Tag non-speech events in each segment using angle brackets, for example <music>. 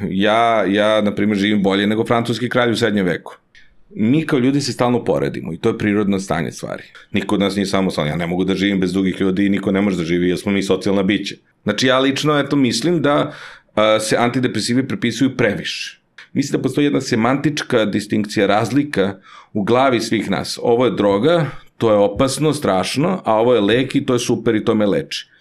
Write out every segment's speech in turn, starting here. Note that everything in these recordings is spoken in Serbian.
Ja, ja na primjer, živim bolje nego francuski kralj u srednjem veku. Mi kao ljudi se stalno poredimo i to je prirodno stanje stvari. Niko od nas nije samostalno, ja ne mogu da živim bez drugih ljudi i niko ne može da živi jer smo mi socijalna bića. Znači ja lično eto mislim da a, se antidepresivi prepisuju previše. Mislim da postoji jedna semantička distinkcija, razlika u glavi svih nas. Ovo je droga, to je opasno, strašno, a ovo je lek i to je super i to me leči.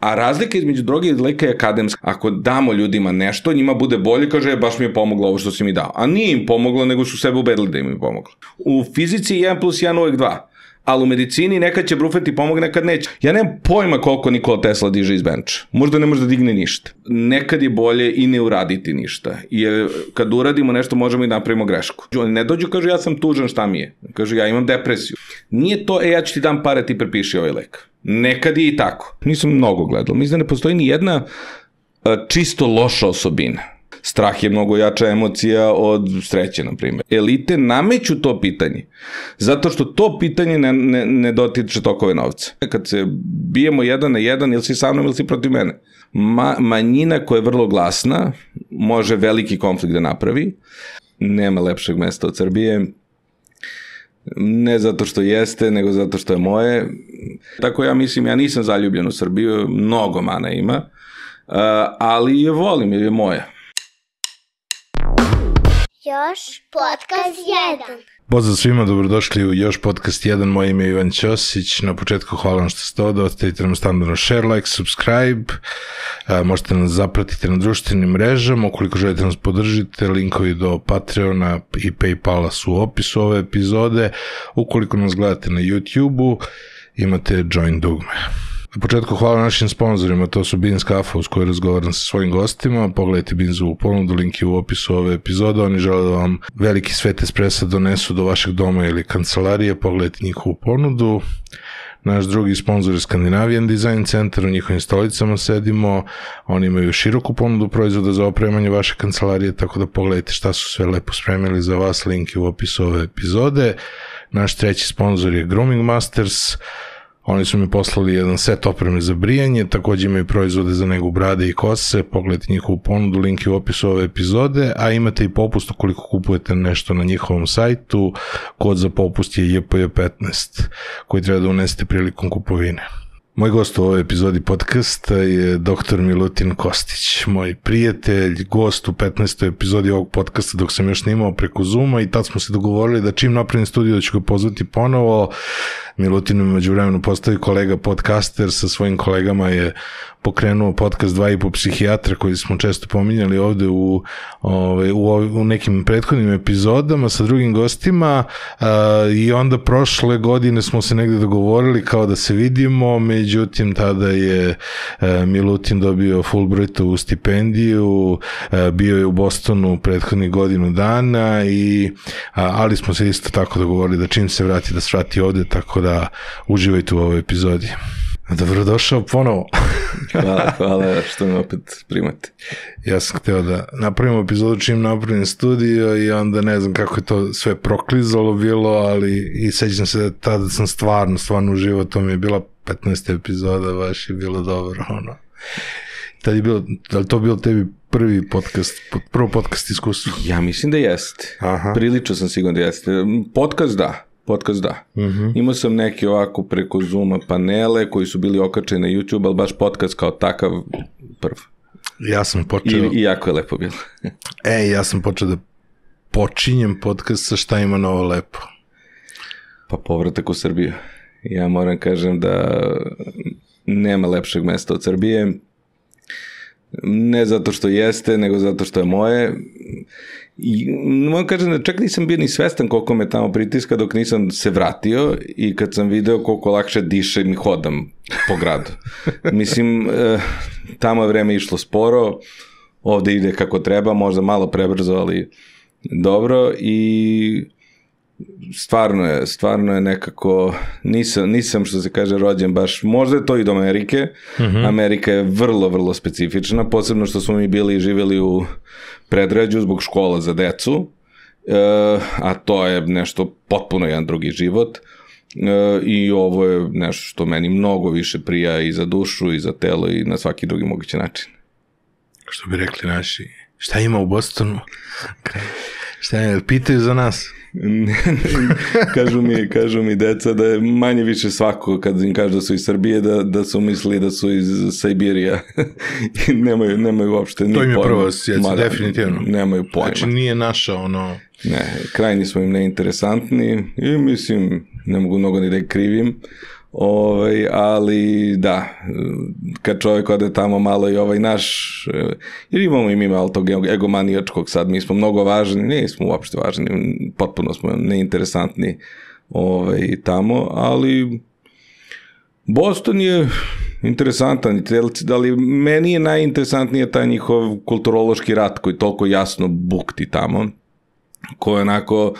A razlika između droge i leka je akademska. Ako damo ljudima nešto, njima bude bolje, kaže, e, baš mi je pomoglo ovo što si mi dao. A nije im pomoglo, nego su sebe ubedili da im je pomoglo. U fizici 1 plus 1 uvek 2 ali u medicini nekad će brufeti pomogne, nekad neće. Ja nemam pojma koliko Nikola Tesla diže iz benča. Možda ne može da digne ništa. Nekad je bolje i ne uraditi ništa. Jer kad uradimo nešto možemo i napravimo grešku. Oni ne dođu, kažu ja sam tužan, šta mi je? Kažu ja imam depresiju. Nije to, e ja ću ti dam pare, ti prepiši ovaj lek. Nekad je i tako. Nisam mnogo gledal. Mislim da ne postoji ni jedna čisto loša osobina Strah je mnogo jača emocija od sreće, na primjer. Elite nameću to pitanje, zato što to pitanje ne, ne, ne dotiče tokove novca. Kad se bijemo jedan na jedan, ili si sa mnom ili si protiv mene, Ma, manjina koja je vrlo glasna može veliki konflikt da napravi. Nema lepšeg mesta od Srbije ne zato što jeste, nego zato što je moje. Tako ja mislim, ja nisam zaljubljen u Srbiju, mnogo mana ima, ali je volim, jer je moja. Još podcast 1. Pozdrav svima, dobrodošli u Još podcast 1, moje ime je Ivan Ćosić. Na početku hvala vam što ste ovde, ostavite nam standardno share, like, subscribe. A, možete nas zapratiti na društvenim mrežama, ukoliko želite nas podržite, linkovi do Patreona i Paypala su u opisu ove epizode. Ukoliko nas gledate na YouTube-u, imate join dugme. Na početku hvala našim sponsorima, to su Beans Kafa uz kojoj razgovaram sa svojim gostima. Pogledajte Beansovu ponudu, link je u opisu ove epizode. Oni žele da vam veliki svet espresa donesu do vašeg doma ili kancelarije. Pogledajte njihovu ponudu. Naš drugi sponsor je Scandinavian Design Center, u njihovim stolicama sedimo, oni imaju široku ponudu proizvoda za opremanje vaše kancelarije, tako da pogledajte šta su sve lepo spremili za vas, link je u opisu ove epizode. Naš treći sponsor je Grooming Masters, Oni su mi poslali jedan set opreme za brijanje, takođe imaju proizvode za negu brade i kose, pogledajte njihovu ponudu, link je u opisu ove epizode, a imate i popust ukoliko kupujete nešto na njihovom sajtu, kod za popust je JPJ15, koji treba da unesete prilikom kupovine. Moj gost u ovoj epizodi podcasta je dr. Milutin Kostić, moj prijatelj, gost u 15. epizodi ovog podcasta dok sam još snimao preko Zuma i tad smo se dogovorili da čim napravim studio da ću ga pozvati ponovo. Milutin mi među vremenu postavi kolega podcaster, sa svojim kolegama je pokrenuo podcast dva i po psihijatra koji smo često pominjali ovde u, ove, u, u nekim prethodnim epizodama sa drugim gostima a, i onda prošle godine smo se negde dogovorili kao da se vidimo, međutim tada je a, Milutin dobio Fulbrightovu stipendiju, a, bio je u Bostonu prethodnih godinu dana i ali smo se isto tako dogovorili da čim se vrati da svrati ovde, tako da uživajte u ovoj epizodi. Dobrodošao ponovo. <laughs> hvala, hvala što me opet primate. Ja sam hteo da napravimo epizodu čim napravim studio i onda ne znam kako je to sve proklizalo bilo, ali i sećam se da tada sam stvarno, stvarno uživao, to mi je bila 15. epizoda, baš je bilo dobro, ono. Tad je bilo, da li to bilo tebi prvi podcast, prvo podcast iskustvo? Ja mislim da jeste. Aha. Prilično sam siguran da jeste. Podcast da, podcast da. Uh mhm. -huh. Imao sam neke ovako preko Zuma panele koji su bili okačeni na YouTube, ali baš podcast kao takav prv. Ja sam počeo... I, i jako je lepo bilo. <laughs> e, ja sam počeo da počinjem podcast sa šta ima novo lepo. Pa povratak u Srbiju. Ja moram kažem da nema lepšeg mesta od Srbije. Ne zato što jeste, nego zato što je moje. I moram kažem da čak nisam bio ni svestan koliko me tamo pritiska dok nisam se vratio i kad sam video koliko lakše dišem i hodam po gradu. Mislim, eh, tamo je vreme išlo sporo, ovde ide kako treba, možda malo prebrzo, ali dobro i stvarno je, stvarno je nekako, nisam, nisam što se kaže rođen baš, možda je to i do Amerike, mhm. -huh. Amerika je vrlo, vrlo specifična, posebno što smo mi bili i živjeli u predređu zbog škola za decu, e, a to je nešto potpuno jedan drugi život, e, i ovo je nešto što meni mnogo više prija i za dušu i za telo i na svaki drugi mogući način. Što bi rekli naši Šta ima u Bostonu? <laughs> Šta je, pitaju za nas? Kažu mi, kažu mi deca da je manje više svako kad im kažu da su iz Srbije da, da su mislili da su iz Sibirija <laughs> i nemaju, nemaju uopšte ni To im je pojma. prvo asocijacija, Mada, definitivno. Nemaju pojma. Znači nije naša ono... Ne, krajnji smo im neinteresantni i mislim, ne mogu mnogo ni da krivim, ovaj, ali da, kad čovjek ode tamo malo i ovaj naš, jer imamo i mi malo tog egomanijačkog sad, mi smo mnogo važni, nismo uopšte važni, potpuno smo neinteresantni ovaj, tamo, ali Boston je interesantan, ali meni je najinteresantnije taj njihov kulturološki rat koji toliko jasno bukti tamo, koji onako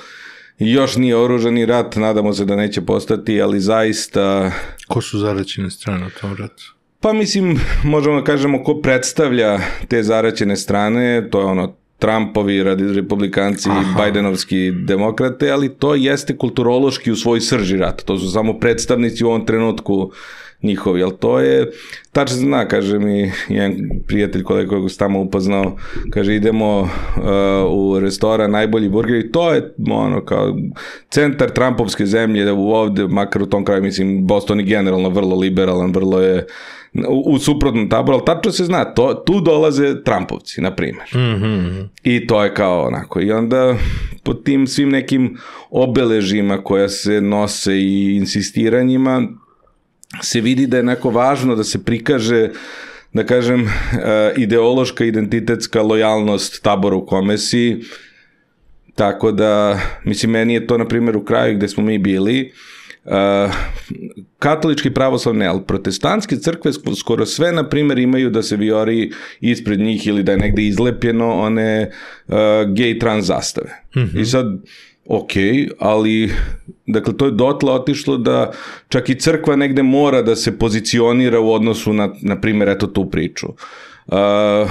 još nije oružani rat, nadamo se da neće postati, ali zaista... Ko su zaraćene strane u tom ratu? Pa mislim, možemo da kažemo ko predstavlja te zaraćene strane, to je ono Trumpovi republikanci i Bajdenovski demokrate, ali to jeste kulturološki u svoj srži rat. To su samo predstavnici u ovom trenutku njihovi, ali to je, tačno zna, kaže mi jedan prijatelj kolega kojeg sam tamo upoznao, kaže idemo uh, u restoran najbolji burger i to je ono kao centar Trumpovske zemlje u ovde, makar u tom kraju, mislim, Boston je generalno vrlo liberalan, vrlo je u, u suprotnom taboru, ali tačno se zna, to, tu dolaze Trumpovci, na primjer. Mm -hmm. I to je kao onako. I onda po tim svim nekim obeležima koja se nose i insistiranjima, se vidi da je neko važno da se prikaže da kažem, uh, ideološka, identitetska lojalnost taboru u kome si, tako da, mislim, meni je to, na primjer, u kraju gde smo mi bili, Uh, katolički pravoslavne, ali protestantske crkve skoro sve, na primjer, imaju da se viori ispred njih ili da je negde izlepljeno one uh, gay trans zastave. Mm -hmm. I sad, ok, ali dakle to je dotle otišlo da čak i crkva negde mora da se pozicionira u odnosu na, na primjer, eto tu priču. Uh,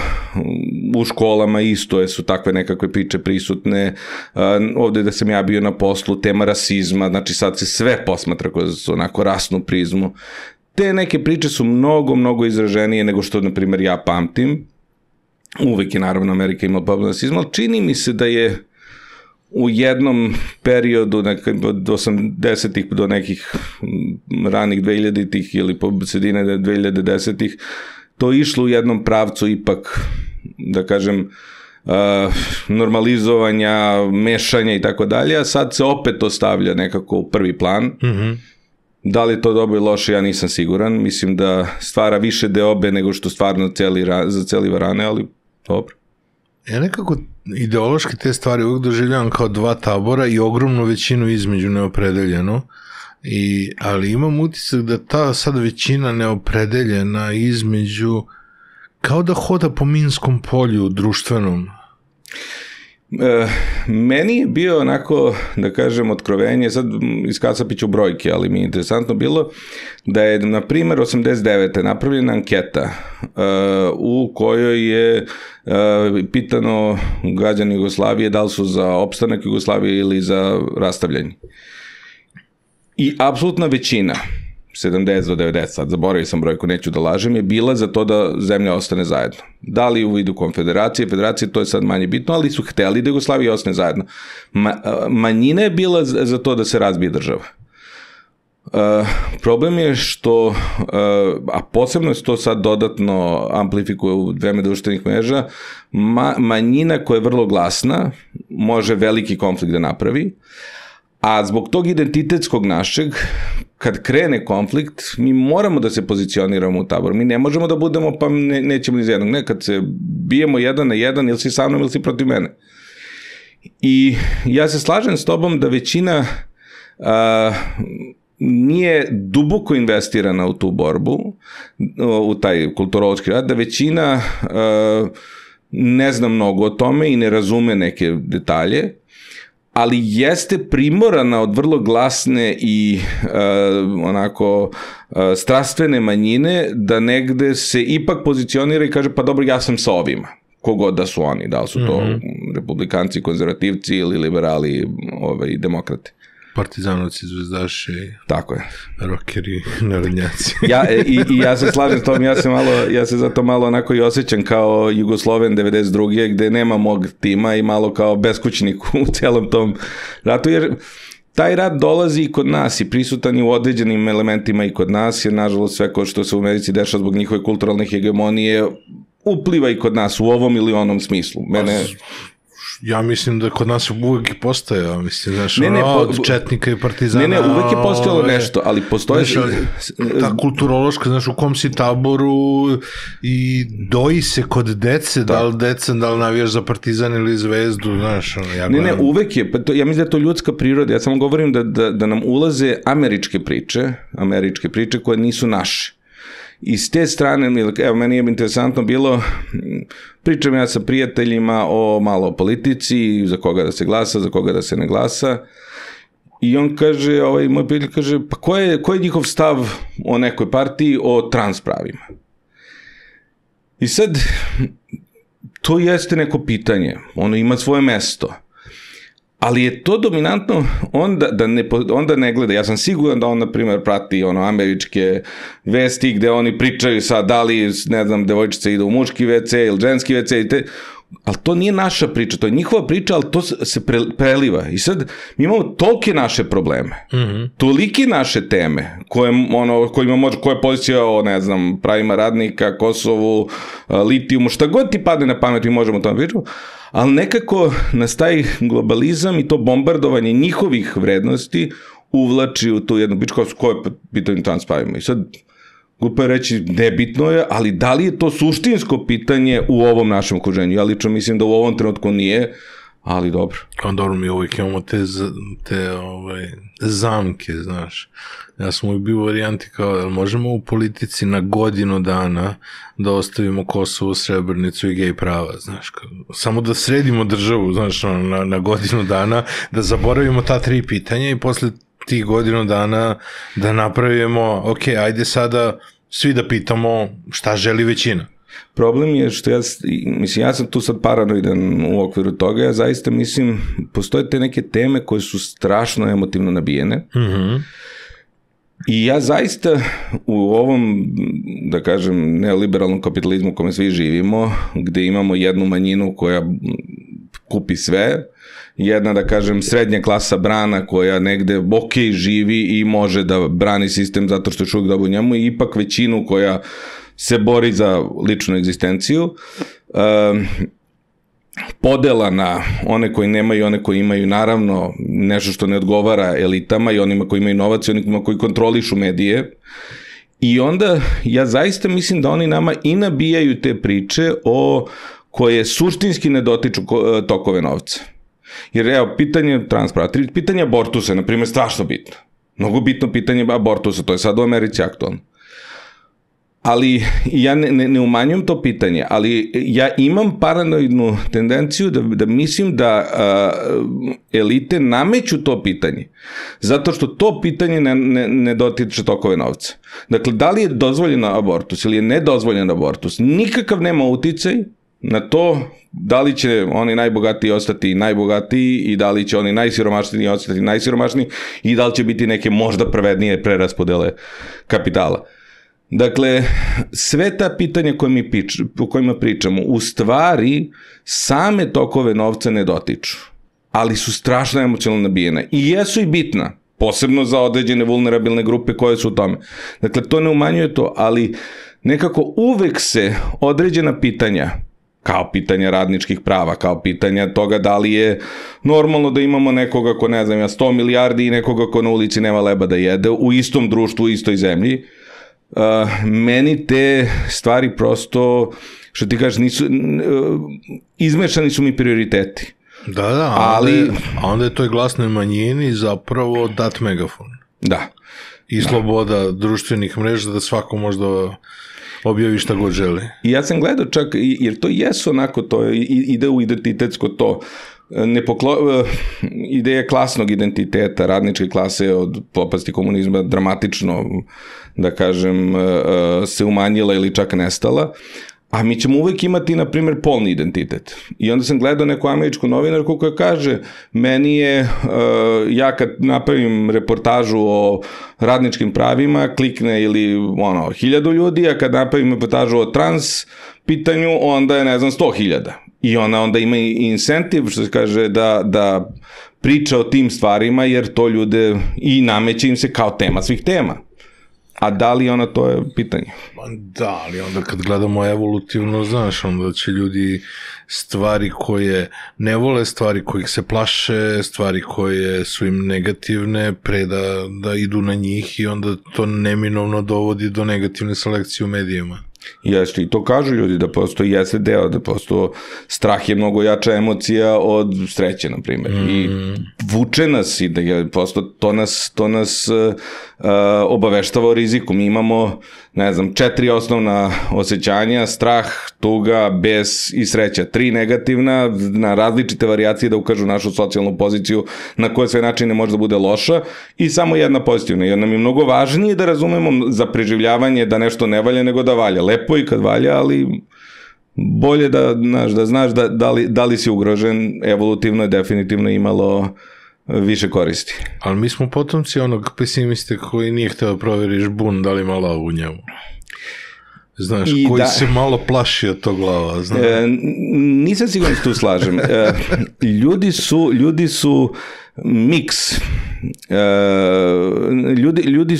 u školama isto je, su takve nekakve priče prisutne. Uh, ovde da sam ja bio na poslu, tema rasizma, znači sad se sve posmatra kroz onako rasnu prizmu. Te neke priče su mnogo, mnogo izraženije nego što, na primjer, ja pamtim. Uvek je naravno Amerika imala problem rasizma, ali čini mi se da je u jednom periodu od 80-ih do nekih ranih 2000-ih ili po sredine 2010-ih to išlo u jednom pravcu ipak, da kažem, uh, normalizovanja, mešanja i tako dalje, a sad se opet to stavlja nekako u prvi plan. Mm -hmm. Da li to dobro ili loše, ja nisam siguran. Mislim da stvara više deobe nego što stvarno celi, za celi varane, ali dobro. Ja nekako ideološki te stvari uvijek doživljavam kao dva tabora i ogromnu većinu između neopredeljenu. I, ali imam utisak da ta sad većina neopredeljena između kao da hoda po minskom polju društvenom. E, meni je bio onako, da kažem, otkrovenje, sad iskacapit ću brojke, ali mi je interesantno bilo da je, na primer, 89. napravljena anketa uh, u kojoj je uh, pitano građani Jugoslavije da li su za opstanak Jugoslavije ili za rastavljanje. I apsolutna većina, 70 do 90, sad zaboravio sam brojku, neću da lažem, je bila za to da zemlja ostane zajedno. Da li u vidu konfederacije, federacije, to je sad manje bitno, ali su hteli da Jugoslavija ostane zajedno. Ma, manjina je bila za to da se razbije država. Uh, problem je što, uh, a posebno se to sad dodatno amplifikuje u vreme društvenih mreža, ma, manjina koja je vrlo glasna može veliki konflikt da napravi, A zbog tog identitetskog našeg, kad krene konflikt, mi moramo da se pozicioniramo u tabor. Mi ne možemo da budemo, pa ne, nećemo ni za jednog. Ne, kad se bijemo jedan na jedan, ili si sa mnom ili si protiv mene. I ja se slažem s tobom da većina a, nije duboko investirana u tu borbu, u taj kulturološki rad, da većina a, ne zna mnogo o tome i ne razume neke detalje, ali jeste primorana od vrlo glasne i uh, onako uh, strastvene manjine da negde se ipak pozicionira i kaže pa dobro ja sam sa ovima kogod da su oni, da li su to mm -hmm. republikanci, konzervativci ili liberali ovaj, demokrati. Partizanovci, zvezdaši, Tako je. rokeri, <laughs> narodnjaci. <laughs> Ja, e, i, I ja se slažem s tom, ja se, malo, ja se zato malo onako i osjećam kao Jugosloven 92. gde nema mog tima i malo kao beskućnik u <laughs> celom tom ratu, jer taj rat dolazi i kod nas i prisutan je u određenim elementima i kod nas, jer nažalost sve ko što se u Americi dešava zbog njihove kulturalne hegemonije upliva i kod nas u ovom ili onom smislu. Mene, Ja mislim da kod nas uvek i postoje, mislim, znaš, Ne, ne, ono, po- od Četnika i Partizana. ne, ne, uvek je postojalo ove, nešto, ali postoje... Znaš, ta kulturološka, znaš, u kom si taboru i doji se kod dece, da li deca, da li navijaš za Partizan ili Zvezdu, znaš, ono, ja Ne, ne, uvek je, pa to, ja mislim da je to ljudska priroda, ja samo govorim da, da, da nam ulaze američke priče, američke priče koje nisu naše. I s te strane, evo, meni je interesantno bilo, pričam ja sa prijateljima o malo politici, za koga da se glasa, za koga da se ne glasa, I on kaže, ovaj moj prijatelj kaže, pa ko je, ko je njihov stav o nekoj partiji o trans pravima? I sad, to jeste neko pitanje, ono ima svoje mesto. Ali je to dominantno onda da ne, onda ne gleda. Ja sam siguran da on, na primjer, prati ono američke vesti gde oni pričaju sad da li, ne znam, devojčice idu u muški WC ili ženski WC i te, ali to nije naša priča, to je njihova priča, ali to se pre, preliva. I sad mi imamo tolike naše probleme, mm -hmm. tolike naše teme, koje, ono, kojima može, koja je pozicija o, ne znam, pravima radnika, Kosovu, litijumu, šta god ti padne na pamet, mi možemo o tome pričati, ali nekako nas taj globalizam i to bombardovanje njihovih vrednosti uvlači u tu jednu kao su koje pitanje transpravimo. I sad, glupo je reći, nebitno je, ali da li je to suštinsko pitanje u ovom našem okruženju? Ja lično mislim da u ovom trenutku nije, ali dobro. Kao dobro, mi uvijek imamo te, te ovaj, zamke, znaš. Ja sam uvijek bio u varijanti kao, jel možemo u politici na godinu dana da ostavimo Kosovo, Srebrnicu i gej prava, znaš. Kao, samo da sredimo državu, znaš, na, na godinu dana, da zaboravimo ta tri pitanja i posle tih godinu dana da napravimo, ok, ajde sada svi da pitamo šta želi većina. Problem je što ja, mislim, ja sam tu sad paranoidan u okviru toga, ja zaista mislim, postoje te neke teme koje su strašno emotivno nabijene, Mm -hmm. I ja zaista u ovom, da kažem, neoliberalnom kapitalizmu u kome svi živimo, gde imamo jednu manjinu koja kupi sve, jedna, da kažem, srednja klasa brana koja negde ok živi i može da brani sistem zato što je još uvijek dobro u njemu i ipak većinu koja se bori za ličnu egzistenciju. Um, podela na one koji nemaju i one koji imaju, naravno, nešto što ne odgovara elitama i onima koji imaju novac i onima koji kontrolišu medije. I onda ja zaista mislim da oni nama i nabijaju te priče o koje suštinski ne dotiču e, tokove novca. Jer evo, pitanje transprava, tri- pitanje abortusa je, na primjer, strašno bitno. Mnogo bitno pitanje abortusa, to je sad u Americi aktualno ali ja ne, ne, ne umanjujem to pitanje, ali ja imam paranoidnu tendenciju da, da mislim da a, elite nameću to pitanje, zato što to pitanje ne, ne, ne dotiče tokove novca. Dakle, da li je dozvoljen abortus ili je nedozvoljen abortus, nikakav nema uticaj na to da li će oni najbogatiji ostati najbogatiji i da li će oni najsiromašniji ostati najsiromašniji i da li će biti neke možda pravednije preraspodele kapitala. Dakle, sve ta pitanja koje mi pič, o kojima pričamo, u stvari same tokove novca ne dotiču, ali su strašno emocionalno nabijene i jesu i bitna, posebno za određene vulnerabilne grupe koje su u tome. Dakle, to ne umanjuje to, ali nekako uvek se određena pitanja kao pitanja radničkih prava, kao pitanja toga da li je normalno da imamo nekoga ko ne znam ja 100 milijardi i nekoga ko na ulici nema leba da jede u istom društvu, u istoj zemlji, uh, meni te stvari prosto, što ti kažeš, nisu, uh, izmešani su mi prioriteti. Da, da, Ali- ali... A onda je toj glasnoj manjini zapravo dat megafon. Da. I sloboda društvenih mreža da svako može da objavi šta god želi. I ja sam gledao čak, jer to jesu onako, to je, ide u identitetsko to, ne poklo, eh, ideja klasnog identiteta radničke klase od propasti komunizma dramatično, da kažem, eh, eh, se umanjila ili čak nestala, A mi ćemo uvek imati, na primjer, polni identitet. I onda sam gledao neku američku novinarku koja kaže, meni je, uh, ja kad napravim reportažu o radničkim pravima, klikne ili ono, hiljadu ljudi, a kad napravim reportažu o trans pitanju, onda je, ne znam, sto hiljada. I ona onda ima i incentiv, što se kaže, da, da priča o tim stvarima, jer to ljude i nameće im se kao tema svih tema. A da li ona, to je pitanje. Da, ali onda kad gledamo evolutivno, znaš, onda će ljudi stvari koje ne vole, stvari kojih se plaše, stvari koje su im negativne, pre da, da idu na njih i onda to neminovno dovodi do negativne selekcije u medijima. Jeste, i to kažu ljudi da prosto jeste deo, da prosto strah je mnogo jača emocija od sreće, na primjer. Mm. I vuče nas i da je prosto to nas, to nas uh, uh, obaveštava o riziku. Mi imamo, ne znam, četiri osnovna osjećanja, strah, tuga, bes i sreća. Tri negativna, na različite variacije da ukažu našu socijalnu poziciju na koje sve načine može da bude loša i samo jedna pozitivna. Jer nam je mnogo važnije da razumemo za preživljavanje da nešto ne valja nego da valja. Lepo i kad valja, ali bolje da, znaš, da znaš da, da, li, da li si ugrožen, evolutivno je definitivno imalo više koristi. Ali mi smo potomci onog pesimiste koji nije hteo da proveriš bun da li ima lavu u njemu. Znaš, I koji da- se malo plaši od tog lava, znaš. E, nisam siguran da se tu slažem. E, ljudi su, ljudi su miks. E, ljudi, ljudi,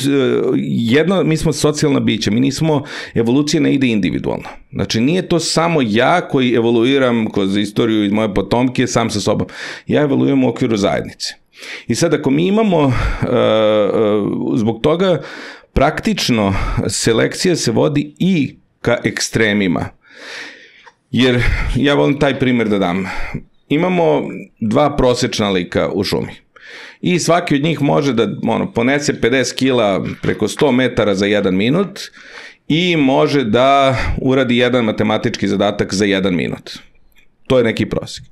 jedno, mi smo socijalna bića, mi nismo, evolucija ne ide individualno. Znači, nije to samo ja koji evoluiram kroz istoriju iz moje potomke sam sa sobom. Ja evoluiram u okviru zajednice. I sad, ako mi imamo, e, e, zbog toga, praktično selekcija se vodi i ka ekstremima. Jer ja volim taj primjer da dam. Imamo dva prosečna lika u šumi. I svaki od njih može da ono, ponese 50 kila preko 100 metara za jedan minut i može da uradi jedan matematički zadatak za jedan minut. To je neki prosek.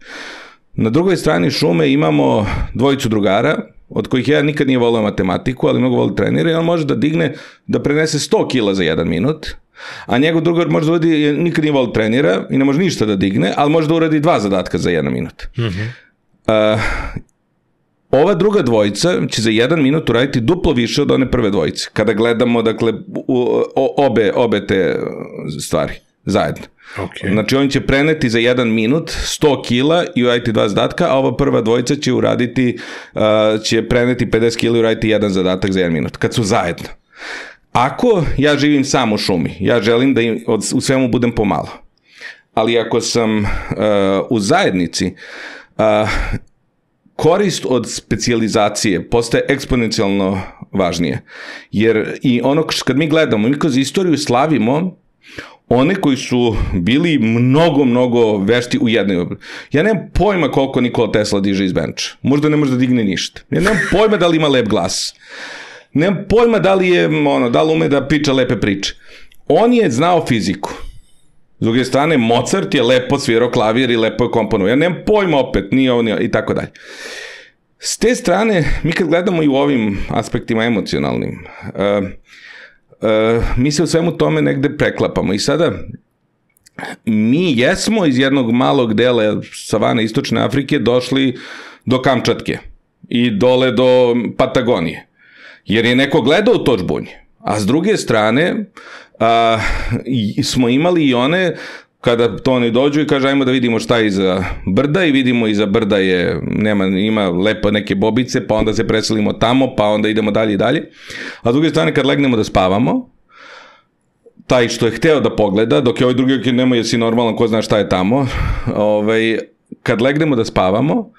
Na drugoj strani šume imamo dvojicu drugara, od kojih jedan nikad nije volio matematiku, ali mnogo voli trenira i on može da digne, da prenese 100 kila za jedan minut, a njegov drugar može da uradi, nikad nije volio trenira i ne može ništa da digne, ali može da uradi dva zadatka za jedan minut. Mm -hmm. uh, ova druga dvojica će za jedan minut uraditi duplo više od one prve dvojice, kada gledamo, dakle, u, o, obe, obe te stvari zajedno. Okay. Znači on će preneti za jedan minut 100 kila i uraditi dva zadatka, a ova prva dvojica će uraditi, uh, će preneti 50 kila i uraditi jedan zadatak za jedan minut, kad su zajedno. Ako ja živim sam u šumi, ja želim da im, od, u svemu budem pomalo. Ali ako sam uh, u zajednici, uh, korist od specijalizacije postaje eksponencijalno važnije. Jer i ono kad mi gledamo, mi kroz istoriju slavimo one koji su bili mnogo, mnogo vešti u jednoj. Ja nemam pojma koliko Nikola Tesla diže iz benča. Možda ne može da digne ništa. Ja nemam pojma da li ima lep glas. Nemam pojma da li je, ono, da li ume da priča lepe priče. On je znao fiziku. S druge strane, Mozart je lepo svirao klavir i lepo je komponovao. Ja nemam pojma opet, nije ovo, nije, i tako dalje. S te strane, mi kad gledamo i u ovim aspektima emocionalnim, uh, mi se u svemu tome negde preklapamo. I sada, mi jesmo iz jednog malog dela savane Istočne Afrike došli do Kamčatke i dole do Patagonije. Jer je neko gledao to žbunje. A s druge strane, a, smo imali i one kada to oni dođu i kaže ajmo da vidimo šta je iza brda i vidimo iza brda je, nema, ima lepo neke bobice, pa onda se preselimo tamo, pa onda idemo dalje i dalje. A s druge strane kad legnemo da spavamo, taj što je hteo da pogleda, dok je ovaj drugi ok, nema jesi normalan, ko zna šta je tamo, ovaj, kad legnemo da spavamo,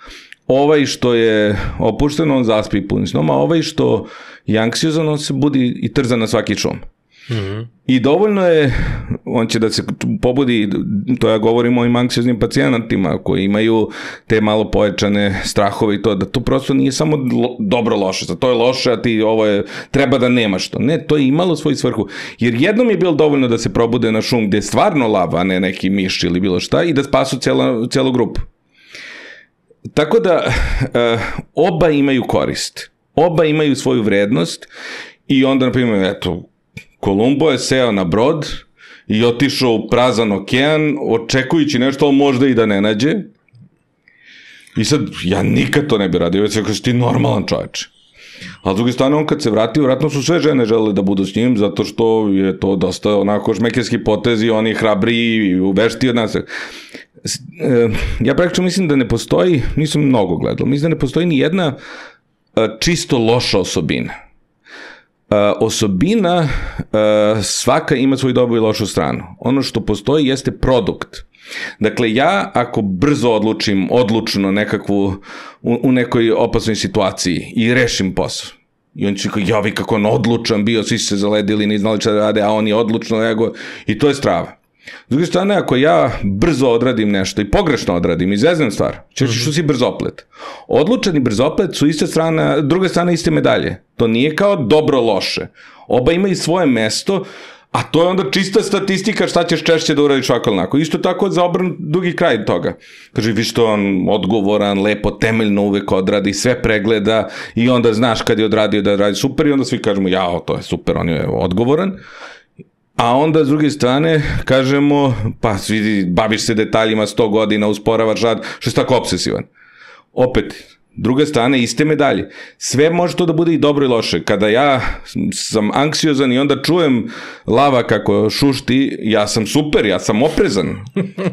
ovaj što je opušten, on zaspi punim snom, a ovaj što je anksiozan, on se budi i trza na svaki šum. Mm -hmm. I dovoljno je, on će da se pobudi, to ja govorim o ovim anksioznim pacijentima koji imaju te malo pojačane strahove i to, da to prosto nije samo lo, dobro loše, to je loše, a ti ovo je, treba da nemaš to. Ne, to je imalo svoju svrhu. Jer jednom je bilo dovoljno da se probude na šum gde je stvarno lava, a ne neki miš ili bilo šta, i da spasu cela, celu grupu. Tako da, uh, oba imaju korist. Oba imaju svoju vrednost i onda, na primjer, eto, Kolumbo je seo na brod i otišao u prazan okean, očekujući nešto, možda i da ne nađe. I sad, ja nikad to ne bi radio, već si ti normalan čoveč. A s druge strane, on kad se vratio, vratno su sve žene želele da budu s njim, zato što je to dosta onako šmekerski potez i on je hrabriji i uveštiji od nas. E, Ja praktično mislim da ne postoji, nisam mnogo gledao, mislim da ne postoji ni jedna e, čisto loša osobina. E, osobina e, svaka ima svoju dobru i lošu stranu. Ono što postoji jeste produkt. Dakle, ja ako brzo odlučim, odlučno nekakvu, u, u nekoj opasnoj situaciji i rešim posao, I on će kao, ja vi kako on odlučan bio, svi su se zaledili, ne znali šta da rade, a on je odlučno nego, i to je strava. S druge strane, ako ja brzo odradim nešto i pogrešno odradim i zeznem stvar, ćeš što si brzoplet. Odlučan i brzoplet su iste strane, druga strana iste medalje. To nije kao dobro loše. Oba imaju svoje mesto, a to je onda čista statistika šta ćeš češće da uradiš ovako ili onako. Isto tako za obran drugi kraj toga. Kaže, vi što on odgovoran, lepo, temeljno uvek odradi, sve pregleda i onda znaš kad je odradio da radi super i onda svi kažemo, jao, to je super, on je odgovoran. A onda s druge strane kažemo, pa vidi, baviš se detaljima 100 godina, usporavaš rad, što je tako obsesivan. Opet, druga strana iste medalje. Sve može to da bude i dobro i loše. Kada ja sam anksiozan i onda čujem lava kako šušti, ja sam super, ja sam oprezan.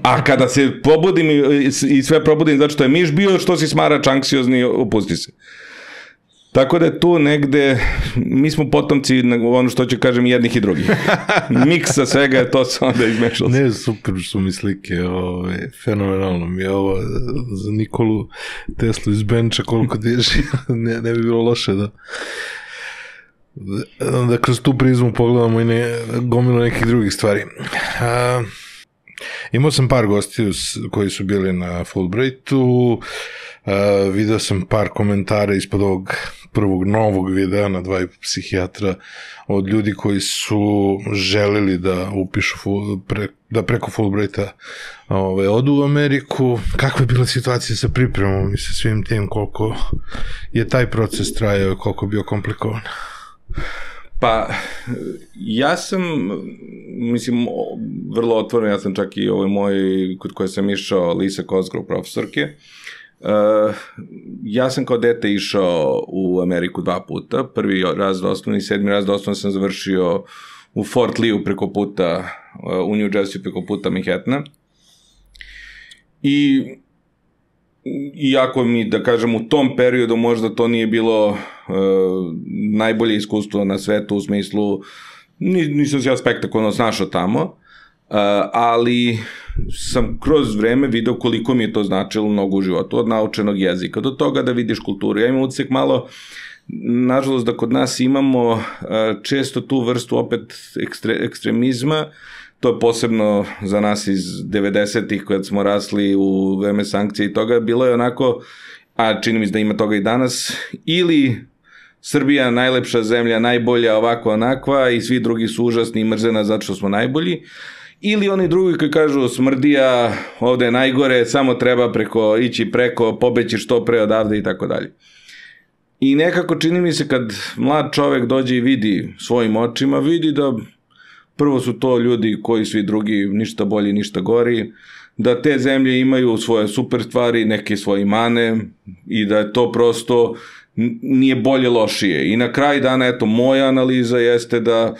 A kada se pobudim i, sve probudim zato što je miš bio, što si smarač anksiozni, opusti se. Tako da je tu negde, mi smo potomci, ono što ću kažem, jednih i drugih. <laughs> Miksa svega je to se onda izmešalo. Ne, super su mi slike, ove, fenomenalno mi je ovo za Nikolu Teslu iz Benča, koliko je <laughs> ne, ne bi bilo loše da da kroz tu prizmu pogledamo i ne, gomilu nekih drugih stvari. A, imao sam par gostiju koji su bili na Fulbrightu, a, video sam par komentara ispod ovog prvog novog videa na dva psihijatra od ljudi koji su želeli da upišu pre, da preko Fulbrighta ove, odu u Ameriku. Kakva je bila situacija sa pripremom i sa svim tim, koliko je taj proces trajao i koliko je bio komplikovan? Pa, ja sam, mislim, vrlo otvoren, ja sam čak i ovaj moj, kod koje sam išao, Lisa Kozgrov, profesorke, Uh, ja sam kao dete išao u Ameriku dva puta. Prvi raz do osnovni, sedmi raz do osnovni sam završio u Fort Lee preko puta, uh, u New Jersey preko puta Manhattana. I iako mi, da kažem, u tom periodu možda to nije bilo uh, najbolje iskustvo na svetu u smislu ni, nisam se ja spektakularno snašao tamo, uh, ali sam kroz vreme video koliko mi je to značilo mnogo u životu, od naučenog jezika do toga da vidiš kulturu. Ja imam utisak malo, nažalost da kod nas imamo uh, često tu vrstu opet ekstre, ekstremizma, to je posebno za nas iz 90-ih kad smo rasli u vreme sankcije i toga, bilo je onako, a čini mi se da ima toga i danas, ili Srbija najlepša zemlja, najbolja, ovako onakva i svi drugi su užasni i mrzena zato što smo najbolji, ili oni drugi koji kažu smrdija, ovde je najgore, samo treba preko, ići preko, pobeći što pre odavde i tako dalje. I nekako čini mi se kad mlad čovek dođe i vidi svojim očima, vidi da prvo su to ljudi koji svi drugi ništa bolji, ništa gori, da te zemlje imaju svoje super stvari, neke svoje mane i da je to prosto nije bolje lošije. I na kraj dana, eto, moja analiza jeste da,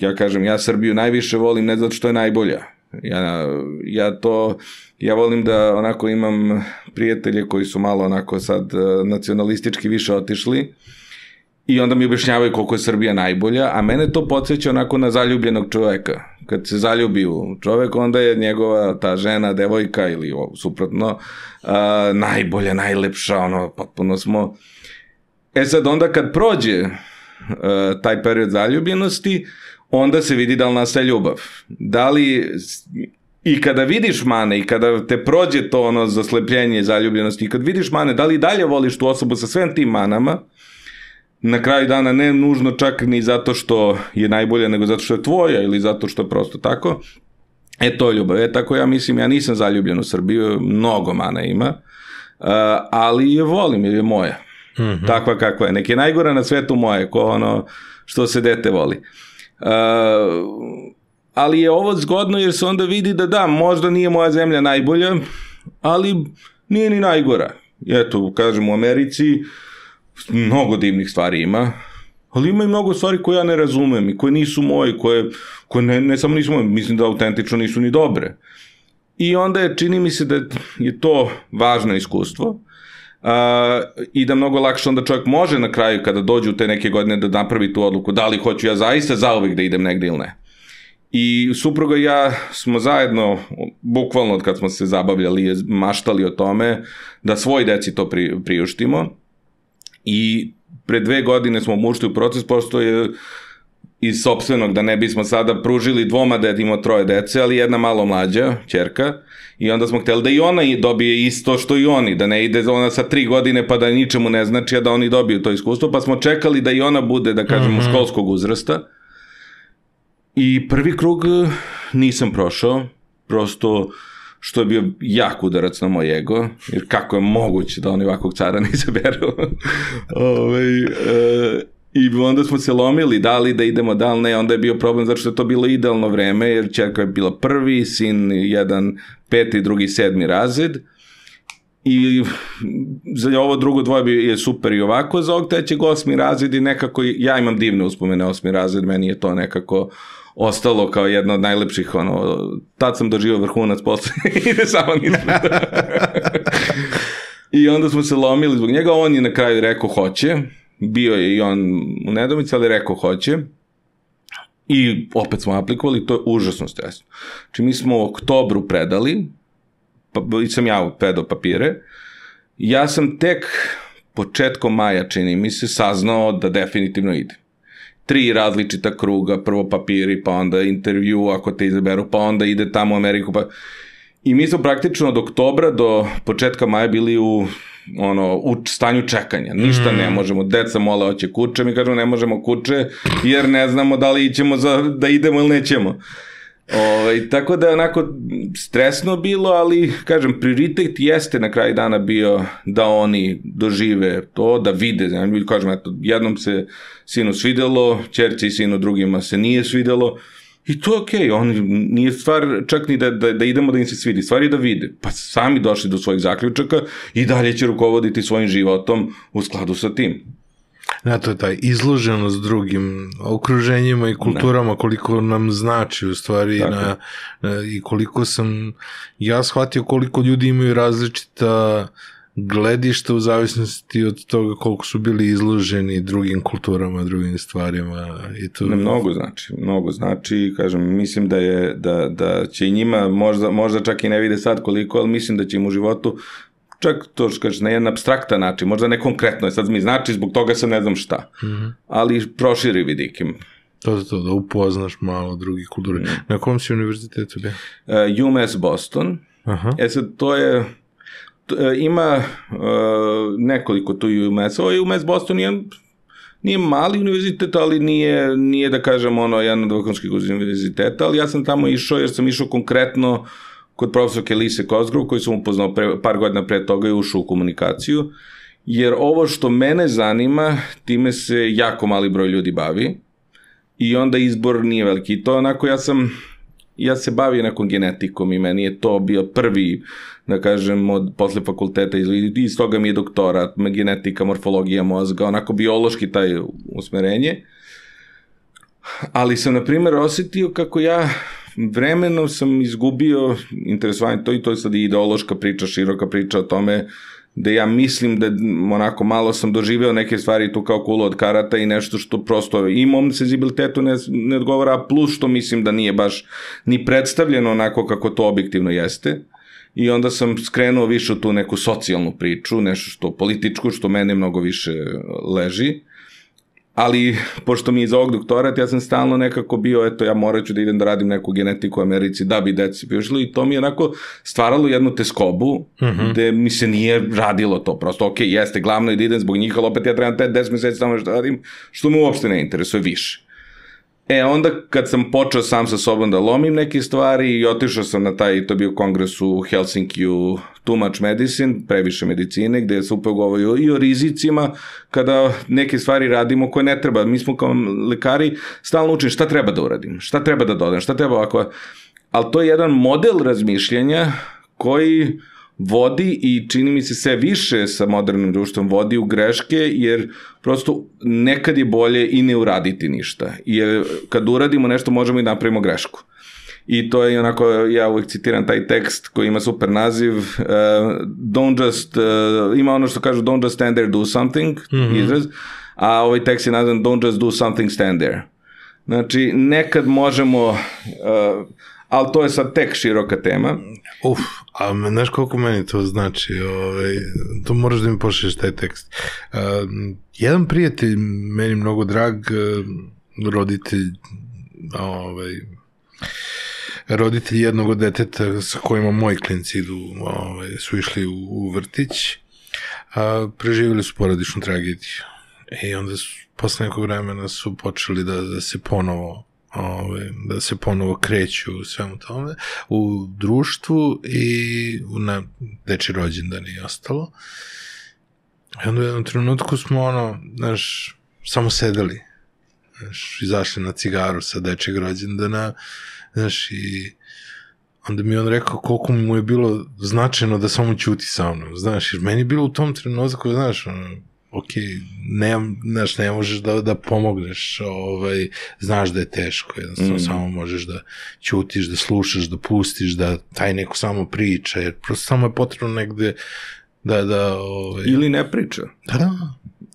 ja kažem, ja Srbiju najviše volim ne zato što je najbolja. Ja, ja to, ja volim da onako imam prijatelje koji su malo onako sad eh, nacionalistički više otišli, I onda mi objašnjavaju koliko je Srbija najbolja, a mene to podsjeća onako na zaljubljenog čoveka. Kad se zaljubi u čovek, onda je njegova ta žena, devojka ili o, suprotno, a, najbolja, najlepša, ono, potpuno smo... E sad, onda kad prođe a, taj period zaljubljenosti, onda se vidi da li nastaje ljubav. Da li I kada vidiš mane i kada te prođe to ono zaslepljenje zaljubljenosti i kad vidiš mane, da li dalje voliš tu osobu sa svem tim manama, na kraju dana ne nužno čak ni zato što je najbolja, nego zato što je tvoja ili zato što je prosto tako. E to je ljubav. E tako ja mislim, ja nisam zaljubljen u Srbiju, mnogo mana ima, uh, ali je volim jer je moja. Mm -hmm. Takva kakva je. Nek je najgora na svetu moje, ko ono što se dete voli. Uh, ali je ovo zgodno jer se onda vidi da da, možda nije moja zemlja najbolja, ali nije ni najgora. Eto, kažem, u Americi mnogo divnih stvari ima, ali ima i mnogo stvari koje ja ne razumem i koje nisu moje, koje, koje ne, ne samo nisu moje, mislim da autentično nisu ni dobre. I onda je, čini mi se da je to važno iskustvo, uh, i da mnogo lakše onda čovjek može na kraju kada dođe u te neke godine da napravi tu odluku da li hoću ja zaista zauvek da idem negde ili ne. I supruga i ja smo zajedno, bukvalno od kad smo se zabavljali, maštali o tome, da svoj deci to pri, priuštimo. I pre dve godine smo mušli u proces, posto je iz sobstvenog, da ne bismo sada pružili dvoma da ima troje dece, ali jedna malo mlađa, čerka, i onda smo hteli da i ona dobije isto što i oni, da ne ide ona sa tri godine pa da ničemu ne znači, a da oni dobiju to iskustvo, pa smo čekali da i ona bude, da kažemo, mm -hmm. školskog uzrasta. I prvi krug eh, nisam prošao, prosto što je bio jak udarac na moj ego, jer kako je moguće da oni ovakvog cara ne izaberu. Ove, <laughs> ovaj, e, I onda smo se lomili da li da idemo, da li ne, onda je bio problem zato što je to bilo idealno vreme, jer čerka je bila prvi, sin jedan peti, drugi sedmi razred. I za ovo drugo dvoje je super i ovako, za ovog trećeg osmi razred i nekako, ja imam divne uspomene osmi razred, meni je to nekako ostalo kao jedna od najlepših, ono, tad sam doživao vrhunac posle, <laughs> ide samo nismo. <laughs> I onda smo se lomili zbog njega, on je na kraju rekao hoće, bio je i on u nedomici, ali rekao hoće. I opet smo aplikovali, to je užasno stresno. Znači mi smo u oktobru predali, pa, sam ja predao papire, ja sam tek početkom maja, čini mi se, saznao da definitivno ide. Tri različita kruga, prvo papiri, pa onda intervju ako te izaberu, pa onda ide tamo u Ameriku, pa... I mi smo praktično od oktobra do početka maja bili u ono, u stanju čekanja. Ništa mm. ne možemo. Deca mole hoće kuće, mi kažemo ne možemo kuće, jer ne znamo da li ćemo za, da idemo ili nećemo. Ove, ovaj, tako da je onako stresno bilo, ali kažem, prioritet jeste na kraju dana bio da oni dožive to, da vide. Znači, kažem, eto, jednom se sinu svidelo, čerci i sinu drugima se nije svidelo, I to je okej, okay. on nije stvar čak ni da, da, da idemo da im se svidi, stvar je da vide. Pa sami došli do svojih zaključaka i dalje će rukovoditi svojim životom u skladu sa tim. Ja, to je taj izloženost drugim okruženjima i kulturama, ne. koliko nam znači u stvari na, na, i koliko sam ja shvatio koliko ljudi imaju različita uh, gledišta u zavisnosti od toga koliko su bili izloženi drugim kulturama, drugim stvarima i to... Ne, mnogo znači, mnogo znači, kažem, mislim da je, da, da će i njima, možda, možda čak i ne vide sad koliko, ali mislim da će im u životu čak to što kažeš, na jedan abstraktan način, možda ne konkretno, sad mi znači zbog toga sam ne znam šta, mm -hmm. ali proširi vidikim. To je to, da upoznaš malo drugih kultura. Mm. Na kom si univerzitetu bio? Uh, UMass Boston. Aha. E sad, to je E, ima uh, nekoliko tu UMS. Ovo UMS Boston nije, nije mali univerzitet, ali nije, nije da kažem ono jedan od vrhunskih univerziteta, ali ja sam tamo išao jer sam išao konkretno kod profesorke Lise Kozgrov, koji sam upoznao pre, par godina pre toga i ušao u komunikaciju, jer ovo što mene zanima, time se jako mali broj ljudi bavi i onda izbor nije veliki. I to onako ja sam ja se bavio nekom genetikom i meni je to bio prvi, da kažem, od, posle fakulteta, iz, iz toga mi je doktorat, genetika, morfologija mozga, onako biološki taj usmerenje. Ali sam, na primjer, osetio kako ja vremeno sam izgubio interesovanje, to i to je sad ideološka priča, široka priča o tome da ja mislim da onako malo sam doživeo neke stvari tu kao kula od karata i nešto što prosto i mom senzibilitetu ne, ne odgovara, plus što mislim da nije baš ni predstavljeno onako kako to objektivno jeste. I onda sam skrenuo više u tu neku socijalnu priču, nešto što političku, što mene mnogo više leži ali pošto mi je za ovog doktorat, ja sam stalno nekako bio, eto, ja morat ću da idem da radim neku genetiku u Americi da bi deci priušli i to mi je onako stvaralo jednu teskobu mhm. -huh. gde mi se nije radilo to, prosto, ok, jeste, glavno je da idem zbog njih, ali opet ja trebam te 10 meseci tamo što radim, što me uopšte ne interesuje više. E, onda kad sam počeo sam sa sobom da lomim neke stvari i otišao sam na taj, to bio kongres u Helsinkiju, Too Much Medicine, previše medicine, gde se upravo govori i o rizicima kada neke stvari radimo koje ne treba. Mi smo kao lekari stalno učeni šta treba da uradim, šta treba da dodam, šta treba ovako. Ali to je jedan model razmišljanja koji vodi i čini mi se sve više sa modernim društvom vodi u greške, jer prosto nekad je bolje i ne uraditi ništa. Jer kad uradimo nešto možemo i napravimo grešku. I to je onako, ja uvek citiram taj tekst koji ima super naziv, uh, don't just, uh, ima ono što kažu don't just stand there, do something, mm -hmm. izraz, a ovaj tekst je nazvan don't just do something, stand there. Znači, nekad možemo, uh, ali to je sad tek široka tema. Uf, a znaš koliko meni to znači? Ovaj, to moraš da mi pošliš taj tekst. Uh, jedan prijatelj, meni mnogo drag, uh, roditelj, ovaj, roditelji jednog od deteta sa kojima moji klinci idu, ovaj, su išli u, u vrtić, a, preživjeli su porodičnu tragediju. I onda su, posle nekog vremena su počeli da, da se ponovo ove, da se ponovo kreću u svemu tome, u društvu i na deči rođendan i ostalo. I onda u jednom trenutku smo ono, znaš, samo sedeli, znaš, izašli na cigaru sa dečeg rođendana, znaš, i onda mi on rekao koliko mu je bilo značajno da samo ćuti sa mnom, znaš, jer meni je bilo u tom trenutku, znaš, ono, ok, ne, znaš, ne možeš da, da pomogneš, ovaj, znaš da je teško, jednostavno mm. samo možeš da ćutiš, da slušaš, da pustiš, da taj neko samo priča, jer prosto samo je potrebno negde da, da, ovaj... Ili ne priča. Da, da.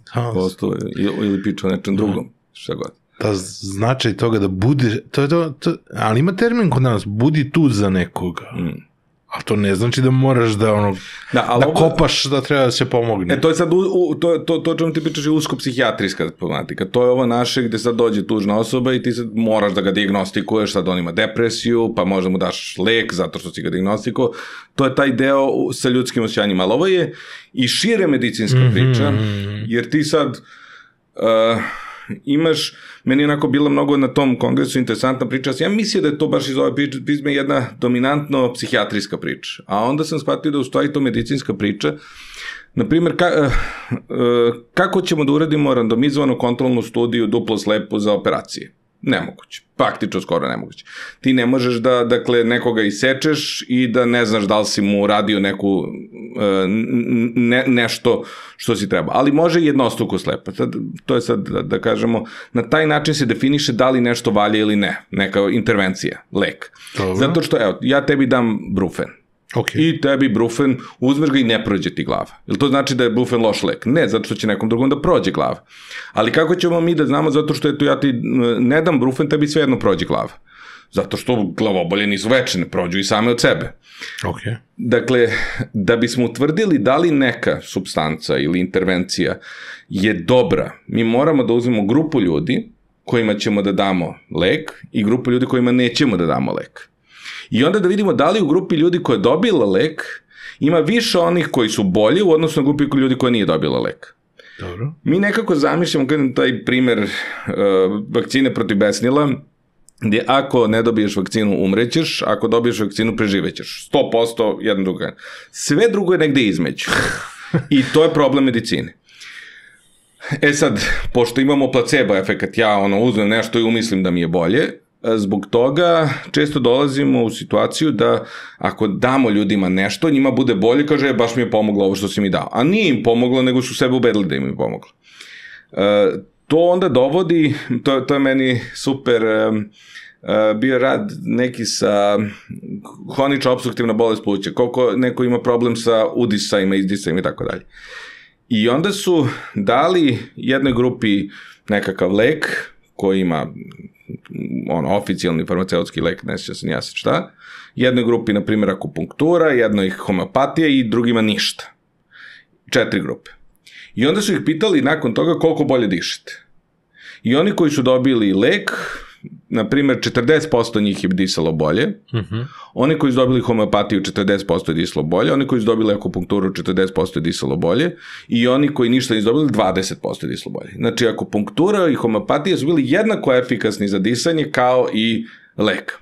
Ha, Prosto, ili priča o nečem da. drugom, šta god. Ta značaj toga da bude, to je to, to, ali ima termin kod nas, budi tu za nekoga. Mm A to ne znači da moraš da ono da, ali da ovo, kopaš da treba da se pomogne. E to je sad u, u, to to to čemu ti pričaš je usko psihijatrijska problematika. To je ovo naše gde sad dođe tužna osoba i ti sad moraš da ga diagnostikuješ, sad on ima depresiju, pa možda mu daš lek zato što si ga diagnostikao. To je taj deo sa ljudskim osjećanjima. Ali ovo je i šire medicinska mm -hmm. priča, jer ti sad uh, imaš, meni je onako bila mnogo na tom kongresu interesantna priča, ja mislio da je to baš iz ove prizme jedna dominantno psihijatrijska priča, a onda sam shvatio da u stvari to medicinska priča, Naprimer, ka, uh, kako ćemo da uradimo randomizovanu kontrolnu studiju duplo slepu za operacije? Nemoguće. Praktično skoro nemoguće. Ti ne možeš da, dakle, nekoga isečeš i da ne znaš da li si mu radio neku, e, ne, nešto što si treba. Ali može jednostuko slepa. Sad, to je sad, da, da kažemo, na taj način se definiše da li nešto valja ili ne. Neka intervencija, lek. Dobro. Zato što, evo, ja tebi dam brufen Okay. I tebi brufen, uzmeš ga i ne prođe ti glava. Jel to znači da je brufen loš lek? Ne, zato što će nekom drugom da prođe glava. Ali kako ćemo mi da znamo zato što je to ja ti ne dam brufen, tebi svejedno prođe glava. Zato što glavobolje nisu večne, prođu i same od sebe. Okay. Dakle, da bismo utvrdili da li neka substanca ili intervencija je dobra, mi moramo da uzmemo grupu ljudi kojima ćemo da damo lek i grupu ljudi kojima nećemo da damo lek. I onda da vidimo da li u grupi ljudi koja je dobila lek ima više onih koji su bolji u odnosu na grupi ljudi koja nije dobila lek. Dobro. Mi nekako zamišljamo kada taj primer uh, vakcine protiv besnila, gdje ako ne dobiješ vakcinu umrećeš, ako dobiješ vakcinu preživećeš. 100% jedan druga. Sve drugo je negde između. I to je problem medicine. E sad, pošto imamo placebo efekat, ja ono uzmem nešto i umislim da mi je bolje, Zbog toga često dolazimo u situaciju da ako damo ljudima nešto, njima bude bolje, kaže, e, baš mi je pomoglo ovo što si mi dao. A nije im pomoglo, nego su sebe ubedili da im je pomoglo. E, to onda dovodi, to, to je meni super, e, bio rad neki sa hronična obstruktivna bolest pluća, koliko neko ima problem sa udisajima, izdisajima i tako dalje. I onda su dali jednoj grupi nekakav lek koji ima ono, oficijalni farmaceutski lek, ne sjeća se nija se šta, jednoj grupi, na primjer, akupunktura, jednoj homeopatija i drugima ništa. Četiri grupe. I onda su ih pitali nakon toga koliko bolje dišete. I oni koji su dobili lek, na primjer, 40% njih je disalo bolje, uh -huh. oni koji su dobili homeopatiju 40% je disalo bolje, oni koji su dobili akupunkturu 40% je disalo bolje i oni koji ništa nisu dobili 20% je disalo bolje. Znači, akupunktura i homeopatija su bili jednako efikasni za disanje kao i lek.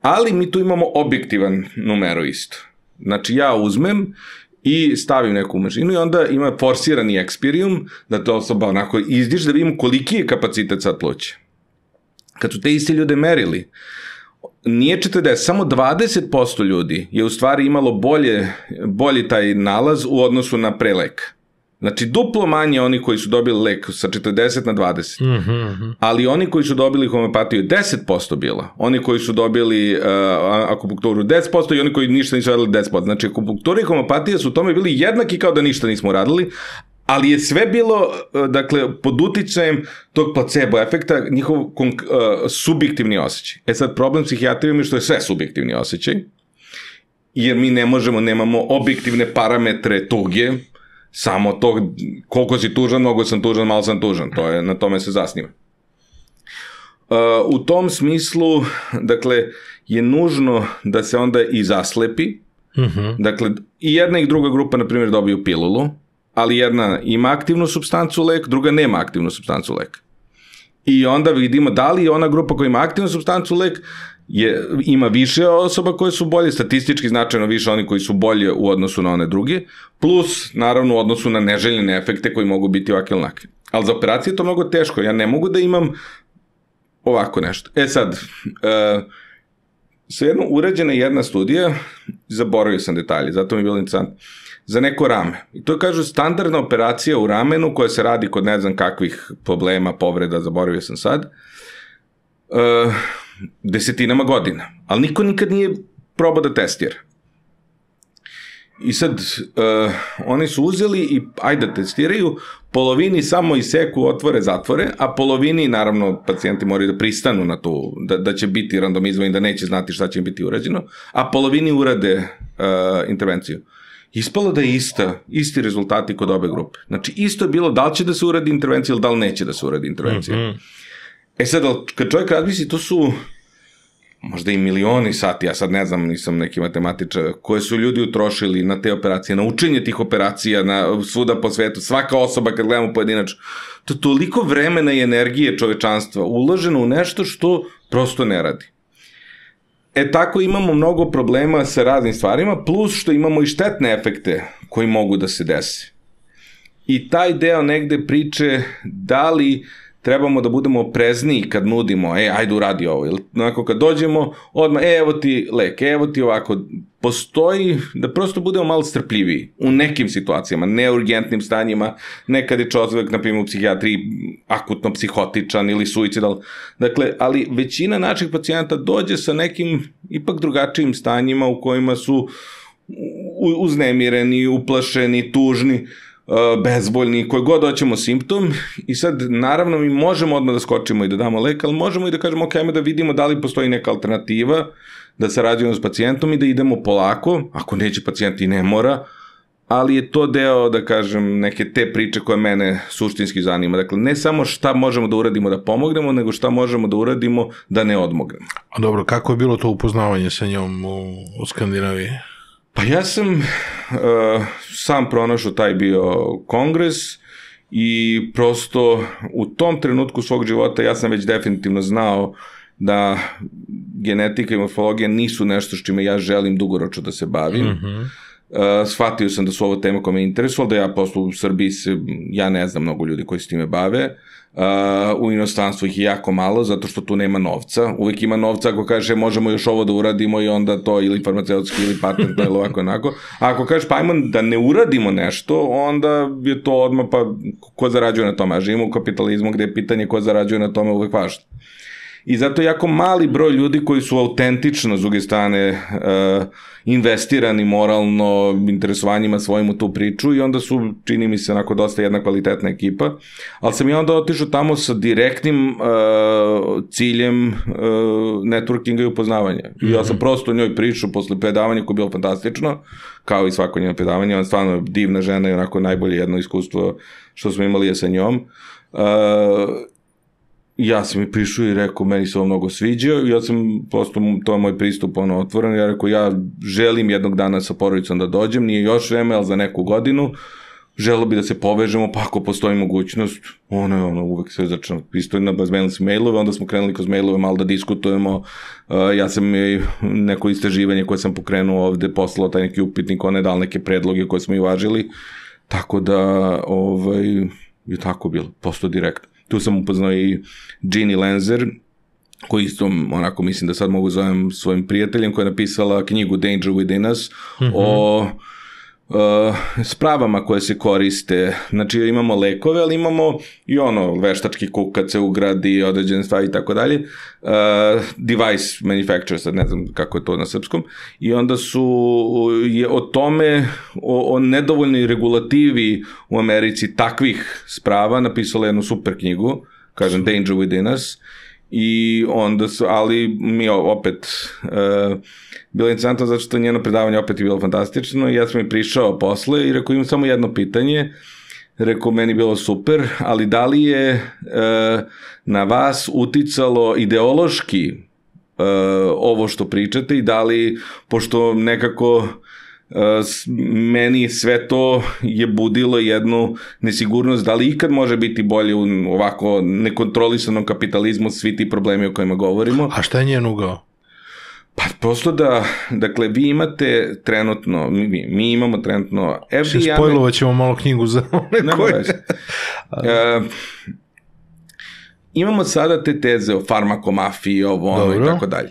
Ali mi tu imamo objektivan numero isto. Znači, ja uzmem i stavim neku mašinu i onda ima forsirani ekspirijum, da to osoba onako izdiš da vidimo koliki je kapacitet sad pluća. Kad su te iste ljude merili, nije 40, samo 20% ljudi je u stvari imalo bolje, bolji taj nalaz u odnosu na prelek. Znači, duplo manje oni koji su dobili lek sa 40 na 20. Mm -hmm. Ali oni koji su dobili homeopatiju 10% bila. Oni koji su dobili uh, akupunkturu 10% i oni koji ništa nisu radili 10%. Znači, akupunktura i homeopatija su u tome bili jednaki kao da ništa nismo radili, ali je sve bilo, uh, dakle, pod uticajem tog placebo efekta, njihov uh, subjektivni osjećaj. E sad, problem psihijatrije je što je sve subjektivni osjećaj, jer mi ne možemo, nemamo objektivne parametre tuge, samo to koliko si tužan, mnogo sam tužan, malo sam tužan, to je, na tome se zasniva. Uh, u tom smislu, dakle, je nužno da se onda i zaslepi, mhm. dakle, i jedna i druga grupa, na primjer, dobiju pilulu, ali jedna ima aktivnu substancu lek, druga nema aktivnu substancu lek. I onda vidimo da li ona grupa koja ima aktivnu substancu lek je, ima više osoba koje su bolje, statistički značajno više oni koji su bolje u odnosu na one druge, plus naravno u odnosu na neželjene efekte koji mogu biti ovakve ili onakve. Ali za operacije je to mnogo teško, ja ne mogu da imam ovako nešto. E sad, uh, svejedno urađena jedna studija, zaboravio sam detalje, zato mi je bilo interesantno, za neko rame. I to je, kažu, standardna operacija u ramenu koja se radi kod ne znam kakvih problema, povreda, zaboravio sam sad. Uh, desetinama godina, ali niko nikad nije probao da testira. I sad, uh, oni su uzeli i ajde testiraju, polovini samo iseku otvore, zatvore, a polovini, naravno, pacijenti moraju da pristanu na to, da, da će biti randomizovani, da neće znati šta će im biti urađeno, a polovini urade uh, intervenciju. Ispalo da je ista, isti rezultati kod obe grupe. Znači, isto je bilo da li će da se uradi intervencija ili da li neće da se uradi intervencija. Mm -hmm. E sad, kad čovjek razmisli, to su možda i milioni sati, ja sad ne znam, nisam neki matematičar, koje su ljudi utrošili na te operacije, na učenje tih operacija, na svuda po svetu, svaka osoba kad gledamo pojedinačno, to toliko vremena i energije čovečanstva uloženo u nešto što prosto ne radi. E tako imamo mnogo problema sa raznim stvarima, plus što imamo i štetne efekte koji mogu da se desi. I taj deo negde priče da li uh, trebamo da budemo oprezniji kad nudimo, e, ajde uradi ovo, ili onako kad dođemo, odmah, e, evo ti lek, evo ti ovako, postoji da prosto budemo malo strpljiviji u nekim situacijama, neurgentnim stanjima, nekad je čovjek, na primjer, u psihijatriji akutno psihotičan ili suicidal, dakle, ali većina naših pacijenta dođe sa nekim ipak drugačijim stanjima u kojima su uznemireni, uplašeni, tužni, bezboljni, koji god hoćemo simptom i sad naravno mi možemo odmah da skočimo i da damo lek, ali možemo i da kažemo ok, ajmo da vidimo da li postoji neka alternativa, da se rađujemo s pacijentom i da idemo polako, ako neće pacijent i ne mora, ali je to deo, da kažem, neke te priče koje mene suštinski zanima. Dakle, ne samo šta možemo da uradimo da pomognemo, nego šta možemo da uradimo da ne odmognemo. A dobro, kako je bilo to upoznavanje sa njom u, u Skandinaviji? Pa ja sam uh, sam pronašao taj bio kongres i prosto u tom trenutku svog života ja sam već definitivno znao da genetika i morfologija nisu nešto s čime ja želim dugoročno da se bavim. Mm -hmm. Uh, shvatio sam da su ovo teme koje me interesovalo, da ja poslu u Srbiji se, ja ne znam mnogo ljudi koji se time bave, Uh, u inostranstvu ih je jako malo zato što tu nema novca. Uvek ima novca ako kaže možemo još ovo da uradimo i onda to ili farmaceutski ili patentno ili ovako onako. A ako kažeš pa ajmo da ne uradimo nešto, onda je to odmah pa ko zarađuje na tome. A živimo u kapitalizmu gde je pitanje ko zarađuje na tome uvek važno. I zato jako mali broj ljudi koji su autentično, s druge strane, uh, investirani moralno interesovanjima svojim u tu priču i onda su, čini mi se, onako dosta jedna kvalitetna ekipa. Ali sam ja onda otišao tamo sa direktnim uh, ciljem uh, networkinga i upoznavanja. I ja sam mhm. prosto njoj pričao posle predavanja koje je bilo fantastično, kao i svako njeno predavanje. Ona stvarno divna žena i onako najbolje jedno iskustvo što smo imali je sa njom. Uh, ja sam mi prišao i rekao, meni se ovo mnogo sviđa, ja sam, prosto, to je moj pristup, ono, otvoren, ja rekao, ja želim jednog dana sa porodicom da dođem, nije još vreme, ali za neku godinu, želo bi da se povežemo, pa ako postoji mogućnost, ono je ono, uvek sve začne pristojno, bazmenili smo mailove, onda smo krenuli kroz mailove malo da diskutujemo, ja sam i neko istraživanje koje sam pokrenuo ovde, poslao taj neki upitnik, on je dal neke predloge koje smo i važili, tako da, ovaj, je tako bilo, posto direktno. Tu sam upoznao i Ginny Lenzer, koji isto, onako, mislim da sad mogu zovem svojim prijateljem, koja je napisala knjigu Danger Within Us, mm -hmm. o spravama koje se koriste. Znači imamo lekove, ali imamo i ono veštački kuk kad se ugradi određene stvari i tako dalje. Uh, device manufacturer, sad ne znam kako je to na srpskom. I onda su je o tome, o, o nedovoljnoj regulativi u Americi takvih sprava napisala jednu super knjigu, kažem Danger Within Us. I onda su, ali mi opet, uh, bilo je interesantno zato što njeno predavanje opet je bilo fantastično. I ja sam mi prišao posle i rekao imam samo jedno pitanje, rekao meni bilo super, ali da li je e, na vas uticalo ideološki e, ovo što pričate i da li, pošto nekako meni sve to je budilo jednu nesigurnost da li ikad može biti bolje u ovako nekontrolisanom kapitalizmu svi ti problemi o kojima govorimo. A šta je njen ugao? Pa prosto da, dakle, vi imate trenutno, mi, mi imamo trenutno FBI... Se spojlovat ćemo malo knjigu za <laughs> one koje... uh, imamo sada te teze o farmakomafiji, ovo ono i tako dalje.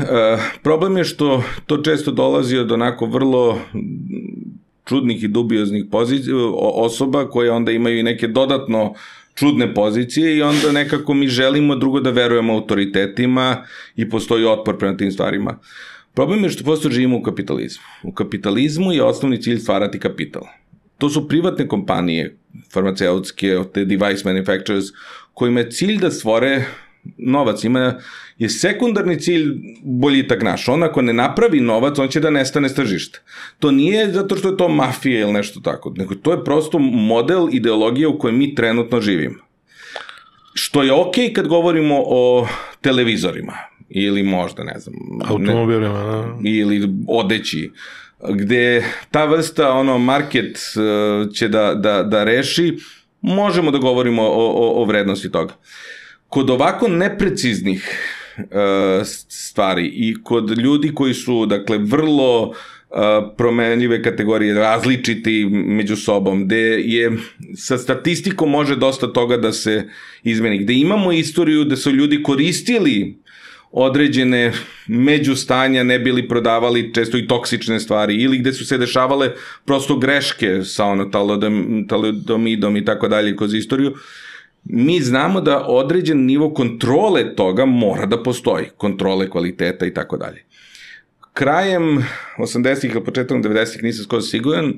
Uh, problem je što to često dolazi od onako vrlo čudnih i dubioznih pozicija, osoba koje onda imaju i neke dodatno čudne pozicije i onda nekako mi želimo drugo da verujemo autoritetima i postoji otpor prema tim stvarima. Problem je što posto živimo u kapitalizmu. U kapitalizmu je osnovni cilj stvarati kapital. To su privatne kompanije, farmaceutske, te device manufacturers, kojima je cilj da stvore novac. Ima, je sekundarni cilj boljitak naš. On ako ne napravi novac, on će da nestane s tržišta. To nije zato što je to mafija ili nešto tako, nego to je prosto model ideologije u kojem mi trenutno živimo. Što je okej okay kad govorimo o televizorima ili možda, ne znam... Automobilima, da. Ili odeći gde ta vrsta ono market uh, će da, da, da reši, možemo da govorimo o, o, o vrednosti toga. Kod ovako nepreciznih stvari i kod ljudi koji su, dakle, vrlo uh, promenljive kategorije, različiti među sobom, gde je sa statistikom može dosta toga da se izmeni, gde imamo istoriju da su ljudi koristili određene međustanja ne bili prodavali često i toksične stvari ili gde su se dešavale prosto greške sa ono talodom, talodomidom i tako dalje kroz istoriju. Uh, mi znamo da određen nivo kontrole toga mora da postoji, kontrole kvaliteta i tako dalje. Krajem 80-ih ili početkom 90-ih nisam skoro siguran,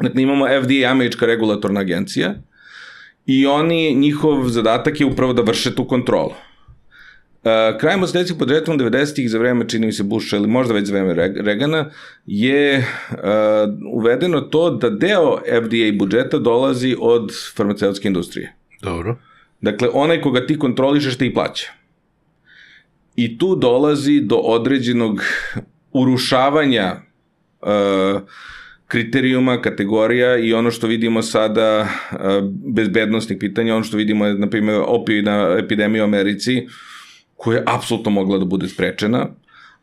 dakle imamo FDA, američka regulatorna agencija, i oni, njihov zadatak je upravo da vrše tu kontrolu. Uh, krajem 80-ih, početkom 90-ih, za vreme, čini mi se, Busha ili možda već za vreme Regana, je uh, uvedeno to da deo FDA budžeta dolazi od farmaceutske industrije. Dobro. Dakle, onaj koga ti kontrolišeš te i plaća. I tu dolazi do određenog urušavanja uh, kriterijuma, kategorija i ono što vidimo sada uh, bezbednostnih pitanja, ono što vidimo je, na primjer, opijna epidemija u Americi, koja je apsolutno mogla da bude sprečena,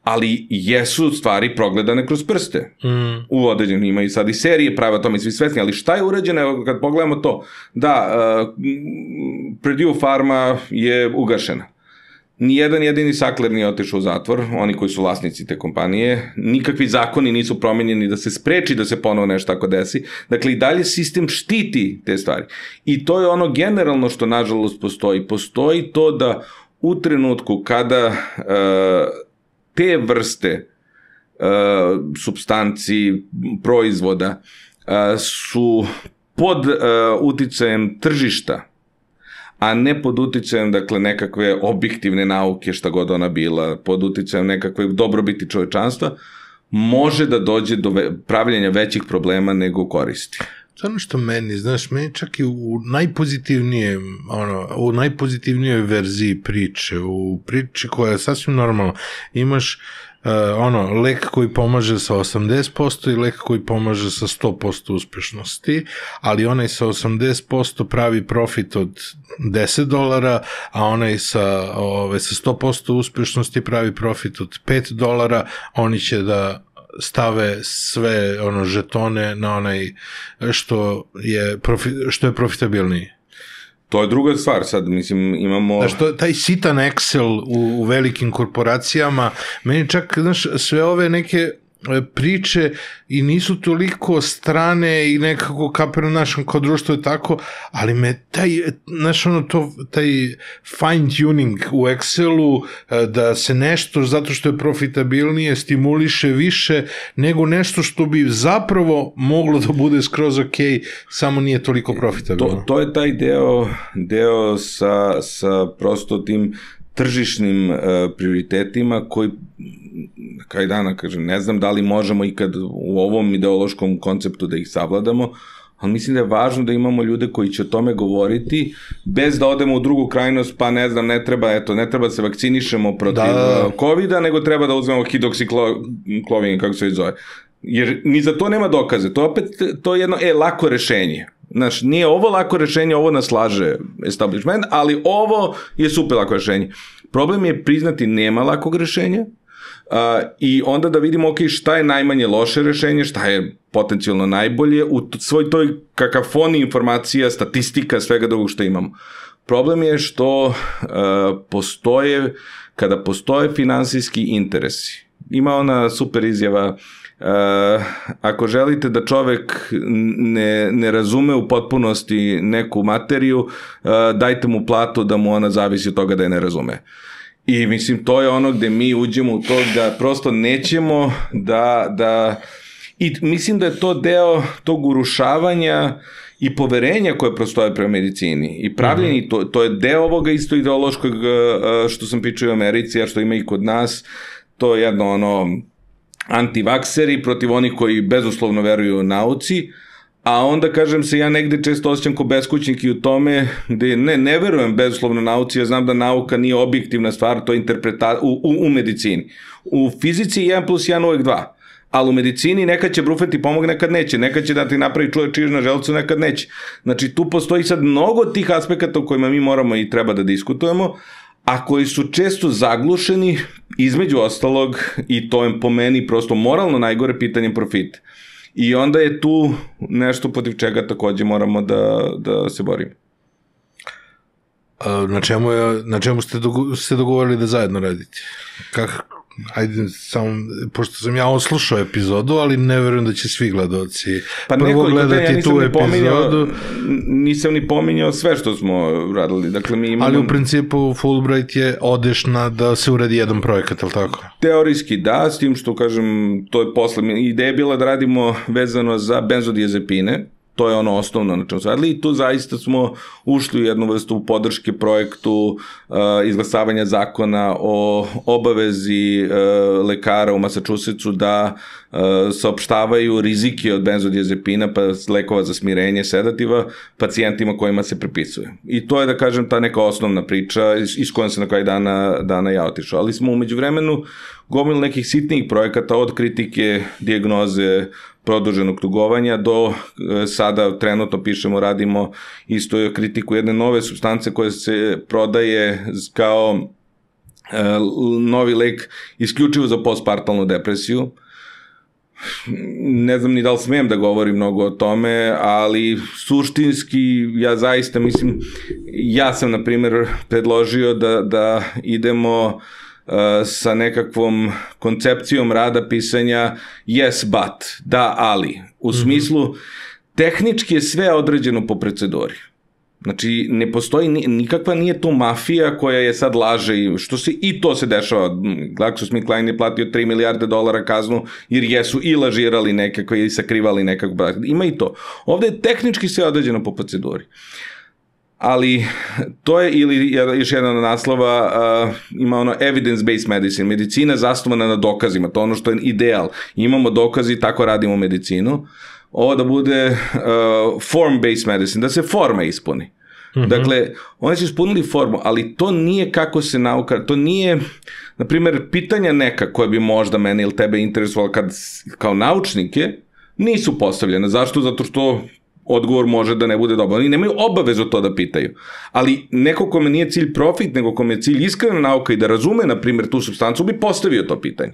ali jesu stvari progledane kroz prste. Mm. U određenim ima i sad i serije prava tome i svi svesni, ali šta je urađeno kad pogledamo to? Da, uh, Purdue Pharma je ugašena. Nijedan jedini sakler nije otišao u zatvor, oni koji su vlasnici te kompanije, nikakvi zakoni nisu promenjeni da se spreči da se ponovo nešto tako desi. Dakle, i dalje sistem štiti te stvari. I to je ono generalno što nažalost postoji. Postoji to da u trenutku kada uh, te vrste uh, substanci, proizvoda uh, su pod uh, uticajem tržišta, a ne pod uticajem, dakle, nekakve objektivne nauke, šta god ona bila, pod uticajem nekakve dobrobiti čovečanstva, može da dođe do pravljenja većih problema nego koristi. To ono što meni, znaš, meni čak i u najpozitivnijem, ono, u najpozitivnijoj verziji priče, u priči koja je sasvim normalna, imaš uh, ono, lek koji pomaže sa 80% i lek koji pomaže sa 100% uspešnosti, ali onaj sa 80% pravi profit od 10 dolara, a onaj sa, ove, sa 100% uspešnosti pravi profit od 5 dolara, oni će da stave sve ono žetone na onaj što je profi, što je profitabilniji. To je druga stvar, sad mislim imamo... Znaš, to, taj sitan Excel u, u velikim korporacijama, meni čak, znaš, sve ove neke priče i nisu toliko strane i nekako kapirno našom kao društvo je tako, ali me taj, znaš ono to, taj fine tuning u Excelu e, da se nešto zato što je profitabilnije stimuliše više nego nešto što bi zapravo moglo da bude skroz ok, samo nije toliko profitabilno. To, to je taj deo, deo sa, sa prosto tim tržišnim uh, prioritetima koji na kraj dana, kažem, ne znam da li možemo ikad u ovom ideološkom konceptu da ih savladamo, ali mislim da je važno da imamo ljude koji će o tome govoriti, bez da odemo u drugu krajnost, pa ne znam, ne treba, eto, ne treba da se vakcinišemo protiv da. da. COVID-a, nego treba da uzmemo hidoksiklovin, kako se već zove. Jer ni za to nema dokaze. To opet, to je jedno, e, lako rešenje. Znaš, nije ovo lako rešenje, ovo nas laže establishment, ali ovo je super lako rešenje. Problem je priznati nema lakog rešenja, Uh, I onda da vidimo, ok, šta je najmanje loše rešenje, šta je potencijalno najbolje u svoj toj kakafoni informacija, statistika, svega drugog što imamo. Problem je što uh, postoje, kada postoje finansijski interesi, ima ona super izjava, Uh, ako želite da čovek ne, ne razume u potpunosti neku materiju, uh, dajte mu platu da mu ona zavisi od toga da je ne razume. Uh, I mislim, to je ono gde mi uđemo u to da prosto nećemo da, da i mislim da je to deo tog urušavanja i poverenja koje prostoje prema medicini i pravljenje, mm -hmm. to, to je deo ovoga isto ideološkog što sam pričao u Americi, a što ima i kod nas, to je jedno ono antivakseri protiv onih koji bezuslovno veruju u nauci, A onda, kažem se, ja negde često osjećam ko beskućnik i u tome, gde ne, ne verujem bezuslovno nauci, ja znam da nauka nije objektivna stvar, to je interpretacija u, u, u medicini. U fizici 1 plus 1 uvek 2 ali u medicini nekad će brufeti pomoć, nekad neće, nekad će da ti napravi čuje čiž na želcu, nekad neće. Znači tu postoji sad mnogo tih aspekata o kojima mi moramo i treba da diskutujemo, a koji su često zaglušeni, između ostalog, i to je po meni prosto moralno najgore pitanje profita. I onda je tu nešto protiv čega takođe moramo da, da se borimo. Na čemu, je, na čemu ste dogo, ste dogovorili da zajedno radite? Kak, ajde, samo, pošto sam ja oslušao epizodu, ali ne verujem da će svi gledoci pa prvo gledati ja tu epizodu. Nisam ni pominjao sve što smo radili. Dakle, mi imamo... Ali u principu Fulbright je odešna da se uradi jedan projekat, ali tako? Teorijski da, s tim što kažem, to je posle. Ideja je bila da radimo vezano za benzodiazepine, to je ono osnovno na čemu se radili i tu zaista smo ušli u jednu vrstu podrške projektu uh, izglasavanja zakona o obavezi uh, lekara u Massachusettsu da uh, saopštavaju rizike od benzodiazepina, pa lekova za smirenje, sedativa, pacijentima kojima se prepisuje. I to je, da kažem, ta neka osnovna priča iz, iz kojom se na kraj dana, dana ja otišao. Ali smo umeđu vremenu gomil nekih sitnijih projekata od kritike, diagnoze, produženog tugovanja do e, sada trenutno pišemo, radimo isto kritiku jedne nove substance koja se prodaje kao e, novi lek isključivo za postpartalnu depresiju. Ne znam ni da li smem da govorim mnogo o tome, ali suštinski ja zaista mislim, ja sam na primjer predložio da, da idemo uh, sa nekakvom koncepcijom rada pisanja yes but, da ali, u mhm. smislu mm -hmm. tehnički je sve određeno po proceduri. Znači, ne postoji nikakva nije to mafija koja je sad laže i što se i to se dešava. GlaxoSmithKline je platio 3 milijarde dolara kaznu jer jesu i lažirali nekako i sakrivali nekako. Ima i to. Ovde je tehnički sve određeno po proceduri. Uh, ali to je ili još jedan od naslova uh, ima ono evidence-based medicine, medicina zasnovana na dokazima, to je ono što je ideal. Imamo dokazi, tako radimo medicinu. ovo da bude uh, form-based medicine, da se forma ispuni. Mm -hmm. Dakle, oni su ispunili formu, ali to nije kako se nauka, to nije, na primjer, pitanja neka koja bi možda mene ili tebe interesovala kad, kao naučnike, nisu postavljene. Zašto? Zato što odgovor može da ne bude dobar. Oni nemaju obavezu to da pitaju. Ali neko kome nije cilj profit, nego kome je cilj iskrena nauka i da razume, na primjer, tu substancu, bi postavio to pitanje.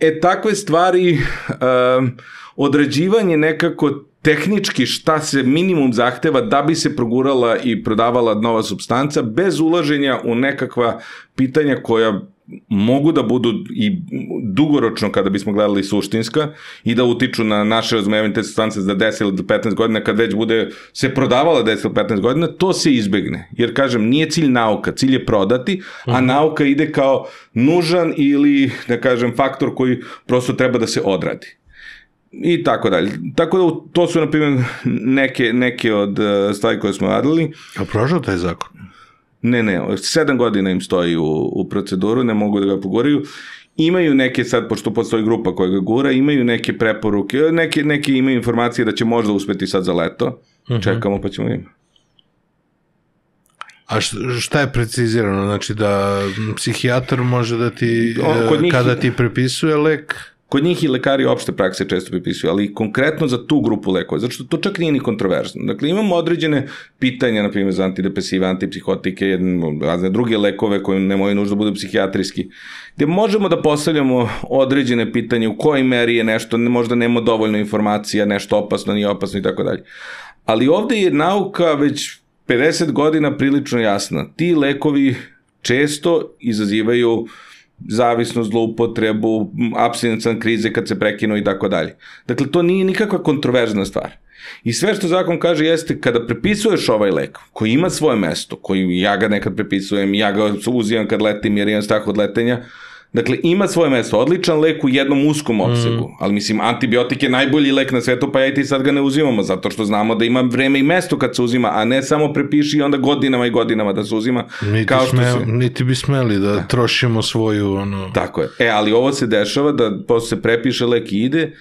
E, takve stvari, um, određivanje nekako tehnički šta se minimum zahteva da bi se progurala i prodavala nova substanca bez ulaženja u nekakva pitanja koja mogu da budu i dugoročno kada bismo gledali suštinska i da utiču na naše razumevanje te substance za 10 ili 15 godina kad već bude se prodavala 10 ili 15 godina, to se izbegne. Jer kažem, nije cilj nauka, cilj je prodati, a mhm. nauka ide kao nužan ili da kažem faktor koji prosto treba da se odradi i tako dalje. Tako da to su, na primjer, neke, neke od uh, stvari koje smo radili. A prošao taj zakon? Ne, ne, sedam godina im stoji u, u proceduru, ne mogu da ga pogoraju. Imaju neke, sad, pošto postoji grupa koja ga gura, imaju neke preporuke, neke, neke imaju informacije da će možda uspeti sad za leto. Uh mhm. -huh. Čekamo pa ćemo imati. A šta je precizirano? Znači da psihijatar može da ti, o, njih, kada ti prepisuje lek? Kod njih i lekari opšte prakse često pripisuju, ali konkretno za tu grupu lekova, zato što to čak nije ni kontroverzno. Dakle, imamo određene pitanja, na primjer, za antidepresive, antipsihotike, razne druge lekove koje ne moju nužno da budu psihijatrijski, gde možemo da postavljamo određene pitanje u kojoj meri je nešto, možda nema dovoljno informacija, nešto opasno, nije opasno i tako dalje. Ali ovde je nauka već 50 godina prilično jasna. Ti lekovi često izazivaju uh, zavisnost, zloupotrebu, abstinencan krize kad se prekinu i tako dalje. Dakle, to nije nikakva kontroverzna stvar. I sve što zakon kaže jeste kada prepisuješ ovaj lek koji ima svoje mesto, koji ja ga nekad prepisujem, ja ga uzimam kad letim jer imam strah od letenja, Dakle, ima svoje mesto, odličan lek u jednom uskom opsegu, mm. ali mislim, antibiotik je najbolji lek na svetu, pa ja i ti sad ga ne uzimamo, zato što znamo da ima vreme i mesto kad se uzima, a ne samo prepiši i onda godinama i godinama da se uzima. Niti, kao što sme, se... niti bi smeli da, da trošimo svoju... Ono... Tako je. E, ali ovo se dešava da posle se prepiše lek i ide,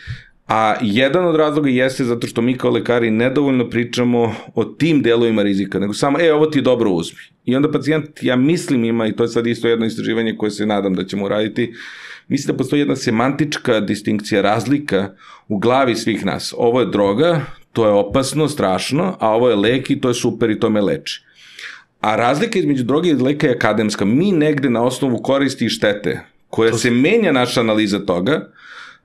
A jedan od razloga jeste zato što mi kao lekari nedovoljno pričamo o tim delovima rizika, nego samo, e, ovo ti dobro uzmi. I onda pacijent, ja mislim ima, i to je sad isto jedno istraživanje koje se nadam da ćemo uraditi, mislim da postoji jedna semantička distinkcija, razlika u glavi svih nas. Ovo je droga, to je opasno, strašno, a ovo je lek i to je super i to me leči. A razlika između droge i leka je akademska. Mi negde na osnovu koristi i štete, koja se menja naša analiza toga,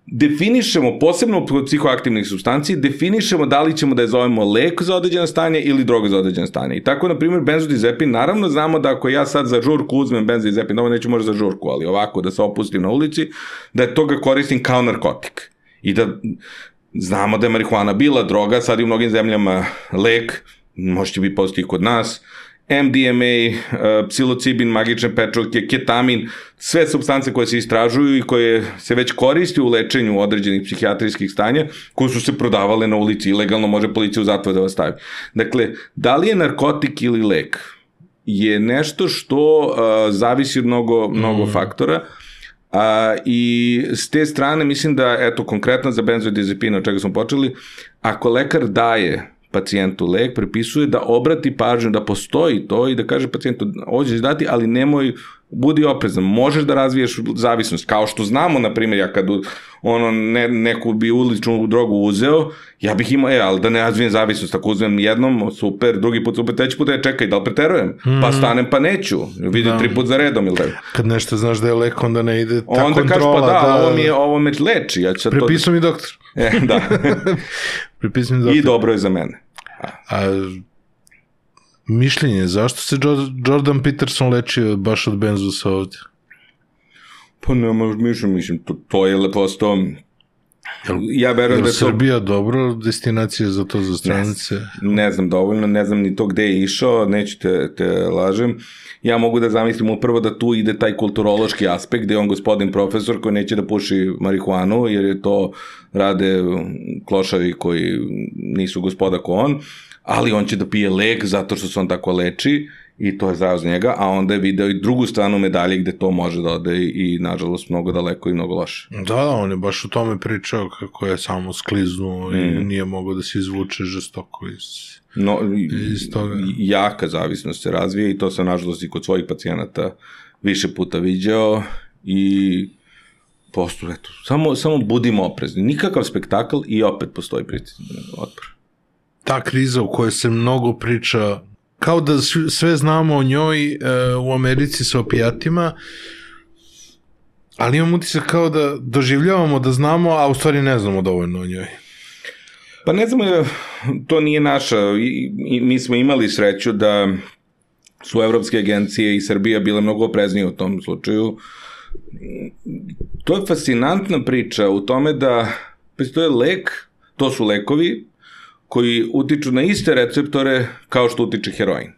definišemo, posebno kod psihoaktivnih substanci, definišemo da li ćemo da je zovemo lek za određeno stanje ili droga za određeno stanje. I tako, na primjer, benzodiazepin, naravno znamo da ako ja sad za žurku uzmem benzodiazepin, ovo neću možda za žurku, ali ovako da se opustim na ulici, da je toga koristim kao narkotik. I da znamo da je marihuana bila droga, sad i u mnogim zemljama lek, možete biti postoji kod nas, MDMA, uh, psilocibin, magične pečovke, ketamin, sve substance koje se istražuju i koje se već koristi u lečenju određenih psihijatrijskih stanja, koje su se prodavale na ulici, ilegalno može policija u zatvor da vas stavi. Dakle, da li je narkotik ili lek? je nešto što uh, zavisi od mnogo, mnogo mm. faktora, A, I s te strane mislim da, eto, konkretno za benzodiazepine, od čega smo počeli, ako lekar daje pacijentu lek, prepisuje da obrati pažnju da postoji to i da kaže pacijentu hoćeš dati, ali nemoj budi oprezan, možeš da razviješ zavisnost, kao što znamo, na primjer, ja kad ono, ne, neku bi uličnu drogu uzeo, ja bih imao, e, ali da ne razvijem zavisnost, ako uzmem jednom, super, drugi put, super, treći put, e, čekaj, da li preterujem? Mm. Pa stanem, pa neću, vidi da. tri put za redom, ili da? Kad nešto znaš da je lek, onda ne ide ta onda kontrola. Onda kažeš, pa da, da, ovo mi, je, ovo me leči, ja ću sad Prepisao to... mi doktor. E, da. <laughs> Mi doktor. I dobro je za mene. A mišljenje, zašto se Jordan Peterson lečio baš od benzusa ovde? Pa nema mišljenje, mislim, to, to je leposto ja verujem da je to... Srbija dobro destinacija za to za stranice? Ne, ne znam dovoljno, ne znam ni to gde je išao, neću te, te lažem. Ja mogu da zamislim upravo da tu ide taj kulturološki aspekt, gde je on gospodin profesor koji neće da puši marihuanu, jer je to rade klošavi koji nisu gospoda ko on, ali on će da pije lek zato što se on tako leči i to je zdravo za njega, a onda je video i drugu stranu medalje gde to može da ode i, nažalost, mnogo daleko i mnogo loše. Da, da, on je baš o tome pričao kako je samo skliznuo mm. i nije mogao da se izvuče žestoko iz, no, iz toga. Jaka zavisnost se razvija i to sam, nažalost, i kod svojih pacijenata više puta viđao i postu, eto, samo, samo budimo oprezni. Nikakav spektakl i opet postoji pritisni otpor. Ta kriza u kojoj se mnogo priča kao da sve znamo o njoj e, u Americi sa opijatima, ali imam utisak kao da doživljavamo da znamo, a u stvari ne znamo dovoljno o njoj. Pa ne znamo, to nije naša, I, i, mi smo imali sreću da su evropske agencije i Srbija bile mnogo opreznije u tom slučaju. To je fascinantna priča u tome da to je lek, to su lekovi, koji utiču na iste receptore kao što utiče heroin.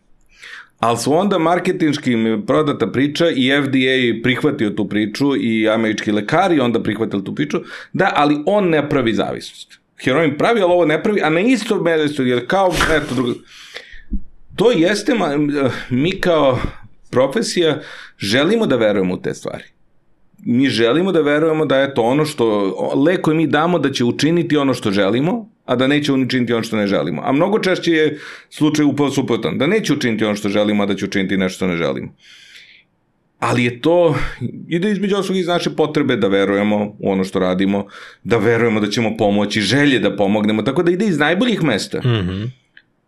Ali su onda marketinški prodata priča i FDA prihvatio tu priču i američki lekari onda prihvatili tu priču, da, ali on ne pravi zavisnost. Heroin pravi, ali ovo ne pravi, a na isto mesto, jer kao, eto, drugo. To jeste, mi kao profesija želimo da verujemo u te stvari. Mi želimo da verujemo da je to ono što, lek koji mi damo da će učiniti ono što želimo, a da neće učiniti ono što ne želimo. A mnogo češće je slučaj upao suprotan, da neće učiniti ono što želimo, a da će učiniti nešto što ne želimo. Ali je to, ide između ostalog iz naše potrebe da verujemo u ono što radimo, da verujemo da ćemo pomoći, želje da pomognemo, tako da ide iz najboljih mesta. Mm -hmm.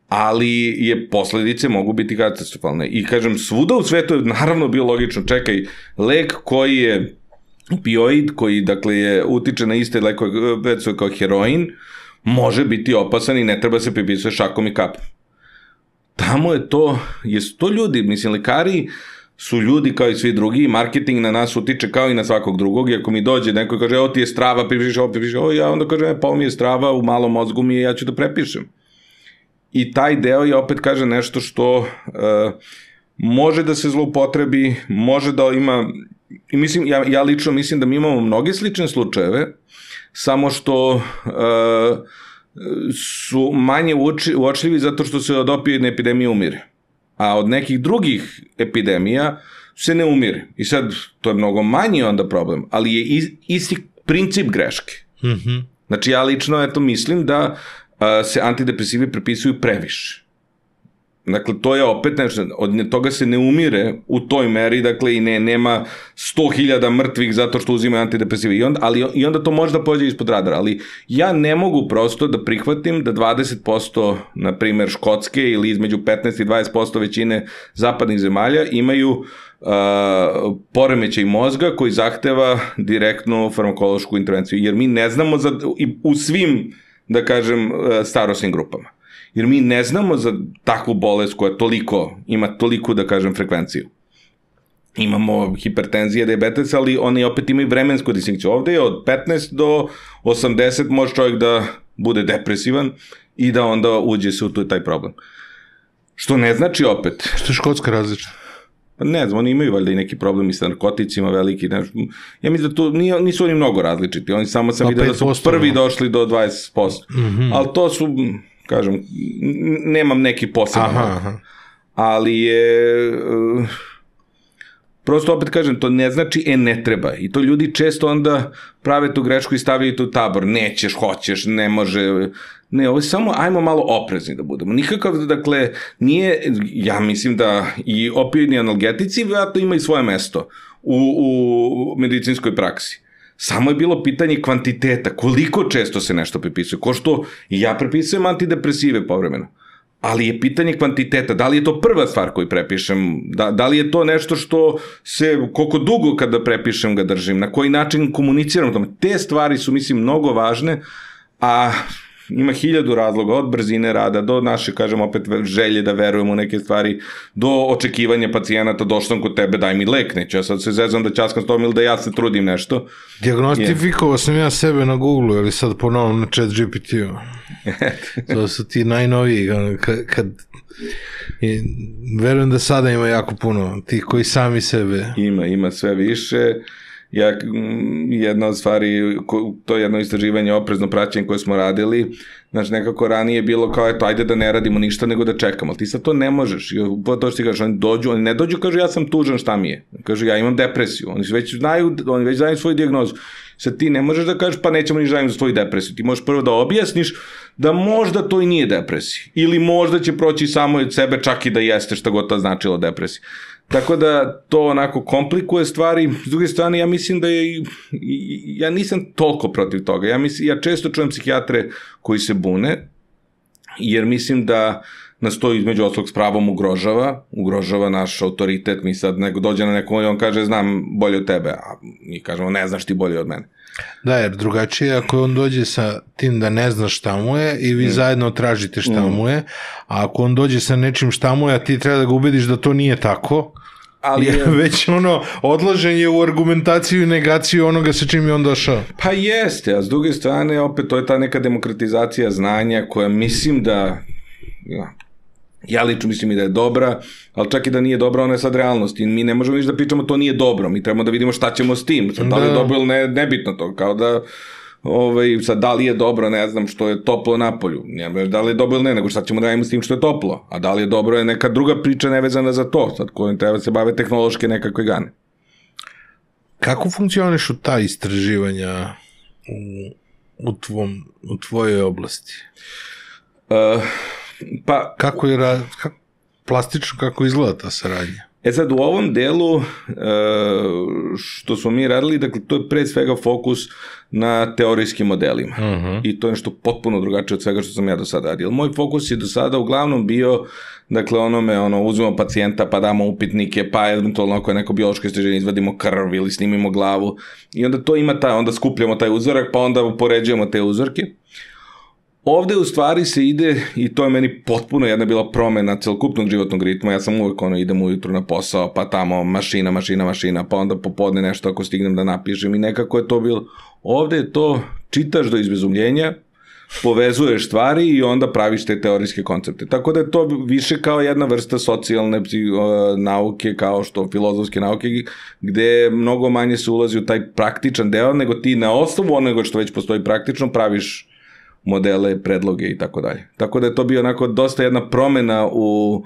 Ali je posledice mogu biti katastrofalne. I kažem, svuda u svetu je naravno bio logično, čekaj, lek koji je opioid, koji dakle je utiče na iste lekove kao heroin, može biti opasan i ne treba se pripisuje šakom i kapom. Tamo je to, jesu to ljudi, mislim, lekari su ljudi kao i svi drugi, marketing na nas utiče kao i na svakog drugog, i ako mi dođe neko kaže, evo ti je strava, pripišeš ovo, pripišeš ovo, ja onda kažem, e, pa mi je strava, u malom mozgu mi je, ja ću da prepišem. I taj deo je opet, kaže, nešto što uh, može da se zloupotrebi, može da ima, i mislim, ja, ja lično mislim da mi imamo mnoge slične slučajeve, samo što uh, su manje uoči, uočljivi zato što se od opijene epidemije umire. A od nekih drugih epidemija se ne umire. I sad, to je mnogo manji onda problem, ali je isti princip greške. Mm -hmm. Znači, ja lično eto mislim da uh, se antidepresivi prepisuju previše. Dakle, to je opet nešto, od toga se ne umire u toj meri, dakle, i ne, nema 100.000 mrtvih zato što uzimaju antidepresivi. I onda, ali, I onda to možda pođe ispod radara, ali ja ne mogu prosto da prihvatim da 20%, na primer, Škotske ili između 15 i 20% većine zapadnih zemalja imaju uh, poremećaj mozga koji zahteva direktnu farmakološku intervenciju, jer mi ne znamo za, u svim, da kažem, starosnim grupama jer mi ne znamo za takvu bolest koja toliko, ima toliko, da kažem, frekvenciju. Imamo hipertenzije, diabetes, ali oni opet imaju vremensku distinkciju. Ovde je od 15 do 80 može čovjek da bude depresivan i da onda uđe se u tu, taj problem. Što ne znači opet... Što je škotska različna? Pa ne znam, oni imaju valjda i neki problemi sa narkoticima veliki. Ne, ja mislim da to nije, nisu oni mnogo različiti. Oni samo sam pa vidio da su prvi došli do 20%. Mm -hmm. Ali to su kažem, nemam neki poseban. Aha, aha. Ali je... Uh, prosto opet kažem, to ne znači e ne treba. I to ljudi često onda prave tu grešku i stavljaju tu tabor. Nećeš, hoćeš, ne može. Ne, ovo je samo ajmo malo oprezni da budemo. Nikakav, dakle, nije, ja mislim da i opioidni analgetici vjerojatno imaju svoje mesto u, u medicinskoj praksi. Samo je bilo pitanje kvantiteta, koliko često se nešto prepisuje, ko što i ja prepisujem antidepresive povremeno. Ali je pitanje kvantiteta, da li je to prva stvar koju prepišem, da, da li je to nešto što se, koliko dugo kada prepišem ga držim, na koji način komuniciram o tome. Te stvari su, mislim, mnogo važne, a ima hiljadu razloga, od brzine rada do naše, kažem opet, želje da verujemo u neke stvari, do očekivanja pacijenata, došao kod tebe, daj mi lek, neću ja sad se zezam da časkam s tom ili da ja se trudim nešto. Diagnostifikovao sam ja sebe na Google, ali sad ponovno na chat GPT-u. <laughs> to su ti najnoviji, kad, kad I verujem da sada ima jako puno tih koji sami sebe. Ima, ima sve više ja, jedna od stvari, to je jedno istraživanje oprezno praćenje koje smo radili, Znaš, nekako ranije je bilo kao, eto, ajde da ne radimo ništa, nego da čekamo. Ali ti sad to ne možeš. I to što ti kažeš, oni dođu, oni ne dođu, kažu, ja sam tužan, šta mi je? Kažu, ja imam depresiju. Oni već znaju, oni već znaju svoju dijagnozu. Sad ti ne možeš da kažeš, pa nećemo ni žalim za svoju depresiju. Ti možeš prvo da objasniš da možda to i nije depresija. Ili možda će proći samo od sebe, čak i da jeste šta god to značilo depresija. Tako da to onako komplikuje stvari. S druge strane, ja mislim da je, ja nisam toliko protiv toga. Ja, mislim, ja često čujem psihijatre koji se bune, jer mislim da nas to između oslog s pravom ugrožava, ugrožava naš autoritet, mi sad neko dođe na nekom i on kaže znam bolje od tebe, a mi kažemo ne znaš ti bolje od mene. Da, jer drugačije ako on dođe sa tim da ne zna šta mu je i vi mm. zajedno tražite šta mm. mu je, a ako on dođe sa nečim šta mu je, a ti treba da ga ubediš da to nije tako, ali je već ono odlaženje u argumentaciju i negaciju onoga sa čim je on došao. Pa jeste, a s druge strane opet to je ta neka demokratizacija znanja koja mislim da ja, ja lično mislim i da je dobra, ali čak i da nije dobra, ona je sad realnost i mi ne možemo ništa da pričamo to nije dobro, mi trebamo da vidimo šta ćemo s tim, sad, da li je da. dobro ili ne, nebitno to, kao da ovaj, sad da li je dobro, ne znam, što je toplo na polju, ne, da li je dobro ili ne, nego šta ćemo da radimo s tim što je toplo, a da li je dobro je neka druga priča nevezana za to, sad kojim treba da se bave tehnološke nekakve gane. Kako funkcionišu ta istraživanja u, u, tvom, u tvojoj oblasti? Uh, pa... Kako je, kako, plastično kako izgleda ta saradnja? E sad, u ovom delu, e, što smo mi radili, dakle, to je pre svega fokus na teorijskim modelima. Uh mhm. -huh. I to je nešto potpuno drugačije od svega što sam ja do sada radio. Moj fokus je do sada uglavnom bio, dakle, onome, ono, uzmemo pacijenta, pa damo upitnike, pa eventualno ako je neko biološko istraženje, izvadimo krv ili snimimo glavu. I onda to ima taj, onda skupljamo taj uzorak, pa onda upoređujemo te uzorke. Ovde u stvari se ide, i to je meni potpuno jedna bila promena celokupnog životnog ritma, ja sam uvek ono, idem ujutru na posao, pa tamo mašina, mašina, mašina, pa onda popodne nešto ako stignem da napišem i nekako je to bilo. Ovde je to, čitaš do izbezumljenja, povezuješ stvari i onda praviš te teorijske koncepte. Tako da je to više kao jedna vrsta socijalne nauke, kao što filozofske nauke, gde mnogo manje se ulazi u taj praktičan deo, nego ti na osnovu onoga što već postoji praktično praviš modele, predloge i tako dalje. Tako da je to bio onako dosta jedna promena u,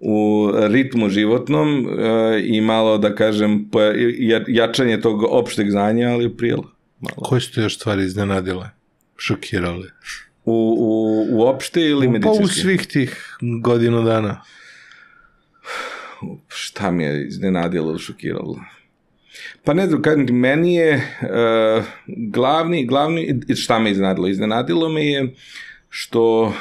u ritmu životnom e, i malo da kažem jačanje tog opšteg znanja, ali prijelo. Malo. Koje su te još stvari iznenadile, šokirale? U, u, u opšte ili medicinske? Pa u svih tih godinu dana. Šta mi je iznenadilo ili šokiralo? Pa ne znam, kažem ti, meni je uh, glavni, glavni, šta me iznenadilo? Iznenadilo me je što, uh,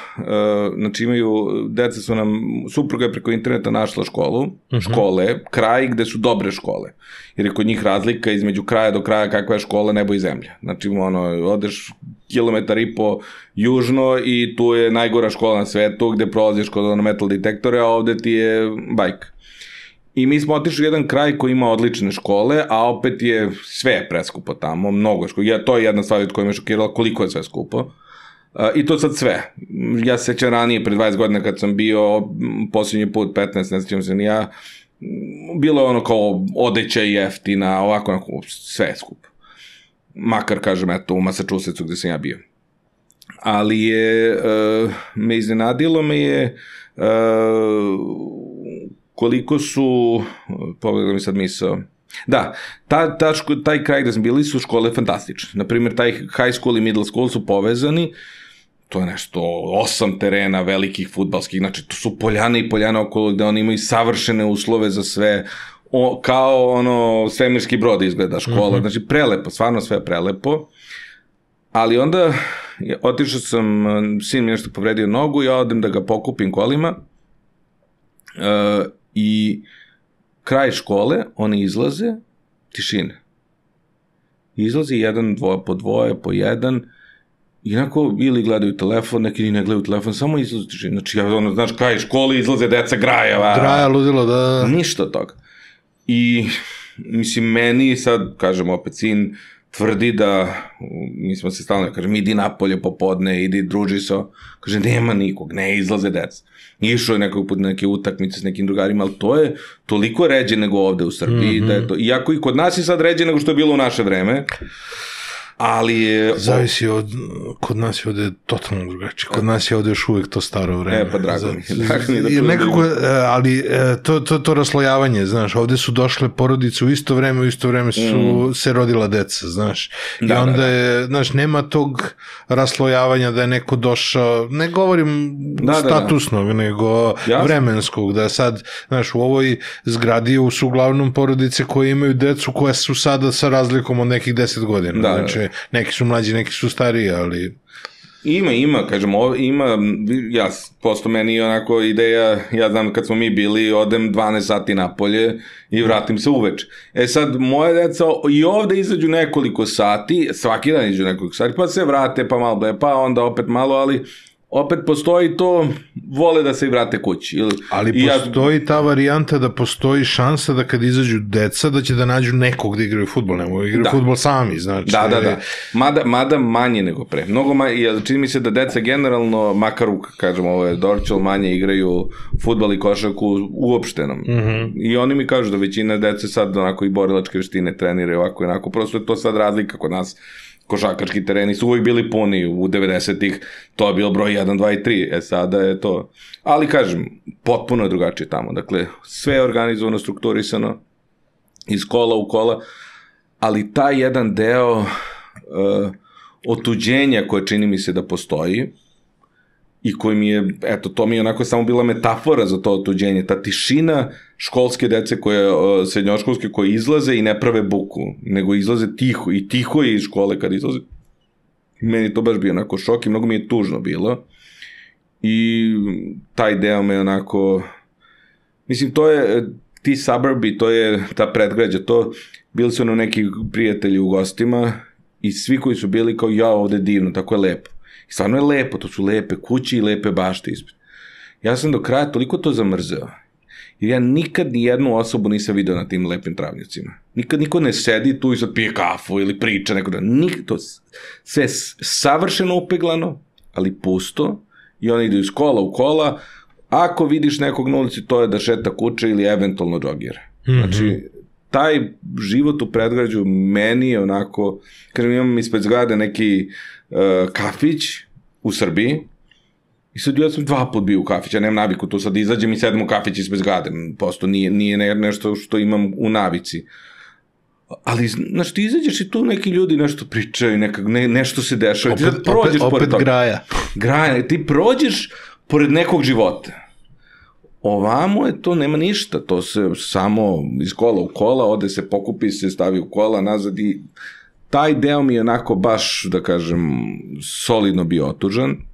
znači imaju, deca su nam, supruga je preko interneta našla školu, uh mhm. -huh. škole, kraj gde su dobre škole. Jer je kod njih razlika između kraja do kraja kakva je škola nebo i zemlja. Znači, ono, odeš kilometar i po južno i tu je najgora škola na svetu gde prolaziš kod ono metal detektore, a ovde ti je bajka. I mi smo otišli u jedan kraj koji ima odlične škole, a opet je sve preskupo tamo, mnogo je skupo. Ja, to je jedna stvar od koja me šokirala koliko je sve skupo. Uh, I to sad sve. Ja se sećam ranije, pre 20 godina kad sam bio posljednji put, 15, ne sećam se ni ja, bilo je ono kao odeća jeftina, ovako, onako, sve je skupo. Makar, kažem, eto, u Massachusettsu gde sam ja bio. Ali je, uh, me iznenadilo me je uh, koliko su, pogledaj mi sad misao, Da, ta, ta ško, taj kraj gde smo bili su škole fantastične. Naprimer, taj high school i middle school su povezani, to je nešto, osam terena velikih futbalskih, znači to su poljane i poljane okolo gde oni imaju savršene uslove za sve, o, kao ono svemirski brod izgleda škola, mm -hmm. znači prelepo, stvarno sve prelepo, ali onda otišao sam, sin mi nešto povredio nogu, ja odem da ga pokupim kolima, uh, I kraj škole, oni izlaze, tišina. Izlazi jedan, dvoje po dvoje, po jedan, i onako ili gledaju telefon, neki ni ne gledaju telefon, samo izlaze tišina. Znači, ja, ono, znaš, kraj škole, izlaze deca grajeva. Graja, ludilo, da. Ništa od toga. I, mislim, meni sad, kažem opet, sin, tvrdi da, mi smo se stalno, kažem, idi napolje popodne, idi druži se, kaže, nema nikog, ne izlaze deca. Išao je nekog put neke utakmice s nekim drugarima, ali to je toliko ređe nego ovde u Srbiji, mm -hmm. da je to, iako i kod nas je sad ređe nego što je bilo u naše vreme, Ali. Zavisi od, kod nas je ovde totalno drugačije. Kod nas je ovde još uvek to staro vreme. E, pa drago mi drago mi da da nekako, e, ali e, to, to, to raslojavanje, znaš, ovde su došle porodice u isto vreme, u isto vreme su se rodila deca, znaš. I Mm. Da, da, onda da. je, znaš, nema tog raslojavanja da je neko došao, ne govorim Da, da, da. statusnog, nego Jasno. vremenskog, da sad, znaš, u ovoj zgradi su uglavnom porodice koje imaju decu koje su sada sa razlikom od nekih 10 godina. Da, da. Neki su mlađi, neki su stariji, ali... Ima, ima, kažem, ovo- ima, ja, posto meni onako ideja, ja znam kad smo mi bili, odem 12 sati napolje i vratim se uveč. E sad, moje deca i ovde izađu nekoliko sati, svaki dan izađu nekoliko sati, pa se vrate, pa malo ble, pa onda opet malo, ali opet postoji to, vole da se i vrate kući. Ili, Ali i postoji ta varijanta da postoji šansa da kad izađu deca da će da nađu nekog da igraju futbol, ne mogu igraju Da. futbol sami, znači. Da, da, da. Mada, mada manje nego pre. Mnogo manje, jer čini mi se da deca generalno, makar u, kažemo, ovo je Dorčel, manje igraju futbal i košarku uopštenom. Mm. -hmm. I oni mi kažu da većina dece sad onako i borilačke veštine treniraju ovako i onako. Prosto je to sad razlika kod nas. Košarkaški tereni su uvijek bili puni u 90-ih, to je bilo broj 1, 2 i 3, e sada je to. Ali kažem, potpuno je drugačije tamo. Dakle, sve je organizovano, strukturisano, iz kola u kola, ali taj jedan deo uh, otuđenja koje čini mi se da postoji i koji mi je, eto, to mi je onako samo bila metafora za to otuđenje, ta tišina školske dece koje, srednjoškolske koje izlaze i ne prave buku, nego izlaze tiho i tiho je iz škole kad izlaze. Meni to baš bio onako šok i mnogo mi je tužno bilo. I taj deo me onako, mislim, to je, e, ti suburbi, to je ta predgrađa, to, bili su ono neki prijatelji u gostima i svi koji su bili kao, ja, ovde divno, tako je lepo. I stvarno je lepo, to su lepe kuće i lepe bašte ispred. Ja sam do kraja toliko to zamrzeo. Jer ja nikad ni jednu osobu nisam video na tim lepim travnjacima. Nikad niko ne sedi tu i sad pije kafu ili priča neko da... Nik, to sve savršeno upeglano, ali pusto. I oni idu iz kola u kola. Ako vidiš nekog na ulici, to je da šeta kuće ili eventualno džogira. Znači, taj život u predgrađu meni je onako, kažem, imam ispred zgrade neki uh, kafić u Srbiji, I sad ja sam dva put bio u kafić, ja nemam naviku tu sad izađem i sedem u kafić ispred zgrade, posto nije, nije ne, nešto što imam u navici. Ali, znaš, ti izađeš i tu neki ljudi nešto pričaju, neka, ne, nešto se dešava. ti Opet, sad prođeš opet, pored opet toga. graja. Graja, ti prođeš pored nekog života. Ovamo je to, nema ništa, to se samo iz kola u kola, ode se, pokupi se, stavi u kola, nazad i taj deo mi je onako baš, da kažem, solidno bio otužan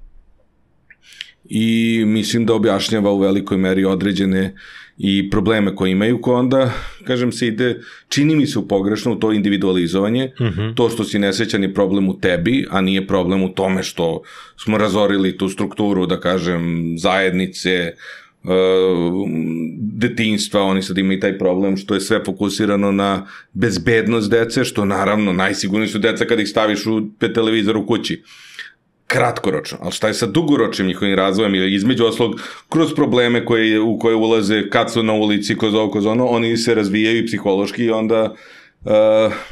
i mislim da objašnjava u velikoj meri određene i probleme koje imaju, ko onda, kažem se, ide, čini mi se u pogrešno u to individualizovanje, uh -huh. to što si nesrećan je problem u tebi, a nije problem u tome što smo razorili tu strukturu, da kažem, zajednice, uh, detinjstva, oni sad imaju taj problem što je sve fokusirano na bezbednost dece, što naravno najsigurniji su deca kad ih staviš u televizor u kući kratkoročno, ali šta je sa dugoročnim njihovim razvojem? Ili između oslog kroz probleme koje, u koje ulaze kad su na ulici, kroz ovo, kroz ono, oni se razvijaju psihološki i onda uh,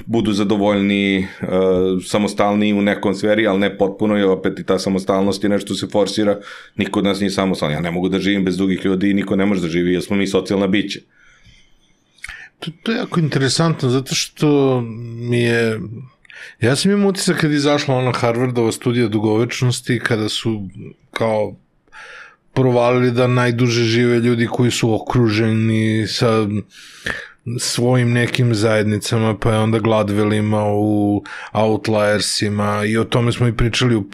budu zadovoljni, uh, samostalni u nekom sferi, ali ne potpuno i opet i ta samostalnost je nešto se forsira, niko od nas nije samostalan, ja ne mogu da živim bez drugih ljudi i niko ne može da živi, jer smo mi socijalna bića. To, to je jako interesantno, zato što mi je... Ja sam imao utisak kad je izašla ona Harvardova studija dugovečnosti, kada su kao provalili da najduže žive ljudi koji su okruženi sa svojim nekim zajednicama, pa je onda Gladwellima u Outliersima i o tome smo i pričali u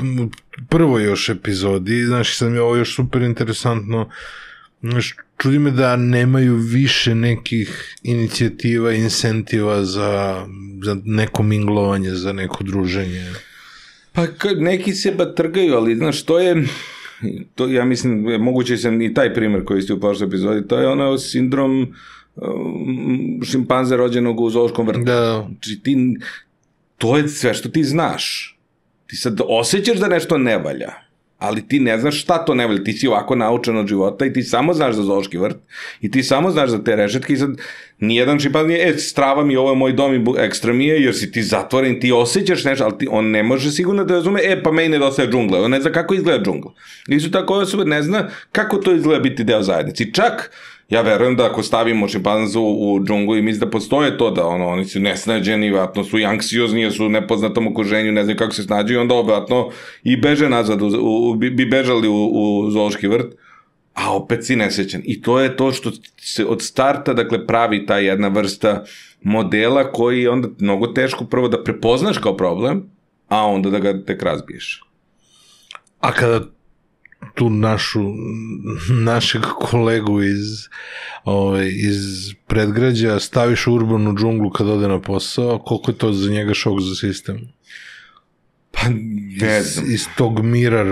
prvoj još epizodi, znaš, sad mi je ovo još super interesantno, znaš, čudi me da nemaju više nekih inicijativa, incentiva za, za neko minglovanje, za neko druženje. Pa neki se ba trgaju, ali znaš, to je, to ja mislim, moguće sam i taj primer koji ste u prošloj epizodi, to je ono sindrom um, šimpanze rođenog u zoološkom vrtu. Da. Znači ti, to je sve što ti znaš. Ti sad osjećaš da nešto ne valja. Ali ti ne znaš šta to ne volja, ti si ovako naučen od života i ti samo znaš za zoološki vrt i ti samo znaš za te rešetke i sad nijedan šimpanz nije, e, strava mi, ovo je moj dom i ekstra mi je, jer si ti zatvoren, ti osjećaš nešto, ali ti, on ne može sigurno da razume, e, pa meni nedostaje džungla, on ne zna kako izgleda džungla. Isto tako osoba ne zna kako to izgleda biti deo zajednice. Čak, ja verujem da ako stavimo šimpanzu u džunglu i mislim da postoje to da ono, oni su nesnađeni, vratno su i anksiozni, su u nepoznatom okruženju, ne znaju kako se snađu i onda vratno i beže nazad, u, u, bi, bežali u, u zoološki vrt, a opet si nesrećan. I to je to što se od starta, dakle, pravi ta jedna vrsta modela koji je onda mnogo teško prvo da prepoznaš kao problem, a onda da ga tek razbiješ. A kada tu našu, našeg kolegu iz, ovaj, iz predgrađa staviš u urbanu džunglu kad ode na posao, koliko je to za njega šok za sistem? Pa, ne Iz, znam. iz tog mira.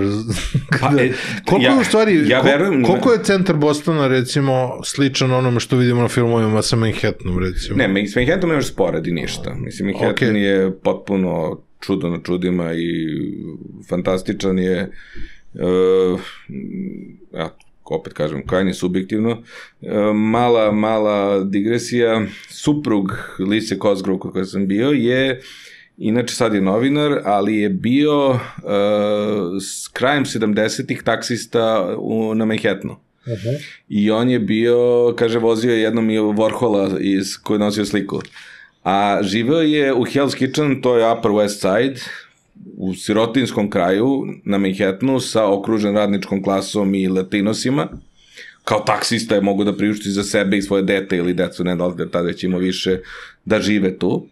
Pa, Kada, e, koliko ja- u stvari, ja verujem- koliko je centar Bostona, recimo, sličan onome što vidimo na filmovima sa Manhattanom, recimo? Ne, mi s Manhattanom nemaš sporedi ništa. Mislim, Manhattan Ok. je potpuno čudo na čudima i fantastičan je ja, opet kažem, krajnje subjektivno. Uh, mala, mala digresija. Suprug Lise Cosgrove kod koja sam bio je Inače sad je novinar, ali je bio uh, s krajem 70-ih taksista u, na Manhattanu. I on je bio, kaže, vozio je jednom i Warhola iz, koji je nosio sliku. A živeo je u Hell's Kitchen, to je Upper West Side, u sirotinskom kraju na Manhattanu sa okružen radničkom klasom i latinosima. Kao taksista je mogu da priušti za sebe i svoje dete ili decu, ne da da tada već ima više, da žive tu.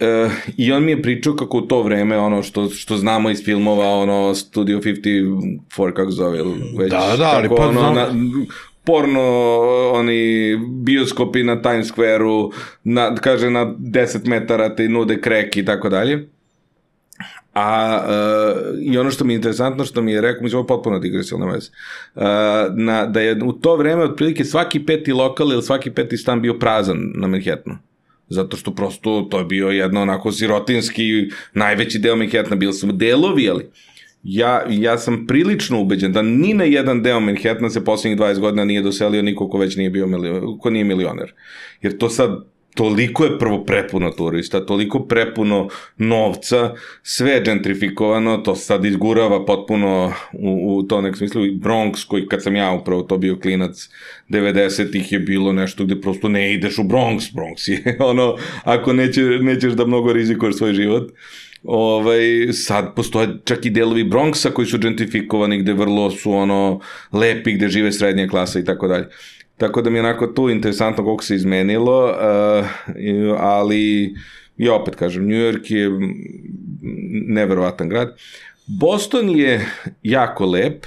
E, I on mi je pričao kako u to vreme, ono što, što znamo iz filmova, ono Studio 54, kako zove, ili već, Da, da, ali kako pa ono, znam. na, porno, oni bioskopi na Times Square-u, na, kaže na 10 metara te nude krek i tako dalje. A, uh, i ono što mi je interesantno, što mi je rekao, mislim, ovo je potpuno digresilna vez, uh, na, da je u to vreme otprilike svaki peti lokal ili svaki peti stan bio prazan na Manhattanu. Zato što prosto to je bio jedno onako sirotinski, najveći deo Manhattana, bili su delovi, ali ja, ja sam prilično ubeđen da ni na jedan deo Manhattana se poslednjih 20 godina nije doselio niko ko već nije bio milio, ko nije milioner. Jer to sad toliko je prvo prepuno turista, toliko prepuno novca, sve je gentrifikovano, to sad izgurava potpuno u, u to nek smislu. I Bronx, koji kad sam ja upravo to bio klinac 90-ih je bilo nešto gde prosto ne ideš u Bronx, Bronx je <laughs> ono, ako neće, nećeš da mnogo rizikuješ svoj život. Ovaj, sad postoje čak i delovi Bronxa koji su gentrifikovani, gde vrlo su ono lepi, gde žive srednja klasa i tako dalje. Tako da mi je onako tu interesantno koliko se izmenilo, uh, ali ja opet kažem, New York je neverovatan grad. Boston je jako lep,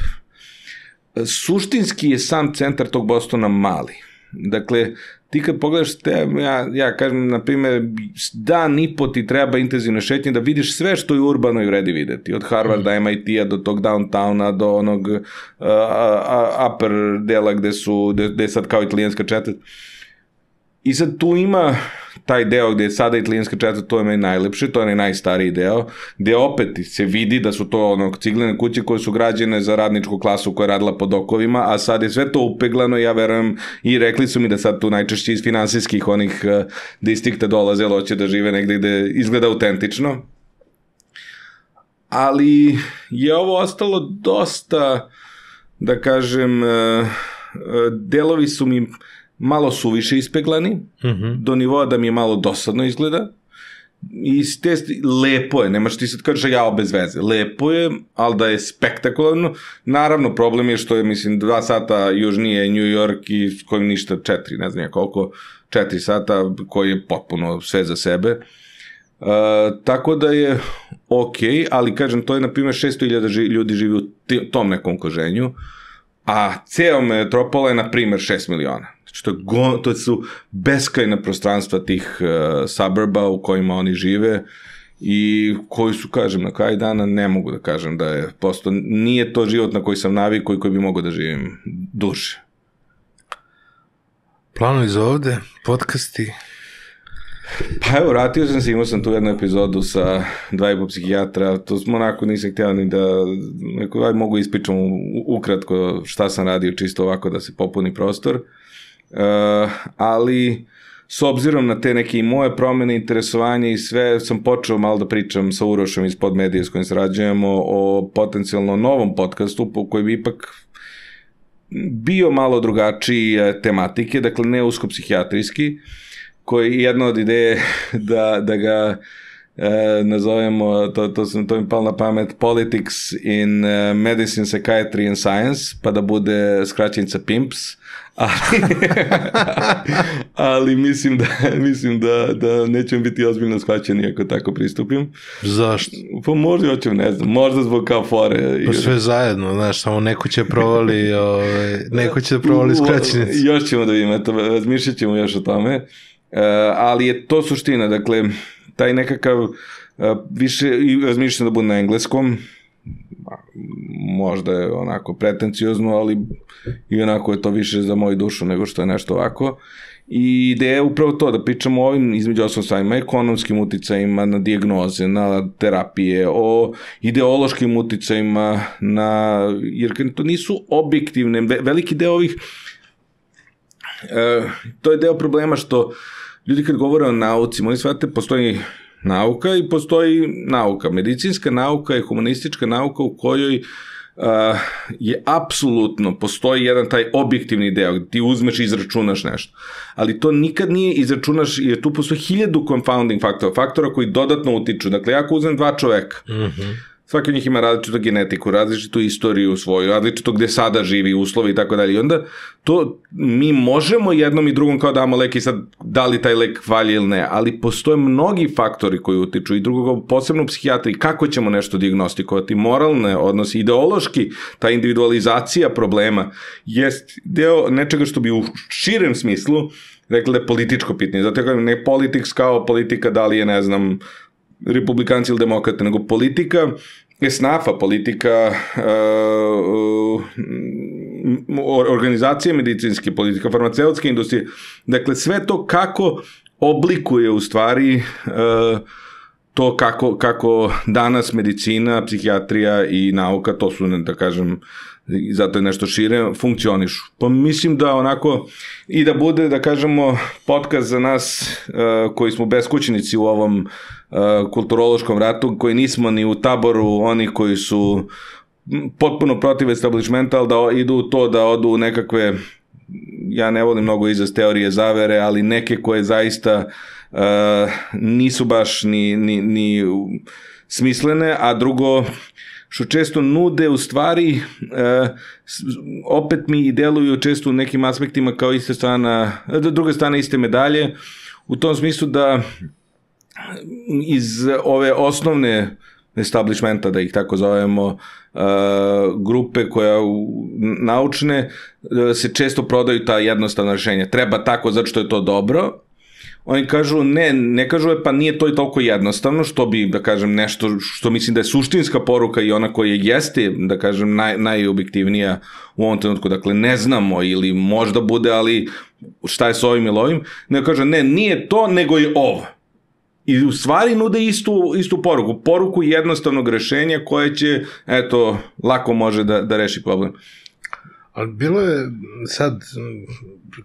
suštinski je sam centar tog Bostona mali. Dakle, ti kad pogledaš te, ja, ja kažem, na primjer, dan i po ti treba intenzivne šetnje da vidiš sve što je urbano i vredi videti. Od Harvarda, MIT-a do tog downtowna, do onog uh, upper dela gde su, gde, gde je sad kao italijanska četvrt. I sad tu ima taj deo gde je sada italijanska četvrt, to je meni najlepše, to je onaj najstariji deo, gde opet se vidi da su to ono, ciglene kuće koje su građene za radničku klasu koja je radila pod okovima, a sad je sve to upeglano, ja verujem, i rekli su mi da sad tu najčešće iz finansijskih onih uh, distrikta dolaze, ali hoće da žive negde gde izgleda autentično. Ali je ovo ostalo dosta, da kažem, uh, uh, delovi su mi malo suviše ispeglani, Uh -huh. do nivoa da mi je malo dosadno izgleda. I te, lepo je, nemaš ti sad kažeš ja bez veze. Lepo je, ali da je spektakularno. Naravno, problem je što je, mislim, dva sata južnije New York i s kojim ništa četiri, ne znam ja koliko, četiri sata, koji je potpuno sve za sebe. Uh, tako da je ok, ali kažem, to je na primjer 600.000 ži, ljudi živi u tom nekom koženju, a ceo metropola je na primjer 6 miliona. To, je go, to su beskrajna prostranstva tih uh, suburba u kojima oni žive i koji su, kažem, na kraju dana ne mogu da kažem da je posto, nije to život na koji sam navikao i koji bi mogao da živim duže. Planovi za ovde, podcasti. Pa evo, vratio sam se, imao sam tu jednu epizodu sa dva i po psihijatra, to smo onako, nisam htio ni da, neko, aj mogu ispričam u- ukratko šta sam radio, čisto ovako da se popuni prostor, uh, ali s obzirom na te neke i moje promene, interesovanje i sve, sam počeo malo da pričam sa Urošem iz Podmedije s kojim sarađujemo o potencijalno novom podcastu po koji bi ipak bio malo drugačiji e, tematike, dakle ne usko psihijatrijski, koji je jedna od ideje <laughs> da, da ga e, nazovemo, to, to, sam, to mi palo na pamet, Politics in Medicine, Psychiatry and Science, pa da bude skraćenica PIMPS, ali, <laughs> ali mislim da, mislim da, da nećemo biti ozbiljno shvaćeni ako tako pristupim. Zašto? Pa možda hoćemo, ne znam, možda zbog kao fore. Pa sve zajedno, znaš, samo neko će provali, <laughs> ovaj, neko će da provali skraćenicu. Još ćemo da vidimo, eto, razmišljat ćemo još o tome. Uh, ali je to suština, dakle, taj nekakav uh, više, razmišljam da bude na engleskom, možda je onako pretenciozno, ali i onako je to više za moju dušu nego što je nešto ovako. I ideja je upravo to, da pričamo o ovim, između osnovim stvarima, ekonomskim uticajima na dijagnoze, na terapije, o ideološkim uticajima, na, jer to nisu objektivne, veliki deo ovih, e, to je deo problema što ljudi kad govore o nauci, oni shvate, postoji nauka i postoji nauka. Medicinska nauka je humanistička nauka u kojoj uh, je apsolutno, postoji jedan taj objektivni deo, ti uzmeš i izračunaš nešto. Ali to nikad nije izračunaš, jer tu postoji hiljadu confounding faktora, faktora koji dodatno utiču. Dakle, ako uzmem dva čoveka, mm -hmm svaki od njih ima različitu genetiku, različitu istoriju svoju, različito gde sada živi, uslovi i tako dalje. I onda to mi možemo jednom i drugom kao damo lek i sad da li taj lek valje ili ne, ali postoje mnogi faktori koji utiču i drugo, posebno u psihijatriji, kako ćemo nešto diagnostikovati, moralne odnosi, ideološki, ta individualizacija problema jest deo nečega što bi u širem smislu rekli da je političko pitanje. Zato ja ne politiks kao politika da li je, ne znam, republikanci ili demokrate, nego politika je snafa, politika uh, uh, organizacije medicinske, politika farmaceutske industrije. Dakle, sve to kako oblikuje u stvari uh, to kako, kako danas medicina, psihijatrija i nauka, to su, da kažem, zato je nešto šire, funkcionišu. Pa mislim da onako, i da bude, da kažemo, podcast za nas uh, koji smo beskućnici u ovom uh, kulturološkom ratu, koji nismo ni u taboru oni koji su potpuno protiv establishmenta, ali da idu to da odu u nekakve ja ne volim mnogo izaz teorije zavere, ali neke koje zaista uh, nisu baš ni, ni, ni smislene, a drugo, što često nude u stvari, uh, opet mi i deluju često u nekim aspektima kao iste strana, druga strana iste medalje, u tom smislu da iz ove osnovne establishmenta, da ih tako zovemo, uh, grupe koja u, naučne uh, se često prodaju ta jednostavna rešenja. Treba tako zato što je to dobro. Oni kažu, ne, ne kažu, e, pa nije to i toliko jednostavno, što bi, da kažem, nešto što mislim da je suštinska poruka i ona koja jeste, da kažem, naj, najobjektivnija u ovom trenutku. Dakle, ne znamo ili možda bude, ali šta je s ovim ili ovim. Ne kaže, ne, nije to, nego je ovo. I u stvari nude istu, istu poruku. Poruku jednostavnog rešenja koje će, eto, lako može da, da reši problem. Ali bilo je sad,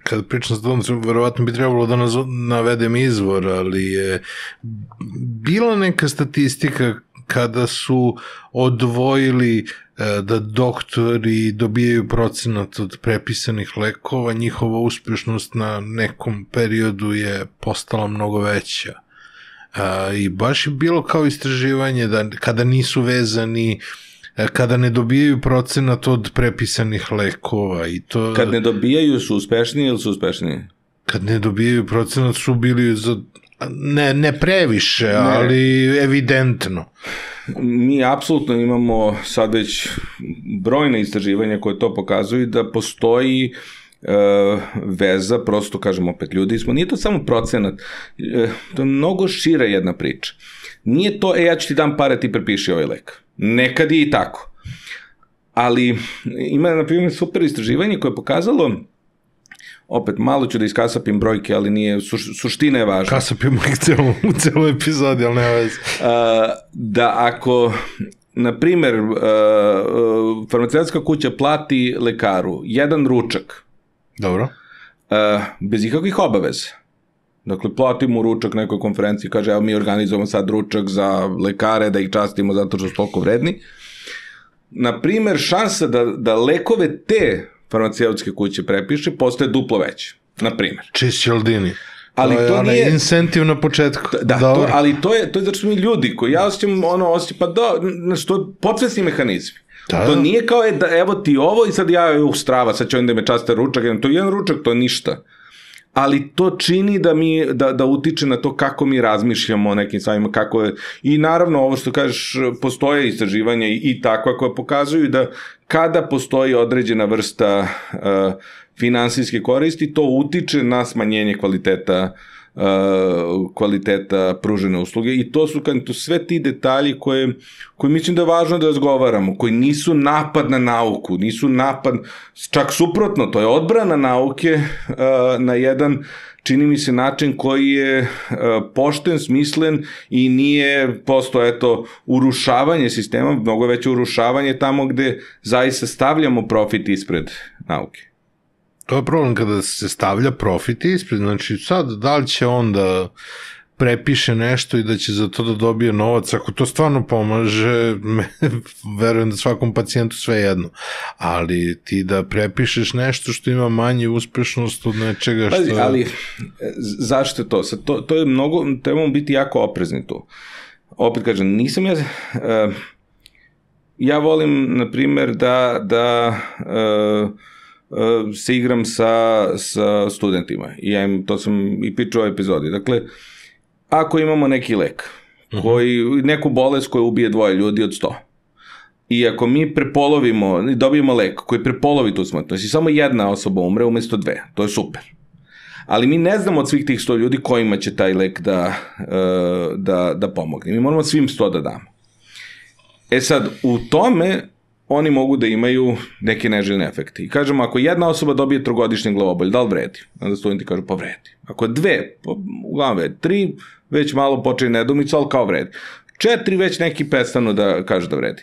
kad pričam s tobom, verovatno bi trebalo da navedem izvor, ali je bila neka statistika kada su odvojili da doktori dobijaju procenat od prepisanih lekova, njihova uspešnost na nekom periodu je postala mnogo veća. A, I baš je bilo kao istraživanje da kada nisu vezani kada ne dobijaju procenat od prepisanih lekova i to... Kad ne dobijaju su uspešniji ili su uspešniji? Kad ne dobijaju procenat su bili za... Ne, ne previše, ne. ali evidentno. Mi apsolutno imamo sad već brojne istraživanja koje to pokazuju da postoji uh, veza, prosto kažemo opet ljudi smo, nije to samo procenat, uh, to je mnogo šira jedna priča. Nije to, e, ja ću ti dam pare, ti prepiši ovaj lek. Nekad je i tako. Ali ima, na primjer, super istraživanje koje je pokazalo opet malo ću da iskasapim brojke, ali nije, suš, suština je važna. Kasapimo ih celo, u celoj epizodi, ali nema veze. A, da ako na primer, uh, uh, farmaceutska kuća plati lekaru jedan ručak Dobro. uh, bez ikakvih obaveza. Dakle, platimo ručak nekoj konferenciji, kaže, evo mi organizujemo sad ručak za lekare, da ih častimo zato što su toliko vredni. Na primer, šansa da, da lekove te farmaceutske kuće prepiše postaje duplo veće. Na primer. Čist Cialdini. Ali to, je to nije- incentiv na početku. Da, Dobro. to, ali to je, to je zato što mi ljudi koji ja osjećam ono osjećam, pa da, znaš, to je podsvesni mehanizmi. Da, to da. nije kao je da evo ti ovo i sad ja u strava, sad će on da me časte ručak, to je jedan ručak, to je ništa. Ali to čini da mi da da utiče na to kako mi razmišljamo o nekim stvarima, kako je i naravno ovo što kažeš postoje istraživanja i, i takva koja pokazuju da kada postoji određena vrsta uh, finansijske koristi, to utiče na smanjenje kvaliteta uh, kvaliteta pružene usluge i to su kad to sve ti detalji koje, koje mislim da je važno da razgovaramo, koji nisu napad na nauku, nisu napad, čak suprotno, to je odbrana nauke uh, na jedan čini mi se način koji je uh, pošten, smislen i nije posto eto urušavanje sistema, mnogo veće urušavanje tamo gde zaista stavljamo profit ispred nauke. To je problem kada se stavlja profit ispred, znači sad da li će on da prepiše nešto i da će za to da dobije novac, ako to stvarno pomaže, <laughs> me, verujem da svakom pacijentu sve jedno. Ali ti da prepišeš nešto što ima manje uspešnost od nečega što... Pazi, ali zašto to? Sad, to, to je mnogo, trebamo biti jako oprezni tu. Opet kažem, nisam ja... Uh, ja volim, na primer, da, da uh, se igram sa, sa studentima. I ja im, to sam i pričao epizodi. Dakle, ako imamo neki lek, koji, neku bolest koja ubije dvoje ljudi od sto, I ako mi prepolovimo, dobijemo lek koji prepolovi tu smrtnost i samo jedna osoba umre umesto dve, to je super. Ali mi ne znamo od svih tih 100 ljudi kojima će taj lek da, e, da, da pomogne. Mi moramo svim 100 da damo. E sad, u tome oni mogu da imaju neke neželjene efekte. I kažemo, ako jedna osoba dobije trogodišnji glavobolj, da li vredi? Onda studenti kažu, pa vredi. Ako dve, pa, uglavnom vredi. Tri, već malo počne nedumica, ali kao vredi. Četiri, već neki prestanu da kažu da vredi.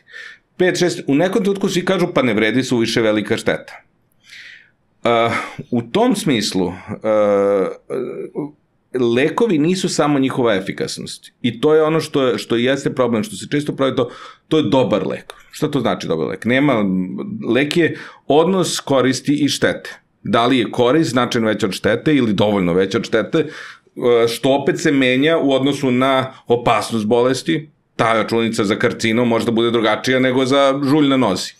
Pet, šest, u nekom trenutku svi kažu, pa ne vredi, su više velika šteta. Uh, u tom smislu, uh, lekovi nisu samo njihova efikasnost. I to je ono što, što jeste problem, što se često pravi to, to je dobar lek. Šta to znači dobar lek? Nema, lek je odnos koristi i štete. Da li je korist značajno veća od štete ili dovoljno veća od štete, uh, što opet se menja u odnosu na opasnost bolesti. Ta računica za karcinom možda bude drugačija nego za žulj na nozi.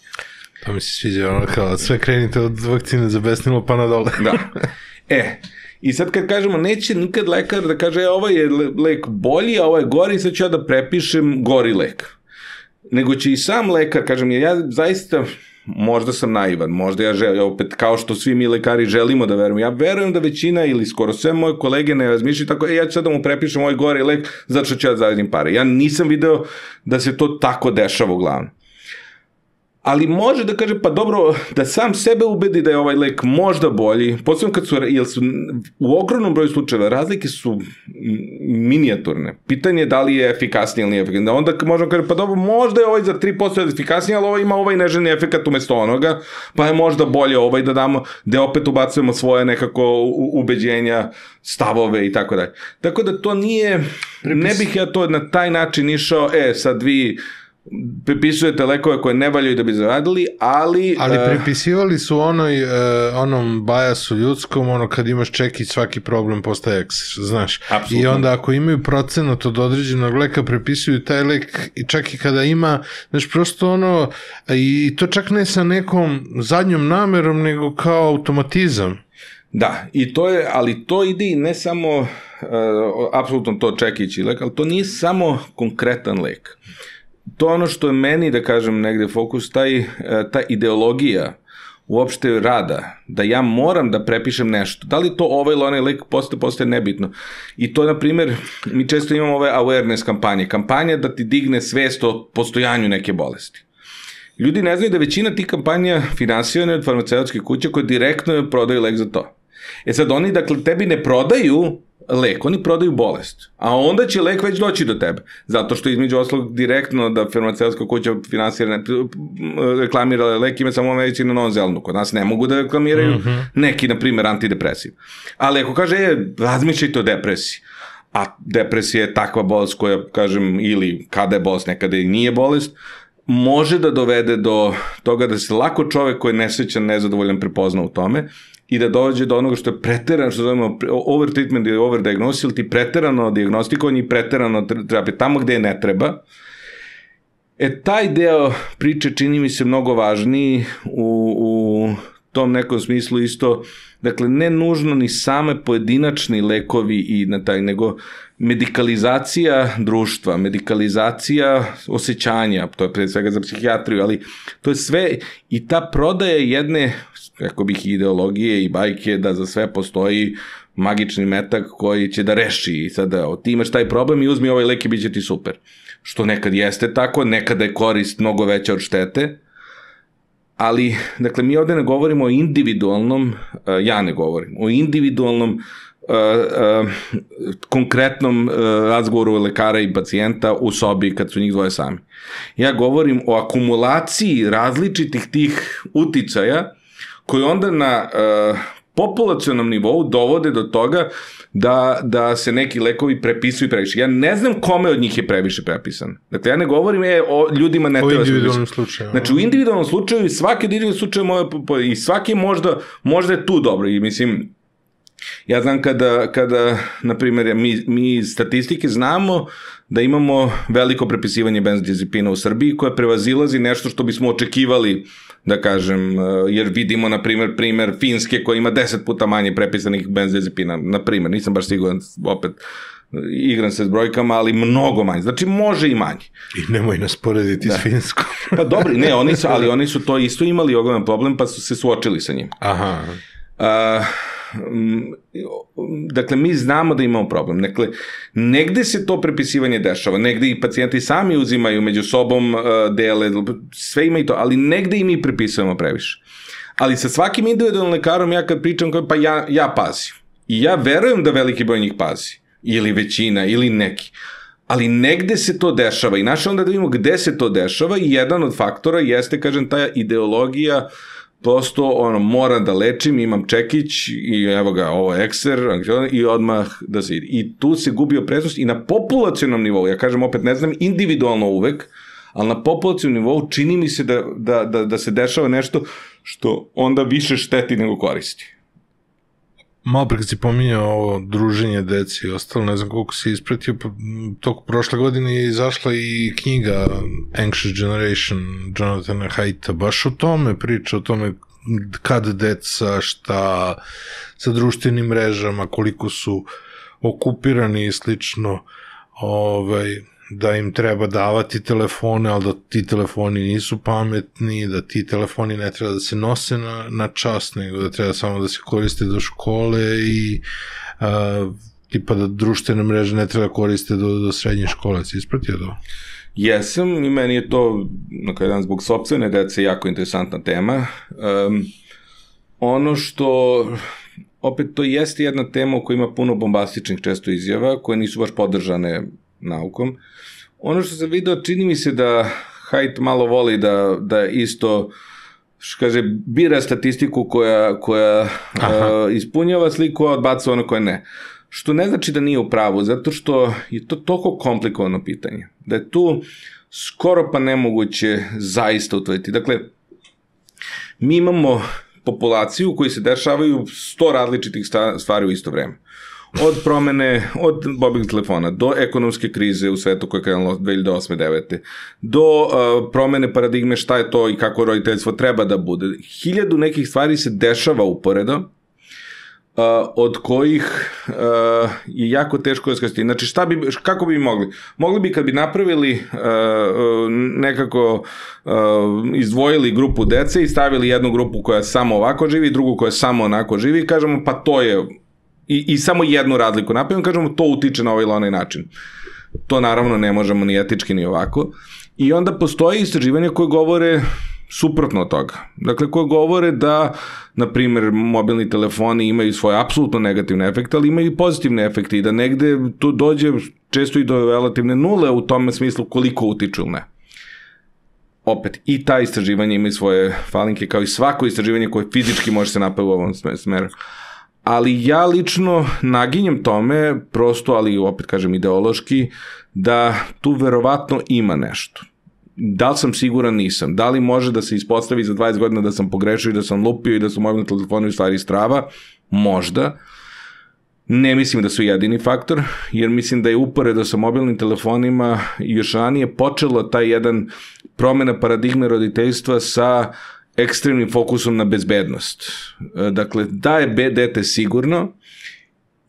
To mi se sviđa ono kao sve krenite od vakcine za besnilo pa na dole. Da. <laughs> E, i sad kad kažemo, neće nikad lekar da kaže, e, ovaj je le- lek bolji, a ovaj je gori, sad ću ja da prepišem gori lek. Nego će i sam lekar, kažem, ja zaista, možda sam naivan, možda ja želim, opet kao što svi mi lekari želimo da verujemo, ja verujem da većina ili skoro sve moje kolege ne razmišljaju tako, e, ja ću sad da mu prepišem ovaj gori lek, zato što ću ja da zaradim pare. Ja nisam video da se to tako dešava uglavnom ali može da kaže, pa dobro, da sam sebe ubedi da je ovaj lek možda bolji, posebno kad su, jer su u ogromnom broju slučajeva razlike su minijaturne. Pitanje je da li je efikasniji ili nije efikasniji. Da onda možemo kaže, pa dobro, možda je ovaj za 3% efikasniji, ali ovaj ima ovaj neželjni efekat umesto onoga, pa je možda bolje ovaj da damo, da opet ubacujemo svoje nekako ubeđenja, stavove i tako dalje. Tako da to nije, ne bih ja to na taj način išao, e, sad vi prepisujete lekove koje ne valjaju da bi zaradili, ali... Ali e, prepisivali su onoj, uh, onom bajasu ljudskom, ono kad imaš čekić svaki problem postaje X, znaš. Apsolutno. I onda ako imaju procenat od određenog leka, prepisuju taj lek i čak i kada ima, znaš, prosto ono, i to čak ne sa nekom zadnjom namerom, nego kao automatizam. Da, i to je, ali to ide i ne samo, uh, apsolutno to čekić i lek, ali to nije samo konkretan lek. To je ono što je meni, da kažem, negde fokus, taj, uh, ta ideologija uopšte rada, da ja moram da prepišem nešto. Da li to ovaj ili onaj lek postaje, postaje nebitno. I to, na primjer, mi često imamo ove awareness kampanje. Kampanja da ti digne svest o postojanju neke bolesti. Ljudi ne znaju da većina tih kampanja finansirane od farmaceutske kuće koje direktno prodaju lek za to. E sad oni, dakle, tebi ne prodaju lek, oni prodaju bolest. A onda će lek već doći do tebe. Zato što između oslog direktno da farmaceutska kuća finansira, reklamira lek ima samo Americi na Novom. Kod nas ne mogu da reklamiraju mm -hmm. neki, na primjer, antidepresiv. Ali ako kaže, e, razmišljajte o depresiji a depresija je takva bolest koja, kažem, ili kada je bolest, nekada i nije bolest, može da dovede do toga da se lako čovek koji je nesvećan, nezadovoljan prepozna u tome i da dođe do onoga što je preterano, što zovemo over treatment ili over diagnosis, ili ti preterano diagnostikovanje i preterano terapija, tamo gde je ne treba. E, taj deo priče čini mi se mnogo važniji u, u tom nekom smislu isto, dakle, ne nužno ni same pojedinačni lekovi i na taj, nego medikalizacija društva, medikalizacija osjećanja, to je pre svega za psihijatriju, ali to je sve i ta prodaja jedne, kako bih, ideologije i bajke da za sve postoji magični metak koji će da reši i sada ti imaš taj problem i uzmi ovaj lek i bit će ti super. Što nekad jeste tako, nekada je korist mnogo veća od štete, ali, dakle, mi ovde ne govorimo o individualnom, ja ne govorim, o individualnom Uh, uh, konkretnom razgovoru lekara i pacijenta u sobi kad su njih dvoje sami. Ja govorim o akumulaciji različitih tih uticaja koji onda na populacionom nivou dovode do toga da, da se neki lekovi prepisuju previše. Ja ne znam kome od njih je previše prepisan. Dakle, ja ne govorim je o ljudima ne treba... U individualnom slučaju. Znači, u individualnom slučaju i svaki individualnom slučaju moje, i svaki možda, možda je tu dobro i mislim, Ja znam kada, kada na primjer, mi, mi iz statistike znamo da imamo veliko prepisivanje benzodiazepina u Srbiji koja prevazilazi nešto što bismo očekivali da kažem, jer vidimo, na primjer, primer Finske koja ima 10 puta manje prepisanih benzodiazepina, na primjer, nisam baš siguran, opet, igram se s brojkama, ali mnogo manje. Znači, može i manje. I nemoj nas porediti da. s Finskom. pa dobro, ne, oni su, ali <laughs> oni su to isto imali ogroman problem, pa su se suočili sa njim. Aha. Uh, dakle, mi znamo da imamo problem. Dakle, negde se to prepisivanje dešava, negde i pacijenti sami uzimaju među sobom uh, dele, sve ima i to, ali negde i mi prepisujemo previše. Ali sa svakim individualnim lekarom ja kad pričam, pa ja, ja pazim. I ja verujem da veliki broj njih pazi. Ili većina, ili neki. Ali negde se to dešava i naše onda da vidimo gde se to dešava i jedan od faktora jeste, kažem, ta ideologija uh, prosto ono, moram da lečim, imam čekić i evo ga, ovo je ekser i odmah da se ide. I tu se gubi opresnost i na populacijnom nivou, ja kažem opet, ne znam individualno uvek, ali na populacijnom nivou čini mi se da, da, da, da se dešava nešto što onda više šteti nego koristi. Malo pre si pominjao ovo druženje deci i ostalo, ne znam koliko si ispratio, pa toko prošle godine je izašla i knjiga Anxious Generation Jonathana Haidta, baš o tome priča, o tome kad deca, šta sa društvenim mrežama, koliko su okupirani i slično, ovaj, da im treba davati telefone, ali da ti telefoni nisu pametni, da ti telefoni ne treba da se nose na, na čas, nego da treba samo da se koriste do škole i a, tipa da društvene mreže ne treba da koriste do, do srednje škole. Si ispratio to? Jesam i meni je to, na kraju dan, zbog sobstvene dece jako interesantna tema. Um, ono što opet to jeste jedna tema u kojoj ima puno bombastičnih često izjava koje nisu baš podržane naukom. Ono što sam video, čini mi se da Haidt malo voli da, da isto što kaže, bira statistiku koja, koja uh, ispunjava sliku, a odbaca ono koje ne. Što ne znači da nije u pravu, zato što je to toliko komplikovano pitanje, da je tu skoro pa nemoguće zaista utvrditi. Dakle, mi imamo populaciju u kojoj se dešavaju sto različitih stvari u isto vreme od promene, od mobilnih telefona, do ekonomske krize u svetu koja je krenula 2008-2009, do uh, promene paradigme šta je to i kako roditeljstvo treba da bude. Hiljadu nekih stvari se dešava uporedo, uh, od kojih uh, je jako teško iskasti. Znači, šta bi, kako bi mogli? Mogli bi kad bi napravili uh, nekako uh, izdvojili grupu dece i stavili jednu grupu koja samo ovako živi, drugu koja samo onako živi, kažemo pa to je i, i samo jednu razliku napravimo, kažemo to utiče na ovaj ili onaj način. To naravno ne možemo ni etički ni ovako. I onda postoje istraživanja koje govore suprotno od toga. Dakle, koje govore da, na primjer, mobilni telefoni imaju svoje apsolutno negativne efekte, ali imaju i pozitivne efekte i da negde to dođe često i do relativne nule u tome smislu koliko utiču ili ne. Opet, i ta istraživanja imaju svoje falinke, kao i svako istraživanje koje fizički može se napraviti u ovom smeru. Ali ja lično naginjem tome, prosto, ali opet kažem ideološki, da tu verovatno ima nešto Da li sam siguran? Nisam. Da li može da se ispostavi za 20 godina da sam pogrešio i da sam lupio i da su mobilni telefoni u stvari strava? Možda. Ne mislim da su jedini faktor, jer mislim da je uporedo sa mobilnim telefonima još ranije počelo taj jedan promena paradigme roditeljstva sa ekstremnim fokusom na bezbednost. Dakle, da je dete sigurno,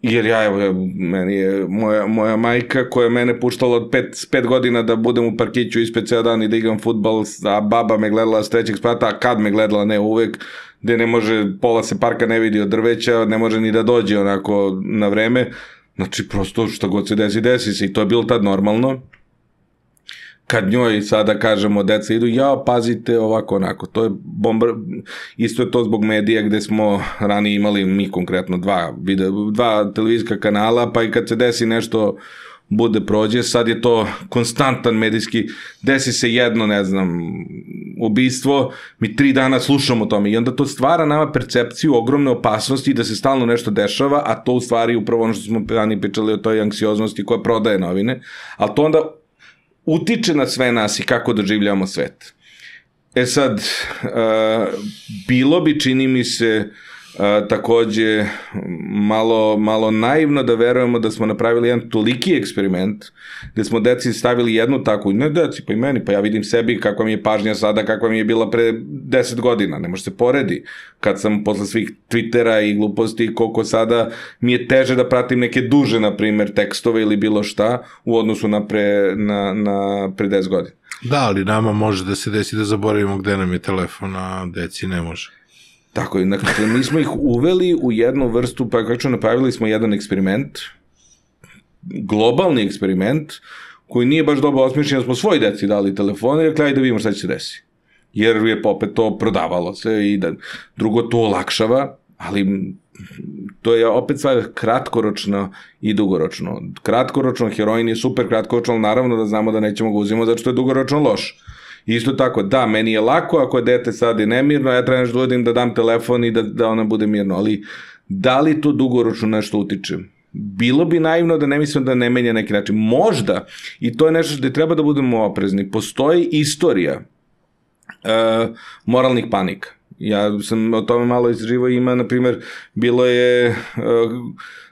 Jer ja, evo, meni je moja, moja majka koja je mene puštala od pet, pet godina da budem u parkiću ispred ceo dan i da igram futbal, a baba me gledala s trećeg sprata, a kad me gledala, ne uvek, gde ne može, pola se parka ne vidi od drveća, ne može ni da dođe onako na vreme, znači prosto što god se desi, desi se i to je bilo tad normalno kad njoj sada kažemo deca idu, ja pazite ovako onako, to je bomba, isto je to zbog medija gde smo ranije imali mi konkretno dva, video, dva televizijska kanala, pa i kad se desi nešto bude prođe, sad je to konstantan medijski, desi se jedno, ne znam, ubistvo, mi tri dana slušamo o tome i onda to stvara nama percepciju ogromne opasnosti da se stalno nešto dešava, a to u stvari upravo ono što smo ranije pričali o toj anksioznosti koja prodaje novine, ali to onda utiče na sve nas i kako doživljavamo svet. E sad, uh, bilo bi, čini mi se, a, takođe malo, malo naivno da verujemo da smo napravili jedan toliki eksperiment gde smo deci stavili jednu takvu, ne deci, pa i meni, pa ja vidim sebi kakva mi je pažnja sada, kakva mi je bila pre 10 godina, ne može se poredi. Kad sam posle svih Twittera i gluposti, koliko sada mi je teže da pratim neke duže, na primer, tekstove ili bilo šta u odnosu na pre, na, na pre 10 godina. Da, ali nama može da se desi da zaboravimo gde nam je telefon, a deci ne može. Tako je, dakle, mi smo ih uveli u jednu vrstu, pa kako napravili smo jedan eksperiment, globalni eksperiment, koji nije baš dobro osmišljen, smo svoj deci dali telefone i rekli, da vidimo šta će se desi. Jer je popet to prodavalo se i da drugo to olakšava, ali to je opet sve kratkoročno i dugoročno. Kratkoročno, heroin je super kratkoročno, naravno da znamo da nećemo ga uzimati zato što je dugoročno loš. Isto tako, da, meni je lako ako je dete sad je nemirno, ja treba nešto da da dam telefon i da, da ona bude mirno, ali da li to dugoročno nešto utiče? Bilo bi naivno da ne mislim da ne menja neki način. Možda, i to je nešto što treba da budemo oprezni, postoji istorija uh, moralnih panika. Ja sam o tome malo izživo ima, na primjer, bilo je uh,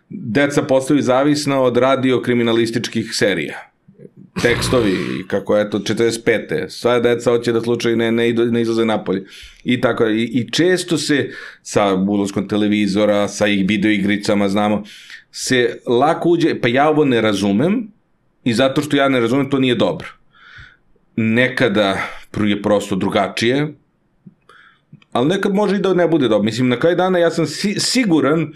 deca postaju zavisna od radio kriminalističkih serija tekstovi i kako je to 45. Sva deca hoće da slučaju ne, ne, ne izlaze napolje. I tako, i, i često se sa ulazkom televizora, sa ih video igricama, znamo, se lako uđe, pa ja ovo ne razumem i zato što ja ne razumem, to nije dobro. Nekada je prosto drugačije, ali nekad može i da ne bude dobro. Mislim, na kraju dana ja sam si, siguran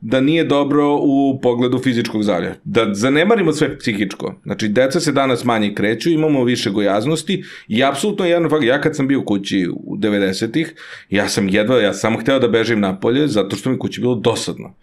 da nije dobro u pogledu fizičkog zdravlja. Da zanemarimo sve psihičko. Znači, deca se danas manje kreću, imamo više gojaznosti i apsolutno jedan fakt, ja kad sam bio u kući u 90-ih, ja sam jedva, ja sam hteo da bežim napolje zato što mi kući bilo dosadno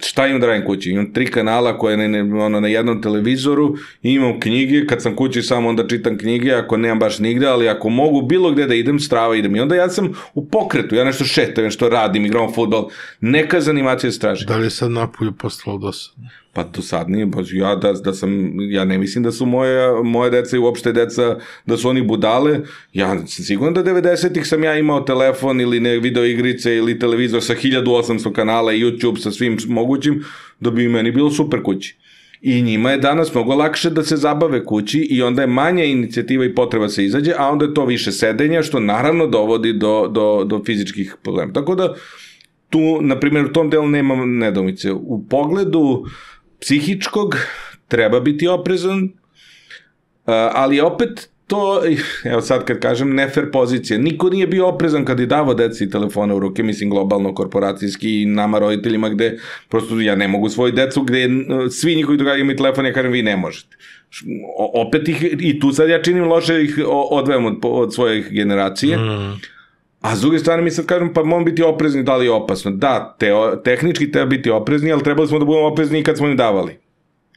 šta imam da radim kući? Imam tri kanala koje ne, ono, na jednom televizoru, imam knjige, kad sam kući samo onda čitam knjige, ako nemam baš nigde, ali ako mogu bilo gde da idem, strava idem. I onda ja sam u pokretu, ja nešto šetam, nešto radim, igram futbol, neka zanimacija straži. Da li je sad napolju postalo dosadno? Pa dosadnije, pa ja da, da sam, ja ne mislim da su moje, moje deca i uopšte deca, da su oni budale. Ja sam siguran da 90-ih sam ja imao telefon ili ne video igrice ili televizor sa 1800 kanala i YouTube sa svim mogućim, da bi meni bilo super kući. I njima je danas mnogo lakše da se zabave kući i onda je manja inicijativa i potreba se izađe, a onda je to više sedenja, što naravno dovodi do, do, do fizičkih problema. Tako da, tu, na primjer, u tom delu nemam nedomice. U pogledu uh, psihičkog, treba biti oprezan, ali opet to, evo sad kad kažem, nefer pozicija. Niko nije bio oprezan kad je davo deci telefone u ruke, mislim globalno, korporacijski i nama roditeljima gde prosto ja ne mogu svoju decu gde e, svi njihovi drugari imaju telefon, ja kažem vi ne možete. O, opet ih, i tu sad ja činim loše ih odvajam od, od svojih generacije. Mm. A s druge strane mi sad kažem, pa moramo biti oprezni da li je opasno. Da, teo, tehnički treba biti oprezni, ali trebali smo da budemo oprezni i kad smo im davali.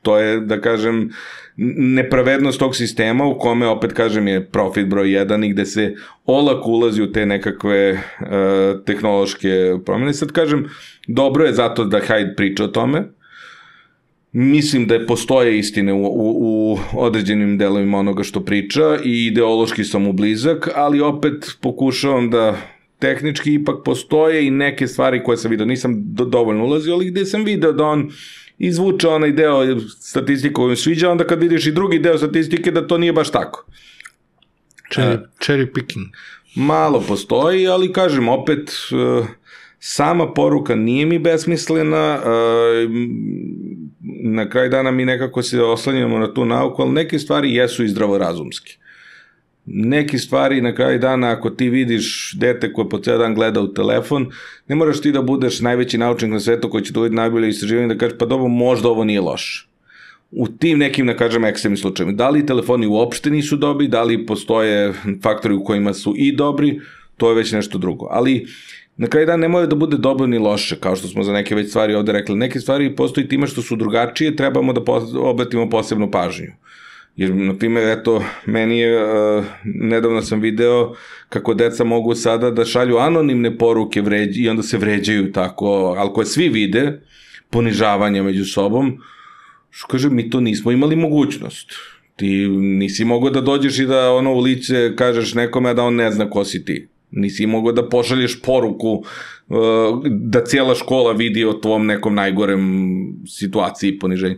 To je, da kažem, nepravednost tog sistema u kome, opet kažem, je profit broj 1 i gde se olako ulazi u te nekakve uh, tehnološke promene. Sad kažem, dobro je zato da Hyde priča o tome, mislim da je postoje istine u, u, u određenim delovima onoga što priča i ideološki sam mu blizak, ali opet pokušavam da tehnički ipak postoje i neke stvari koje sam vidio, nisam do, dovoljno ulazio, ali gde sam video da on izvuče onaj deo statistike koju sviđa, onda kad vidiš i drugi deo statistike da to nije baš tako. Cherry, cherry picking. Malo postoji, ali kažem, opet uh, sama poruka nije mi besmislena, na kraj dana mi nekako se oslanjamo na tu nauku, ali neke stvari jesu i zdravorazumske neki stvari na kraju dana ako ti vidiš dete koje po cijel dan gleda u telefon, ne moraš ti da budeš najveći naučnik na svetu koji će da uvijek najbolje istraživanje da kažeš pa dobro možda ovo nije loše. U tim nekim, da kažem, ekstremnim slučajima. Da li telefoni uopšte nisu dobri, da li postoje faktori u kojima su i dobri, to je već nešto drugo. Ali na kraju dana ne mora da bude dobro ni loše, kao što smo za neke već stvari ovde rekli. Neke stvari postoji time što su drugačije, trebamo da obratimo posebnu pažnju. Jer, na primjer, eto, meni je, uh, nedavno sam video kako deca mogu sada da šalju anonimne poruke vređ, i onda se vređaju tako, ali koje svi vide, ponižavanje među sobom, što kaže, mi to nismo imali mogućnost. Ti nisi mogao da dođeš i da ono u lice kažeš nekome da on ne zna ko si ti. Nisi mogao da pošalješ poruku uh, da cijela škola vidi o tvom nekom najgorem situaciji poniženja.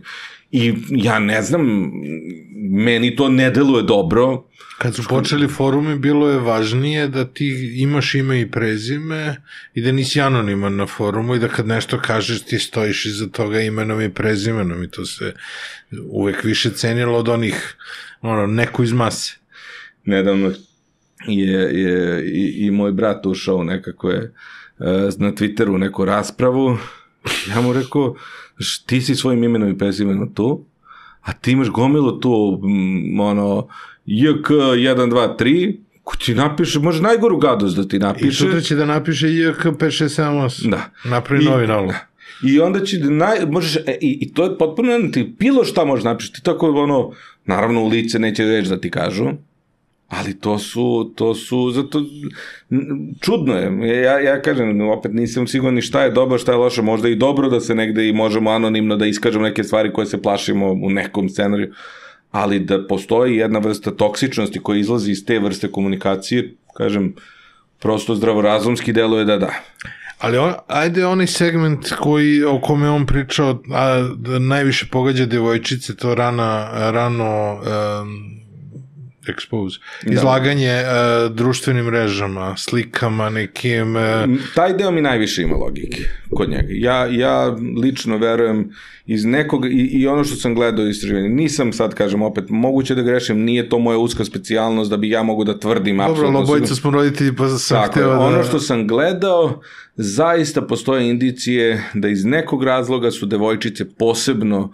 I ja ne znam, meni to ne deluje dobro. Kad su počeli forumi, bilo je važnije da ti imaš ime i prezime i da nisi anoniman na forumu i da kad nešto kažeš ti stojiš iza toga imenom i prezimenom i to se uvek više cenilo od onih, ono, neko iz mase. Nedavno je, je i, i moj brat ušao u nekakve, e, na Twitteru neku raspravu, ja mu rekao, ti si svojim imenom i prezimenom tu, a ti imaš gomilu tu, ono, JK 1, 2, 3, ko ti napiše, može najgoru gadost da ti napiše. I sutra će da napiše JK 5, 6, 7, 8. Da. Napravi novi nalog. Da. I onda će da naj, možeš, e, i, i to je potpuno, ti bilo šta možeš napišiti, ti tako ono, naravno u lice neće reći da ti kažu, ali to su, to su, zato, čudno je, ja, ja kažem, opet nisam siguran ni šta je dobro, šta je loše, možda i dobro da se negde i možemo anonimno da iskažemo neke stvari koje se plašimo u nekom scenariju, ali da postoji jedna vrsta toksičnosti koja izlazi iz te vrste komunikacije, kažem, prosto zdravorazumski deluje da da. Ali on, ajde onaj segment koji, o kome on pričao, a, da najviše pogađa devojčice, to rana, rano um, expose. Da. Izlaganje da. uh, društvenim mrežama, slikama, nekim... Uh... Taj deo mi najviše ima logike kod njega. Ja, ja lično verujem iz nekog, i, i ono što sam gledao istraživanje, nisam sad, kažem opet, moguće da grešim, nije to moja uska specijalnost da bi ja mogu da tvrdim Dobro, apsolutno. Dobro, obojica smo roditelji, pa sam Tako, hteo da... Ono što sam gledao, zaista postoje indicije da iz nekog razloga su devojčice posebno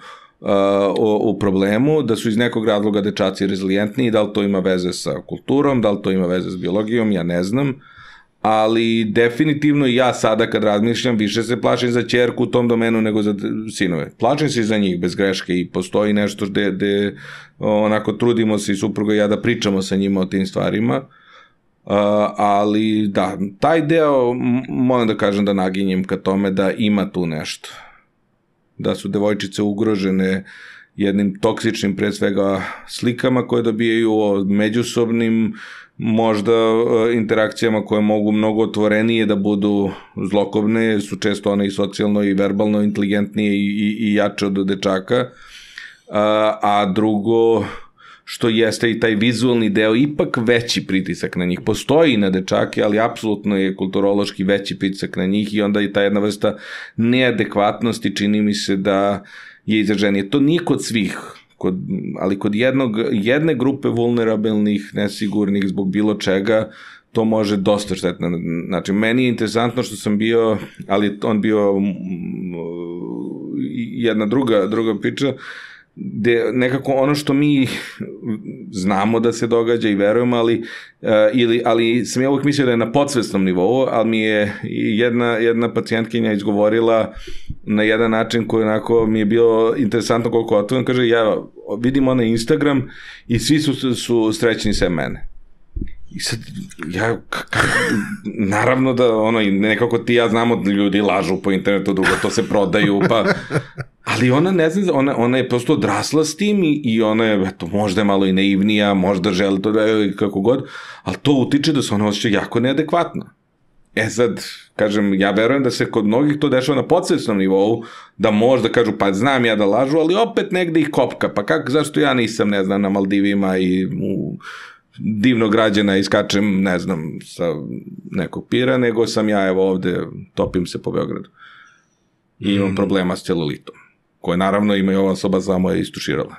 u, u problemu, da su iz nekog razloga dečaci rezilijentniji, da li to ima veze sa kulturom, da li to ima veze s biologijom, ja ne znam, ali definitivno ja sada kad razmišljam više se plašim za čerku u tom domenu nego za sinove. Plašim se za njih bez greške i postoji nešto gde, gde onako trudimo se i supruga i ja da pričamo sa njima o tim stvarima. Uh, ali da, taj deo moram da kažem da naginjem ka tome da ima tu nešto da su devojčice ugrožene jednim toksičnim pre svega slikama koje dobijaju o međusobnim možda e, interakcijama koje mogu mnogo otvorenije da budu zlokobne, su često one i socijalno i verbalno inteligentnije i, i, i jače od dečaka, a, a drugo što jeste i taj vizualni deo ipak veći pritisak na njih. Postoji i na dečake, ali apsolutno je kulturološki veći pritisak na njih i onda i ta jedna vrsta neadekvatnosti čini mi se da je izraženije. To nije kod svih Kod, ali kod jednog, jedne grupe vulnerabilnih, nesigurnih zbog bilo čega, to može dosta štetno. Znači, meni je interesantno što sam bio, ali on bio jedna druga, druga priča, gde nekako ono što mi znamo da se događa i verujemo, ali, uh, ili, ali sam ja uvijek mislio da je na podsvestnom nivou, ali mi je jedna, jedna pacijentkinja izgovorila na jedan način koji onako mi je bilo interesantno koliko otvoren, kaže ja vidim onaj Instagram i svi su, su srećni sve mene. I sad, ja, naravno da, ono, nekako ti ja znamo da ljudi lažu po internetu, drugo to se prodaju, pa, ali ona ne zna, ona, ona je prosto odrasla s tim i, i ona je, eto, možda je malo i naivnija, možda želi to da je kako god, ali to utiče da se ona osjeća jako neadekvatno. E sad, kažem, ja verujem da se kod mnogih to dešava na podsvesnom nivou, da možda kažu, pa znam ja da lažu, ali opet negde ih kopka, pa kako, zašto ja nisam, ne znam, na Maldivima i u divno građana iskačem, ne znam, sa nekog pira, nego sam ja evo ovde, topim se po Beogradu. I imam mm. problema s celulitom, koje naravno ima i ova osoba samo je istuširala.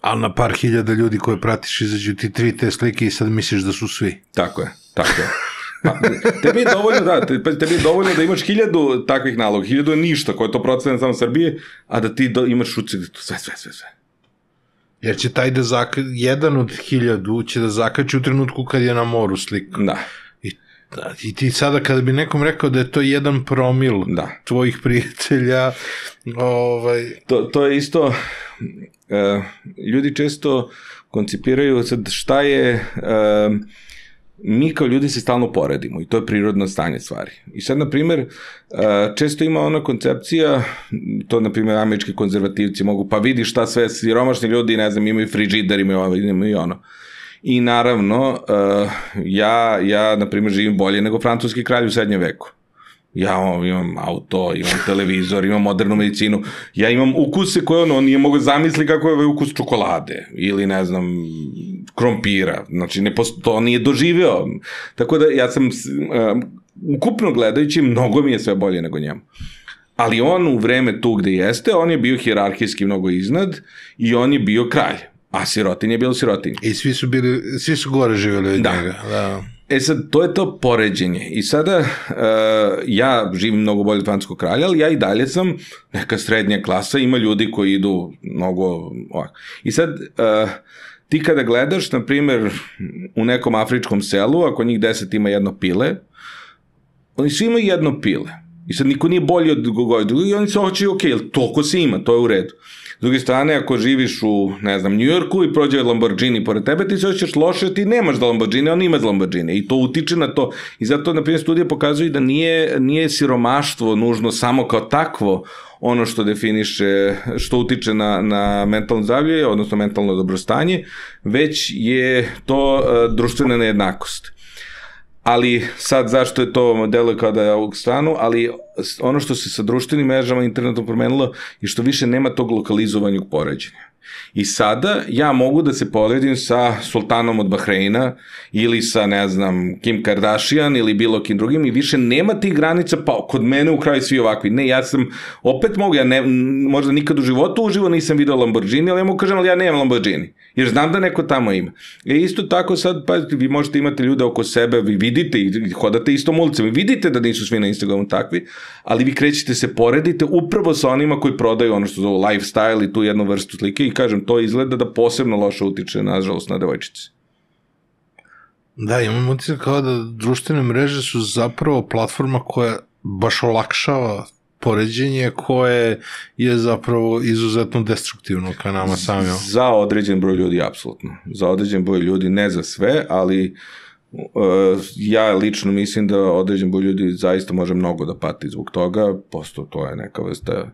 Ali na par hiljada ljudi koje pratiš izađu ti tri te slike i sad misliš da su svi. Tako je, tako je. Pa, tebi je dovoljno da, tebi je dovoljno da imaš hiljadu takvih naloga, hiljadu je ništa, koje je to procent samo Srbije, a da ti do, imaš ucid, sve, sve, sve, sve. Jer će taj da zaka, jedan od hiljadu će da zakači u trenutku kad je na moru slika. Da. Da, I ti sada kada bi nekom rekao da je to jedan promil da. tvojih prijatelja, ovaj... To, to je isto, uh, ljudi često koncipiraju sad šta je... Uh, mi kao ljudi se stalno poredimo i to je prirodno stanje stvari. I sad, na primer, često ima ona koncepcija, to, na primer, američki konzervativci mogu, pa vidi šta sve siromašni ljudi, ne znam, imaju frižider, imaju ovo, imaju ono. I naravno, ja, ja, na primer, živim bolje nego francuski kralj u srednjem veku. Ja imam auto, imam televizor, imam modernu medicinu. Ja imam ukuse koje ono, nije mogu zamisli kako je ovaj ukus čokolade ili ne znam, krompira. Znači, ne posto, to nije doživeo. Tako da ja sam, uh, ukupno gledajući, mnogo mi je sve bolje nego njemu. Ali on u vreme tu gde jeste, on je bio hirarhijski mnogo iznad i on je bio kralj. A sirotin je bilo sirotin. I svi su bili, svi su gore živjeli od da. njega. Da. E sad, to je to poređenje. I sada, uh, ja živim mnogo bolje od Francuskog kralja, ali ja i dalje sam neka srednja klasa, ima ljudi koji idu mnogo ovako. I sad, uh, ti kada gledaš, na primer, u nekom afričkom selu, ako njih deset ima jedno pile, oni svi imaju jedno pile. I sad niko nije bolji od drugog, i oni se hoće, ok, toliko se ima, to je u redu. S druge strane, ako živiš u, ne znam, New Yorku i prođe Lamborghini pored tebe, ti se osjećaš loše, ti nemaš da Lamborghini, on ima da Lamborghini i to utiče na to. I zato, na primjer, studije pokazuju da nije, nije siromaštvo nužno samo kao takvo ono što definiše, što utiče na, na mentalno zdravlje, odnosno mentalno dobrostanje, već je to uh, društvena nejednakost ali sad zašto je to deluje kao da je ovog stranu, ali ono što se sa društvenim mrežama internetom promenilo je što više nema tog lokalizovanog poređenja. I sada ja mogu da se poredim sa sultanom od Bahreina ili sa, ne znam, Kim Kardashian ili bilo kim drugim i više nema tih granica, pa kod mene u kraju svi ovakvi. Ne, ja sam, opet mogu, ja ne, možda nikad u životu uživo nisam video Lamborghini, ali ja mogu kažem, ali ja nemam Lamborghini. Jer znam da neko tamo ima. E isto tako sad, pa vi možete imati ljude oko sebe, vi vidite i hodate istom ulicom, vi vidite da nisu svi na Instagramu takvi, ali vi krećete se poredite upravo sa onima koji prodaju ono što zove lifestyle i tu jednu vrstu slike i kažem, to izgleda da posebno loše utiče, nažalost, na devojčice. Da, imam utisak kao da društvene mreže su zapravo platforma koja baš olakšava poređenje koje je zapravo izuzetno destruktivno ka nama samima. Za određen broj ljudi, apsolutno. Za određen broj ljudi, ne za sve, ali uh, ja lično mislim da određen broj ljudi zaista može mnogo da pati zbog toga, posto to je neka vrsta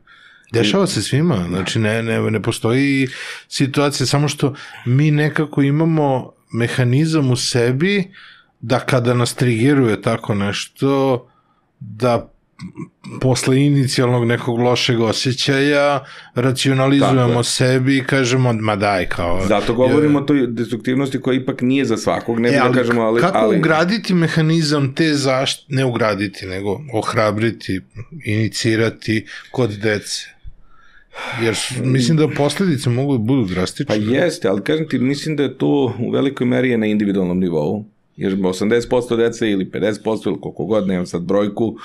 Dešava se svima, znači ne, ne, ne postoji situacija, samo što mi nekako imamo mehanizam u sebi da kada nas trigiruje tako nešto, da posle inicijalnog nekog lošeg osjećaja racionalizujemo sebi i kažemo ma daj kao zato govorimo o toj destruktivnosti koja ipak nije za svakog ne e, da kažemo ali kako ali... ugraditi mehanizam te zaštite ne ugraditi nego ohrabriti inicirati kod dece Jer mislim da posledice mogu da budu drastične. Pa jeste, ali kažem ti, mislim da je to u velikoj meri je na individualnom nivou, jer 80% dece ili 50% ili koliko god, nemam sad brojku,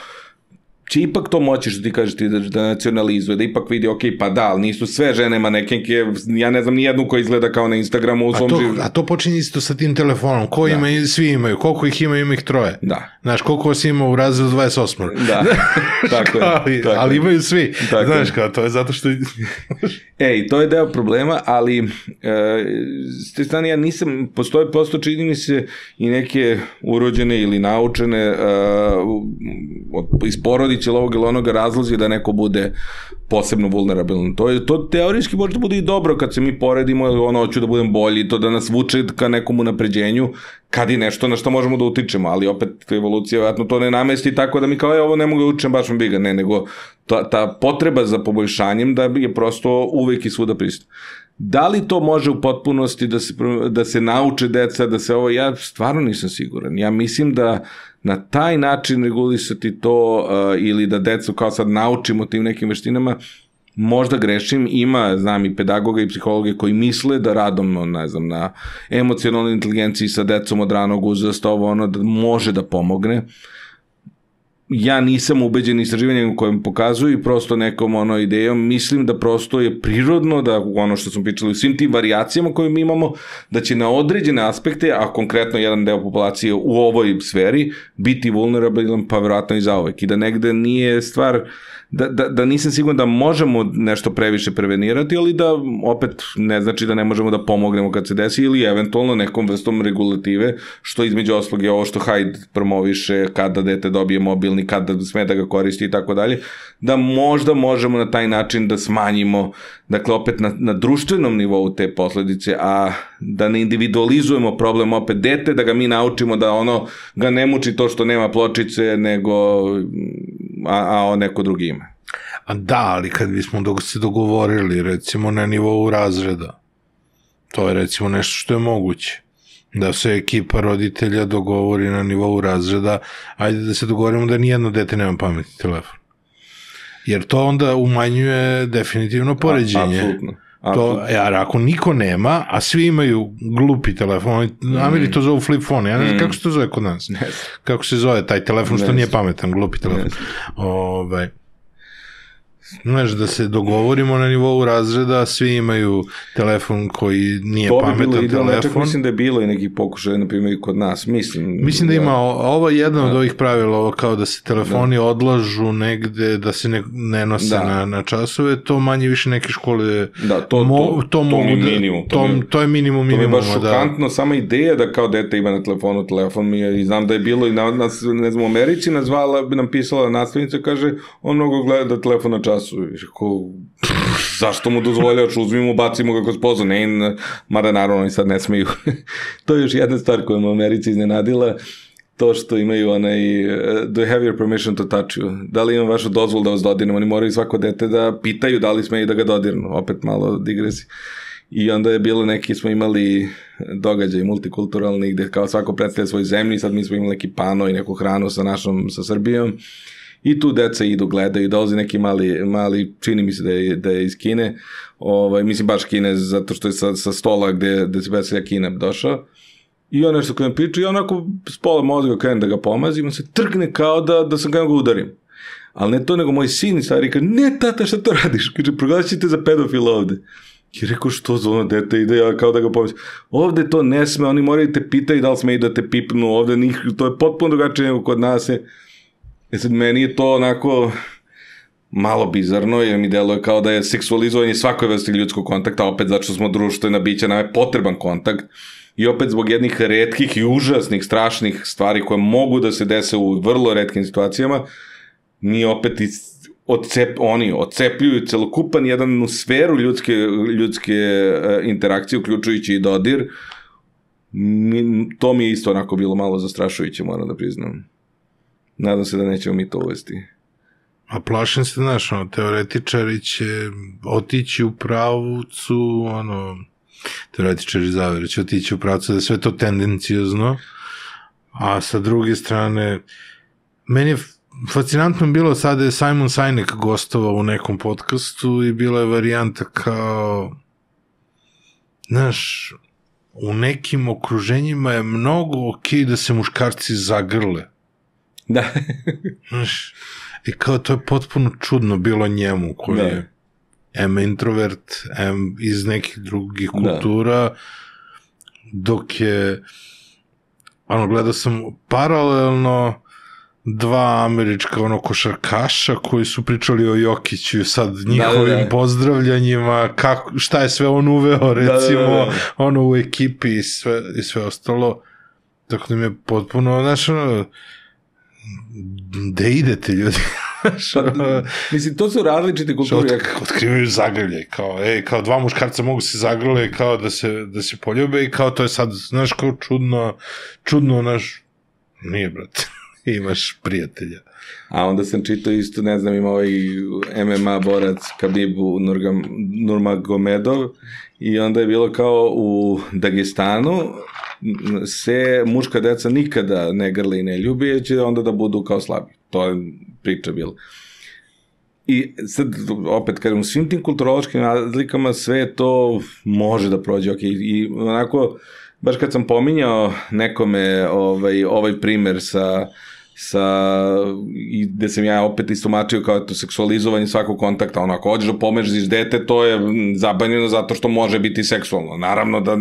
će ipak to moći što ti kažeš ti da, da nacionalizuje, da ipak vidi, ok, pa da, ali nisu sve žene manekenke, ja ne znam ni jednu koja izgleda kao na Instagramu u svom životu. a to počinje isto sa tim telefonom. Ko ima, i svi imaju. Koliko ih ima, ima ih troje. Da, Znaš, koliko vas ima u razredu 28? da, <laughs> <laughs> tako je. ali, tako ali imaju svi. Tako Znaš, je. kao, to je zato što... <laughs> E, i to je deo problema, ali e, s te strane ja nisam, postoje prosto čini mi se i neke urođene ili naučene e, od, iz porodice ili ovog ili onoga razlozi da neko bude posebno vulnerabilan. To, je, to teorijski može da bude i dobro kad se mi poredimo, ono, hoću da budem bolji, to da nas vuče ka nekom unapređenju, kad je nešto na što možemo da utičemo, ali opet evolucija vjerojatno to ne namesti tako da mi kao, e, ovo ne mogu da učem, baš me biga, ne, nego ta, ta potreba za poboljšanjem da je prosto uvek i svuda prisutna. Da li to može u potpunosti da se, da se nauče deca, da se ovo, ja stvarno nisam siguran. Ja mislim da na taj način regulisati to uh, ili da decu kao sad naučimo tim nekim veštinama, možda grešim, ima, znam, i pedagoga i psihologe koji misle da radom, ne znam, na emocionalnoj inteligenciji sa decom od ranog uzrasta, ovo ono, da može da pomogne ja nisam ubeđen istraživanjem kojem pokazuju i prosto nekom ono idejom, mislim da prosto je prirodno da ono što smo pričali u svim tim variacijama koje mi imamo, da će na određene aspekte, a konkretno jedan deo populacije u ovoj sferi, biti vulnerabilan pa verovatno i zaovek. I da negde nije stvar, da, da, da nisam siguran da možemo nešto previše prevenirati, ali da opet ne znači da ne možemo da pomognemo kad se desi ili eventualno nekom vrstom regulative, što između oslog je ovo što Hyde promoviše kada dete dobije mobilni, kada sme da ga koristi i tako dalje, da možda možemo na taj način da smanjimo, dakle opet na, na društvenom nivou te posledice, a da ne individualizujemo problem opet dete, da ga mi naučimo da ono ga ne muči to što nema pločice, nego a, a on neko drugi ima. A da, ali kad bismo dok se dogovorili, recimo, na nivou razreda, to je recimo nešto što je moguće. Da se ekipa roditelja dogovori na nivou razreda, ajde da se dogovorimo da nijedno dete nema pametni telefon. Jer to onda umanjuje definitivno poređenje. Apsolutno. To, jer ako niko nema, a svi imaju glupi telefon, Ameri to zovu flip phone, ja ne znam kako se to zove kod nas. Kako se zove taj telefon što nije pametan, glupi telefon. Ovaj, Znaš, da se dogovorimo na nivou razreda, svi imaju telefon koji nije To bi pametan bilo idealno, čak telefon. mislim da je bilo i nekih pokušaja, na primjer i kod nas, mislim. Mislim da ima, o- ovo je jedno od ovih pravila, ovo kao da se telefoni odlažu negde, da se ne, ne nose Da. na, na časove, to manje više neke škole Da, to- to- to mogu mi je da- minimum, to to, mi je- to je minimum To mi je minimuma, baš da. šokantno, sama ideja da kao dete ima na telefonu telefon mi je, i znam da je bilo i na, nas, ne znam, u Americi nazvala, bi nam pisala nastavnica, kaže, on mnogo gleda telefon na času. I rekao, zašto mu dozvoljavaš, uzmi mu, bacimo ga kroz pozu, ne, mada naravno i sad ne smeju. <laughs> to je još jedna stvar koja me u Americi iznenadila, to što imaju onaj, uh, do you have your permission to touch you? Da li imam vašu dozvolu da vas dodirnem? Oni moraju svako dete da pitaju da li smeju da ga dodirnu. Opet malo digresi. I onda je bilo neki, smo imali događaj multikulturalni gde kao svako predstavlja svoj zemlji, sad mi smo imali neki pano i neku hranu sa našom, sa Srbijom. I tu deca idu, gledaju, dolazi neki mali, mali čini mi se da je, da je iz Kine, ovaj, mislim baš Kine, zato što je sa, sa stola gde, gde se predstavlja Kina došao. I on nešto kojem priča i onako s pola mozga krenem da ga pomazim, on se trgne kao da, da sam ga udarim. Ali ne to, nego moj sin stari kaže, ne tata, šta to radiš? Kaže, proglasit za pedofila ovde. I rekao, što za ono dete ide, ja kao da ga pomazim. Ovde to ne sme, oni moraju te pitaju da li sme i da te pipnu ovde, njih, to je potpuno drugačije nego kod nas je. E sad, meni je to onako malo bizarno, jer mi deluje kao da je seksualizovanje svakoj vrsti ljudskog kontakta, opet zato što smo društvena bića, nam je potreban kontakt, i opet zbog jednih redkih i užasnih, strašnih stvari koje mogu da se dese u vrlo redkim situacijama, mi opet iz, odcep, oni odcepljuju celokupan jedan sferu ljudske, ljudske uh, interakcije, uključujući i dodir, mi, to mi je isto onako bilo malo zastrašujuće, moram da priznam. Nadam se da nećemo mi to uvesti. A plašim se, znaš, ono, teoretičari će otići u pravcu, ono, teoretičari zavere će otići u pravcu da sve to tendencijozno, a sa druge strane, meni je fascinantno bilo sada je Simon Sinek gostovao u nekom podcastu i bila je varijanta kao znaš, u nekim okruženjima je mnogo okej da se muškarci zagrle. Da. <laughs> Znaš, i kao to je potpuno čudno bilo njemu koji Da. je M introvert, M iz nekih drugih kultura, dok je ono, gledao sam paralelno dva američka ono košarkaša koji su pričali o Jokiću i sad njihovim da, da. pozdravljanjima, kako, šta je sve on uveo recimo da, da. ono u ekipi i sve, i sve ostalo tako da mi je potpuno znaš ono gde idete ljudi <laughs> Mislim, to su različite što kulture. otkri- otkrivaju zagrlje, kao, ej, kao dva muškarca mogu se zagrle, kao da se, da se poljube i kao to je sad, znaš, kao čudno, čudno, znaš, nije, brate, <laughs> imaš prijatelja. A onda sam čitao isto, ne znam, ima ovaj MMA borac Kabibu Nurmagomedov i onda je bilo kao u Dagestanu se muška deca nikada ne grle i ne ljubi, jer će onda da budu kao slabi. To je priča bila. I sad, opet kažem, u svim tim kulturološkim razlikama sve to može da prođe, ok, i onako, baš kad sam pominjao nekome ovaj, ovaj primer sa sa, i gde sam ja opet istomačio kao to seksualizovanje svakog kontakta, ono, ako hođeš da pomrziš dete, to je zabranjeno zato što može biti seksualno. Naravno da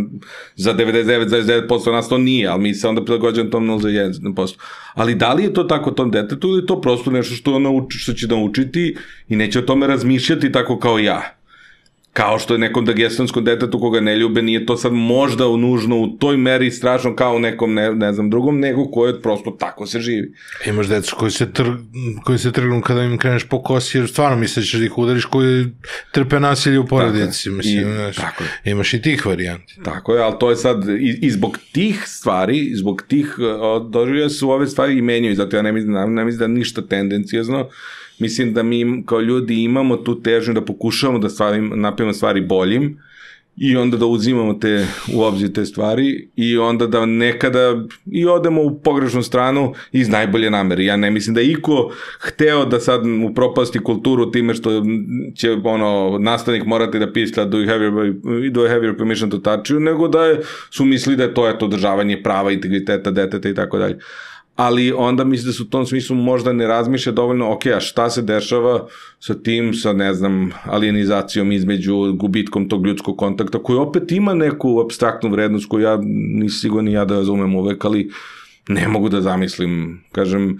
za 99,9% nas to nije, ali mi se onda prilagođamo tom 0,1%. Ali da li je to tako tom detetu ili je to prosto nešto što, nauči, što će naučiti i neće o tome razmišljati tako kao ja? Kao što je nekom dagestanskom detetu koga ne ljube, nije to sad možda nužno u toj meri strašno kao nekom, ne, ne znam, drugom, nego koje prosto tako se živi. Imaš decu koji se, tr, koji se trgnu kada im kreneš po kosi, jer stvarno misliš da ih udariš koji trpe nasilje u porodici, Tako mislim, I- znaš, tako je. imaš i tih varijanti. Tako je, ali to je sad, i, i zbog tih stvari, zbog tih doživljaja su ove stvari i menjaju, zato ja ne mislim, ne, mislim da ništa tendencijozno, mislim da mi kao ljudi imamo tu težnju da pokušavamo da stvari, napravimo stvari boljim, i onda da uzimamo te u obzir te stvari i onda da nekada i odemo u pogrešnu stranu iz najbolje namere. Ja ne mislim da iko hteo da sad upropasti kulturu time što će ono nastavnik morati da pišlja do you have your, do you have your permission to touch you, nego da su mislili da je to eto održavanje prava, integriteta deteta i tako dalje ali onda mislim da su u tom smislu možda ne razmišlja dovoljno, ok, a šta se dešava sa tim, sa ne znam, alienizacijom između gubitkom tog ljudskog kontakta, koji opet ima neku abstraktnu vrednost koju ja nisam siguran ni ja da razumem uvek, ali ne mogu da zamislim, kažem,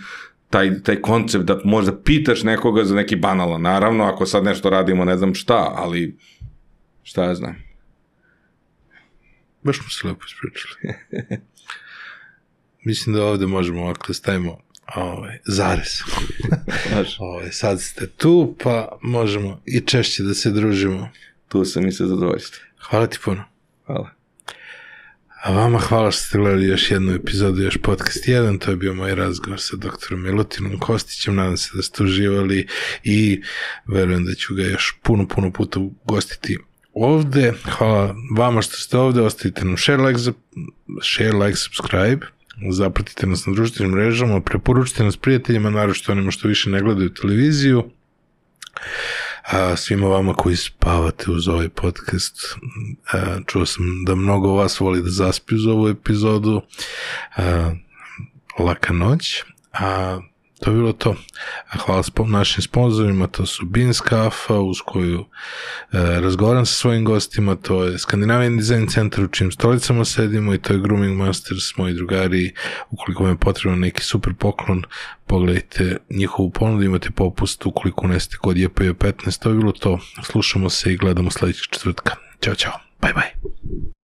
taj, taj koncept da možda pitaš nekoga za neki banalan, naravno, ako sad nešto radimo, ne znam šta, ali šta ja znam. Baš smo se lepo ispričali. <laughs> Mislim da ovde možemo ovako da stavimo ovaj, zarez. <laughs> Ovaj, sad ste tu, pa možemo i češće da se družimo. tu sam i sa zadovoljstvom. Hvala ti puno. Hvala. A vama hvala što ste gledali još jednu epizodu, još podcast 1, to je bio moj razgovor sa doktorom Milutinom Kostićem, nadam se da ste uživali i verujem da ću ga još puno, puno puta gostiti ovde. Hvala vama što ste ovde, ostavite nam share, like, share, like, subscribe, zapratite nas na društvenim mrežama, preporučite nas prijateljima, naročito onima što više ne gledaju televiziju, a svima vama koji spavate uz ovaj podcast, a, čuo sam da mnogo vas voli da zaspi uz ovu epizodu, a, laka noć, a to je bilo to. Hvala spo- našim sponzorima, to su Beans Kafa, uz koju e, razgovaram sa svojim gostima, to je Skandinavian Design Center u čim stolicama sedimo i to je Grooming Masters, moji drugari, ukoliko vam je potrebno neki super poklon, pogledajte njihovu ponudu, imate popust ukoliko unesete kod JPJ15, to je bilo to. Slušamo se i gledamo sledećeg četvrtka. Ćao, čao. Bye, bye.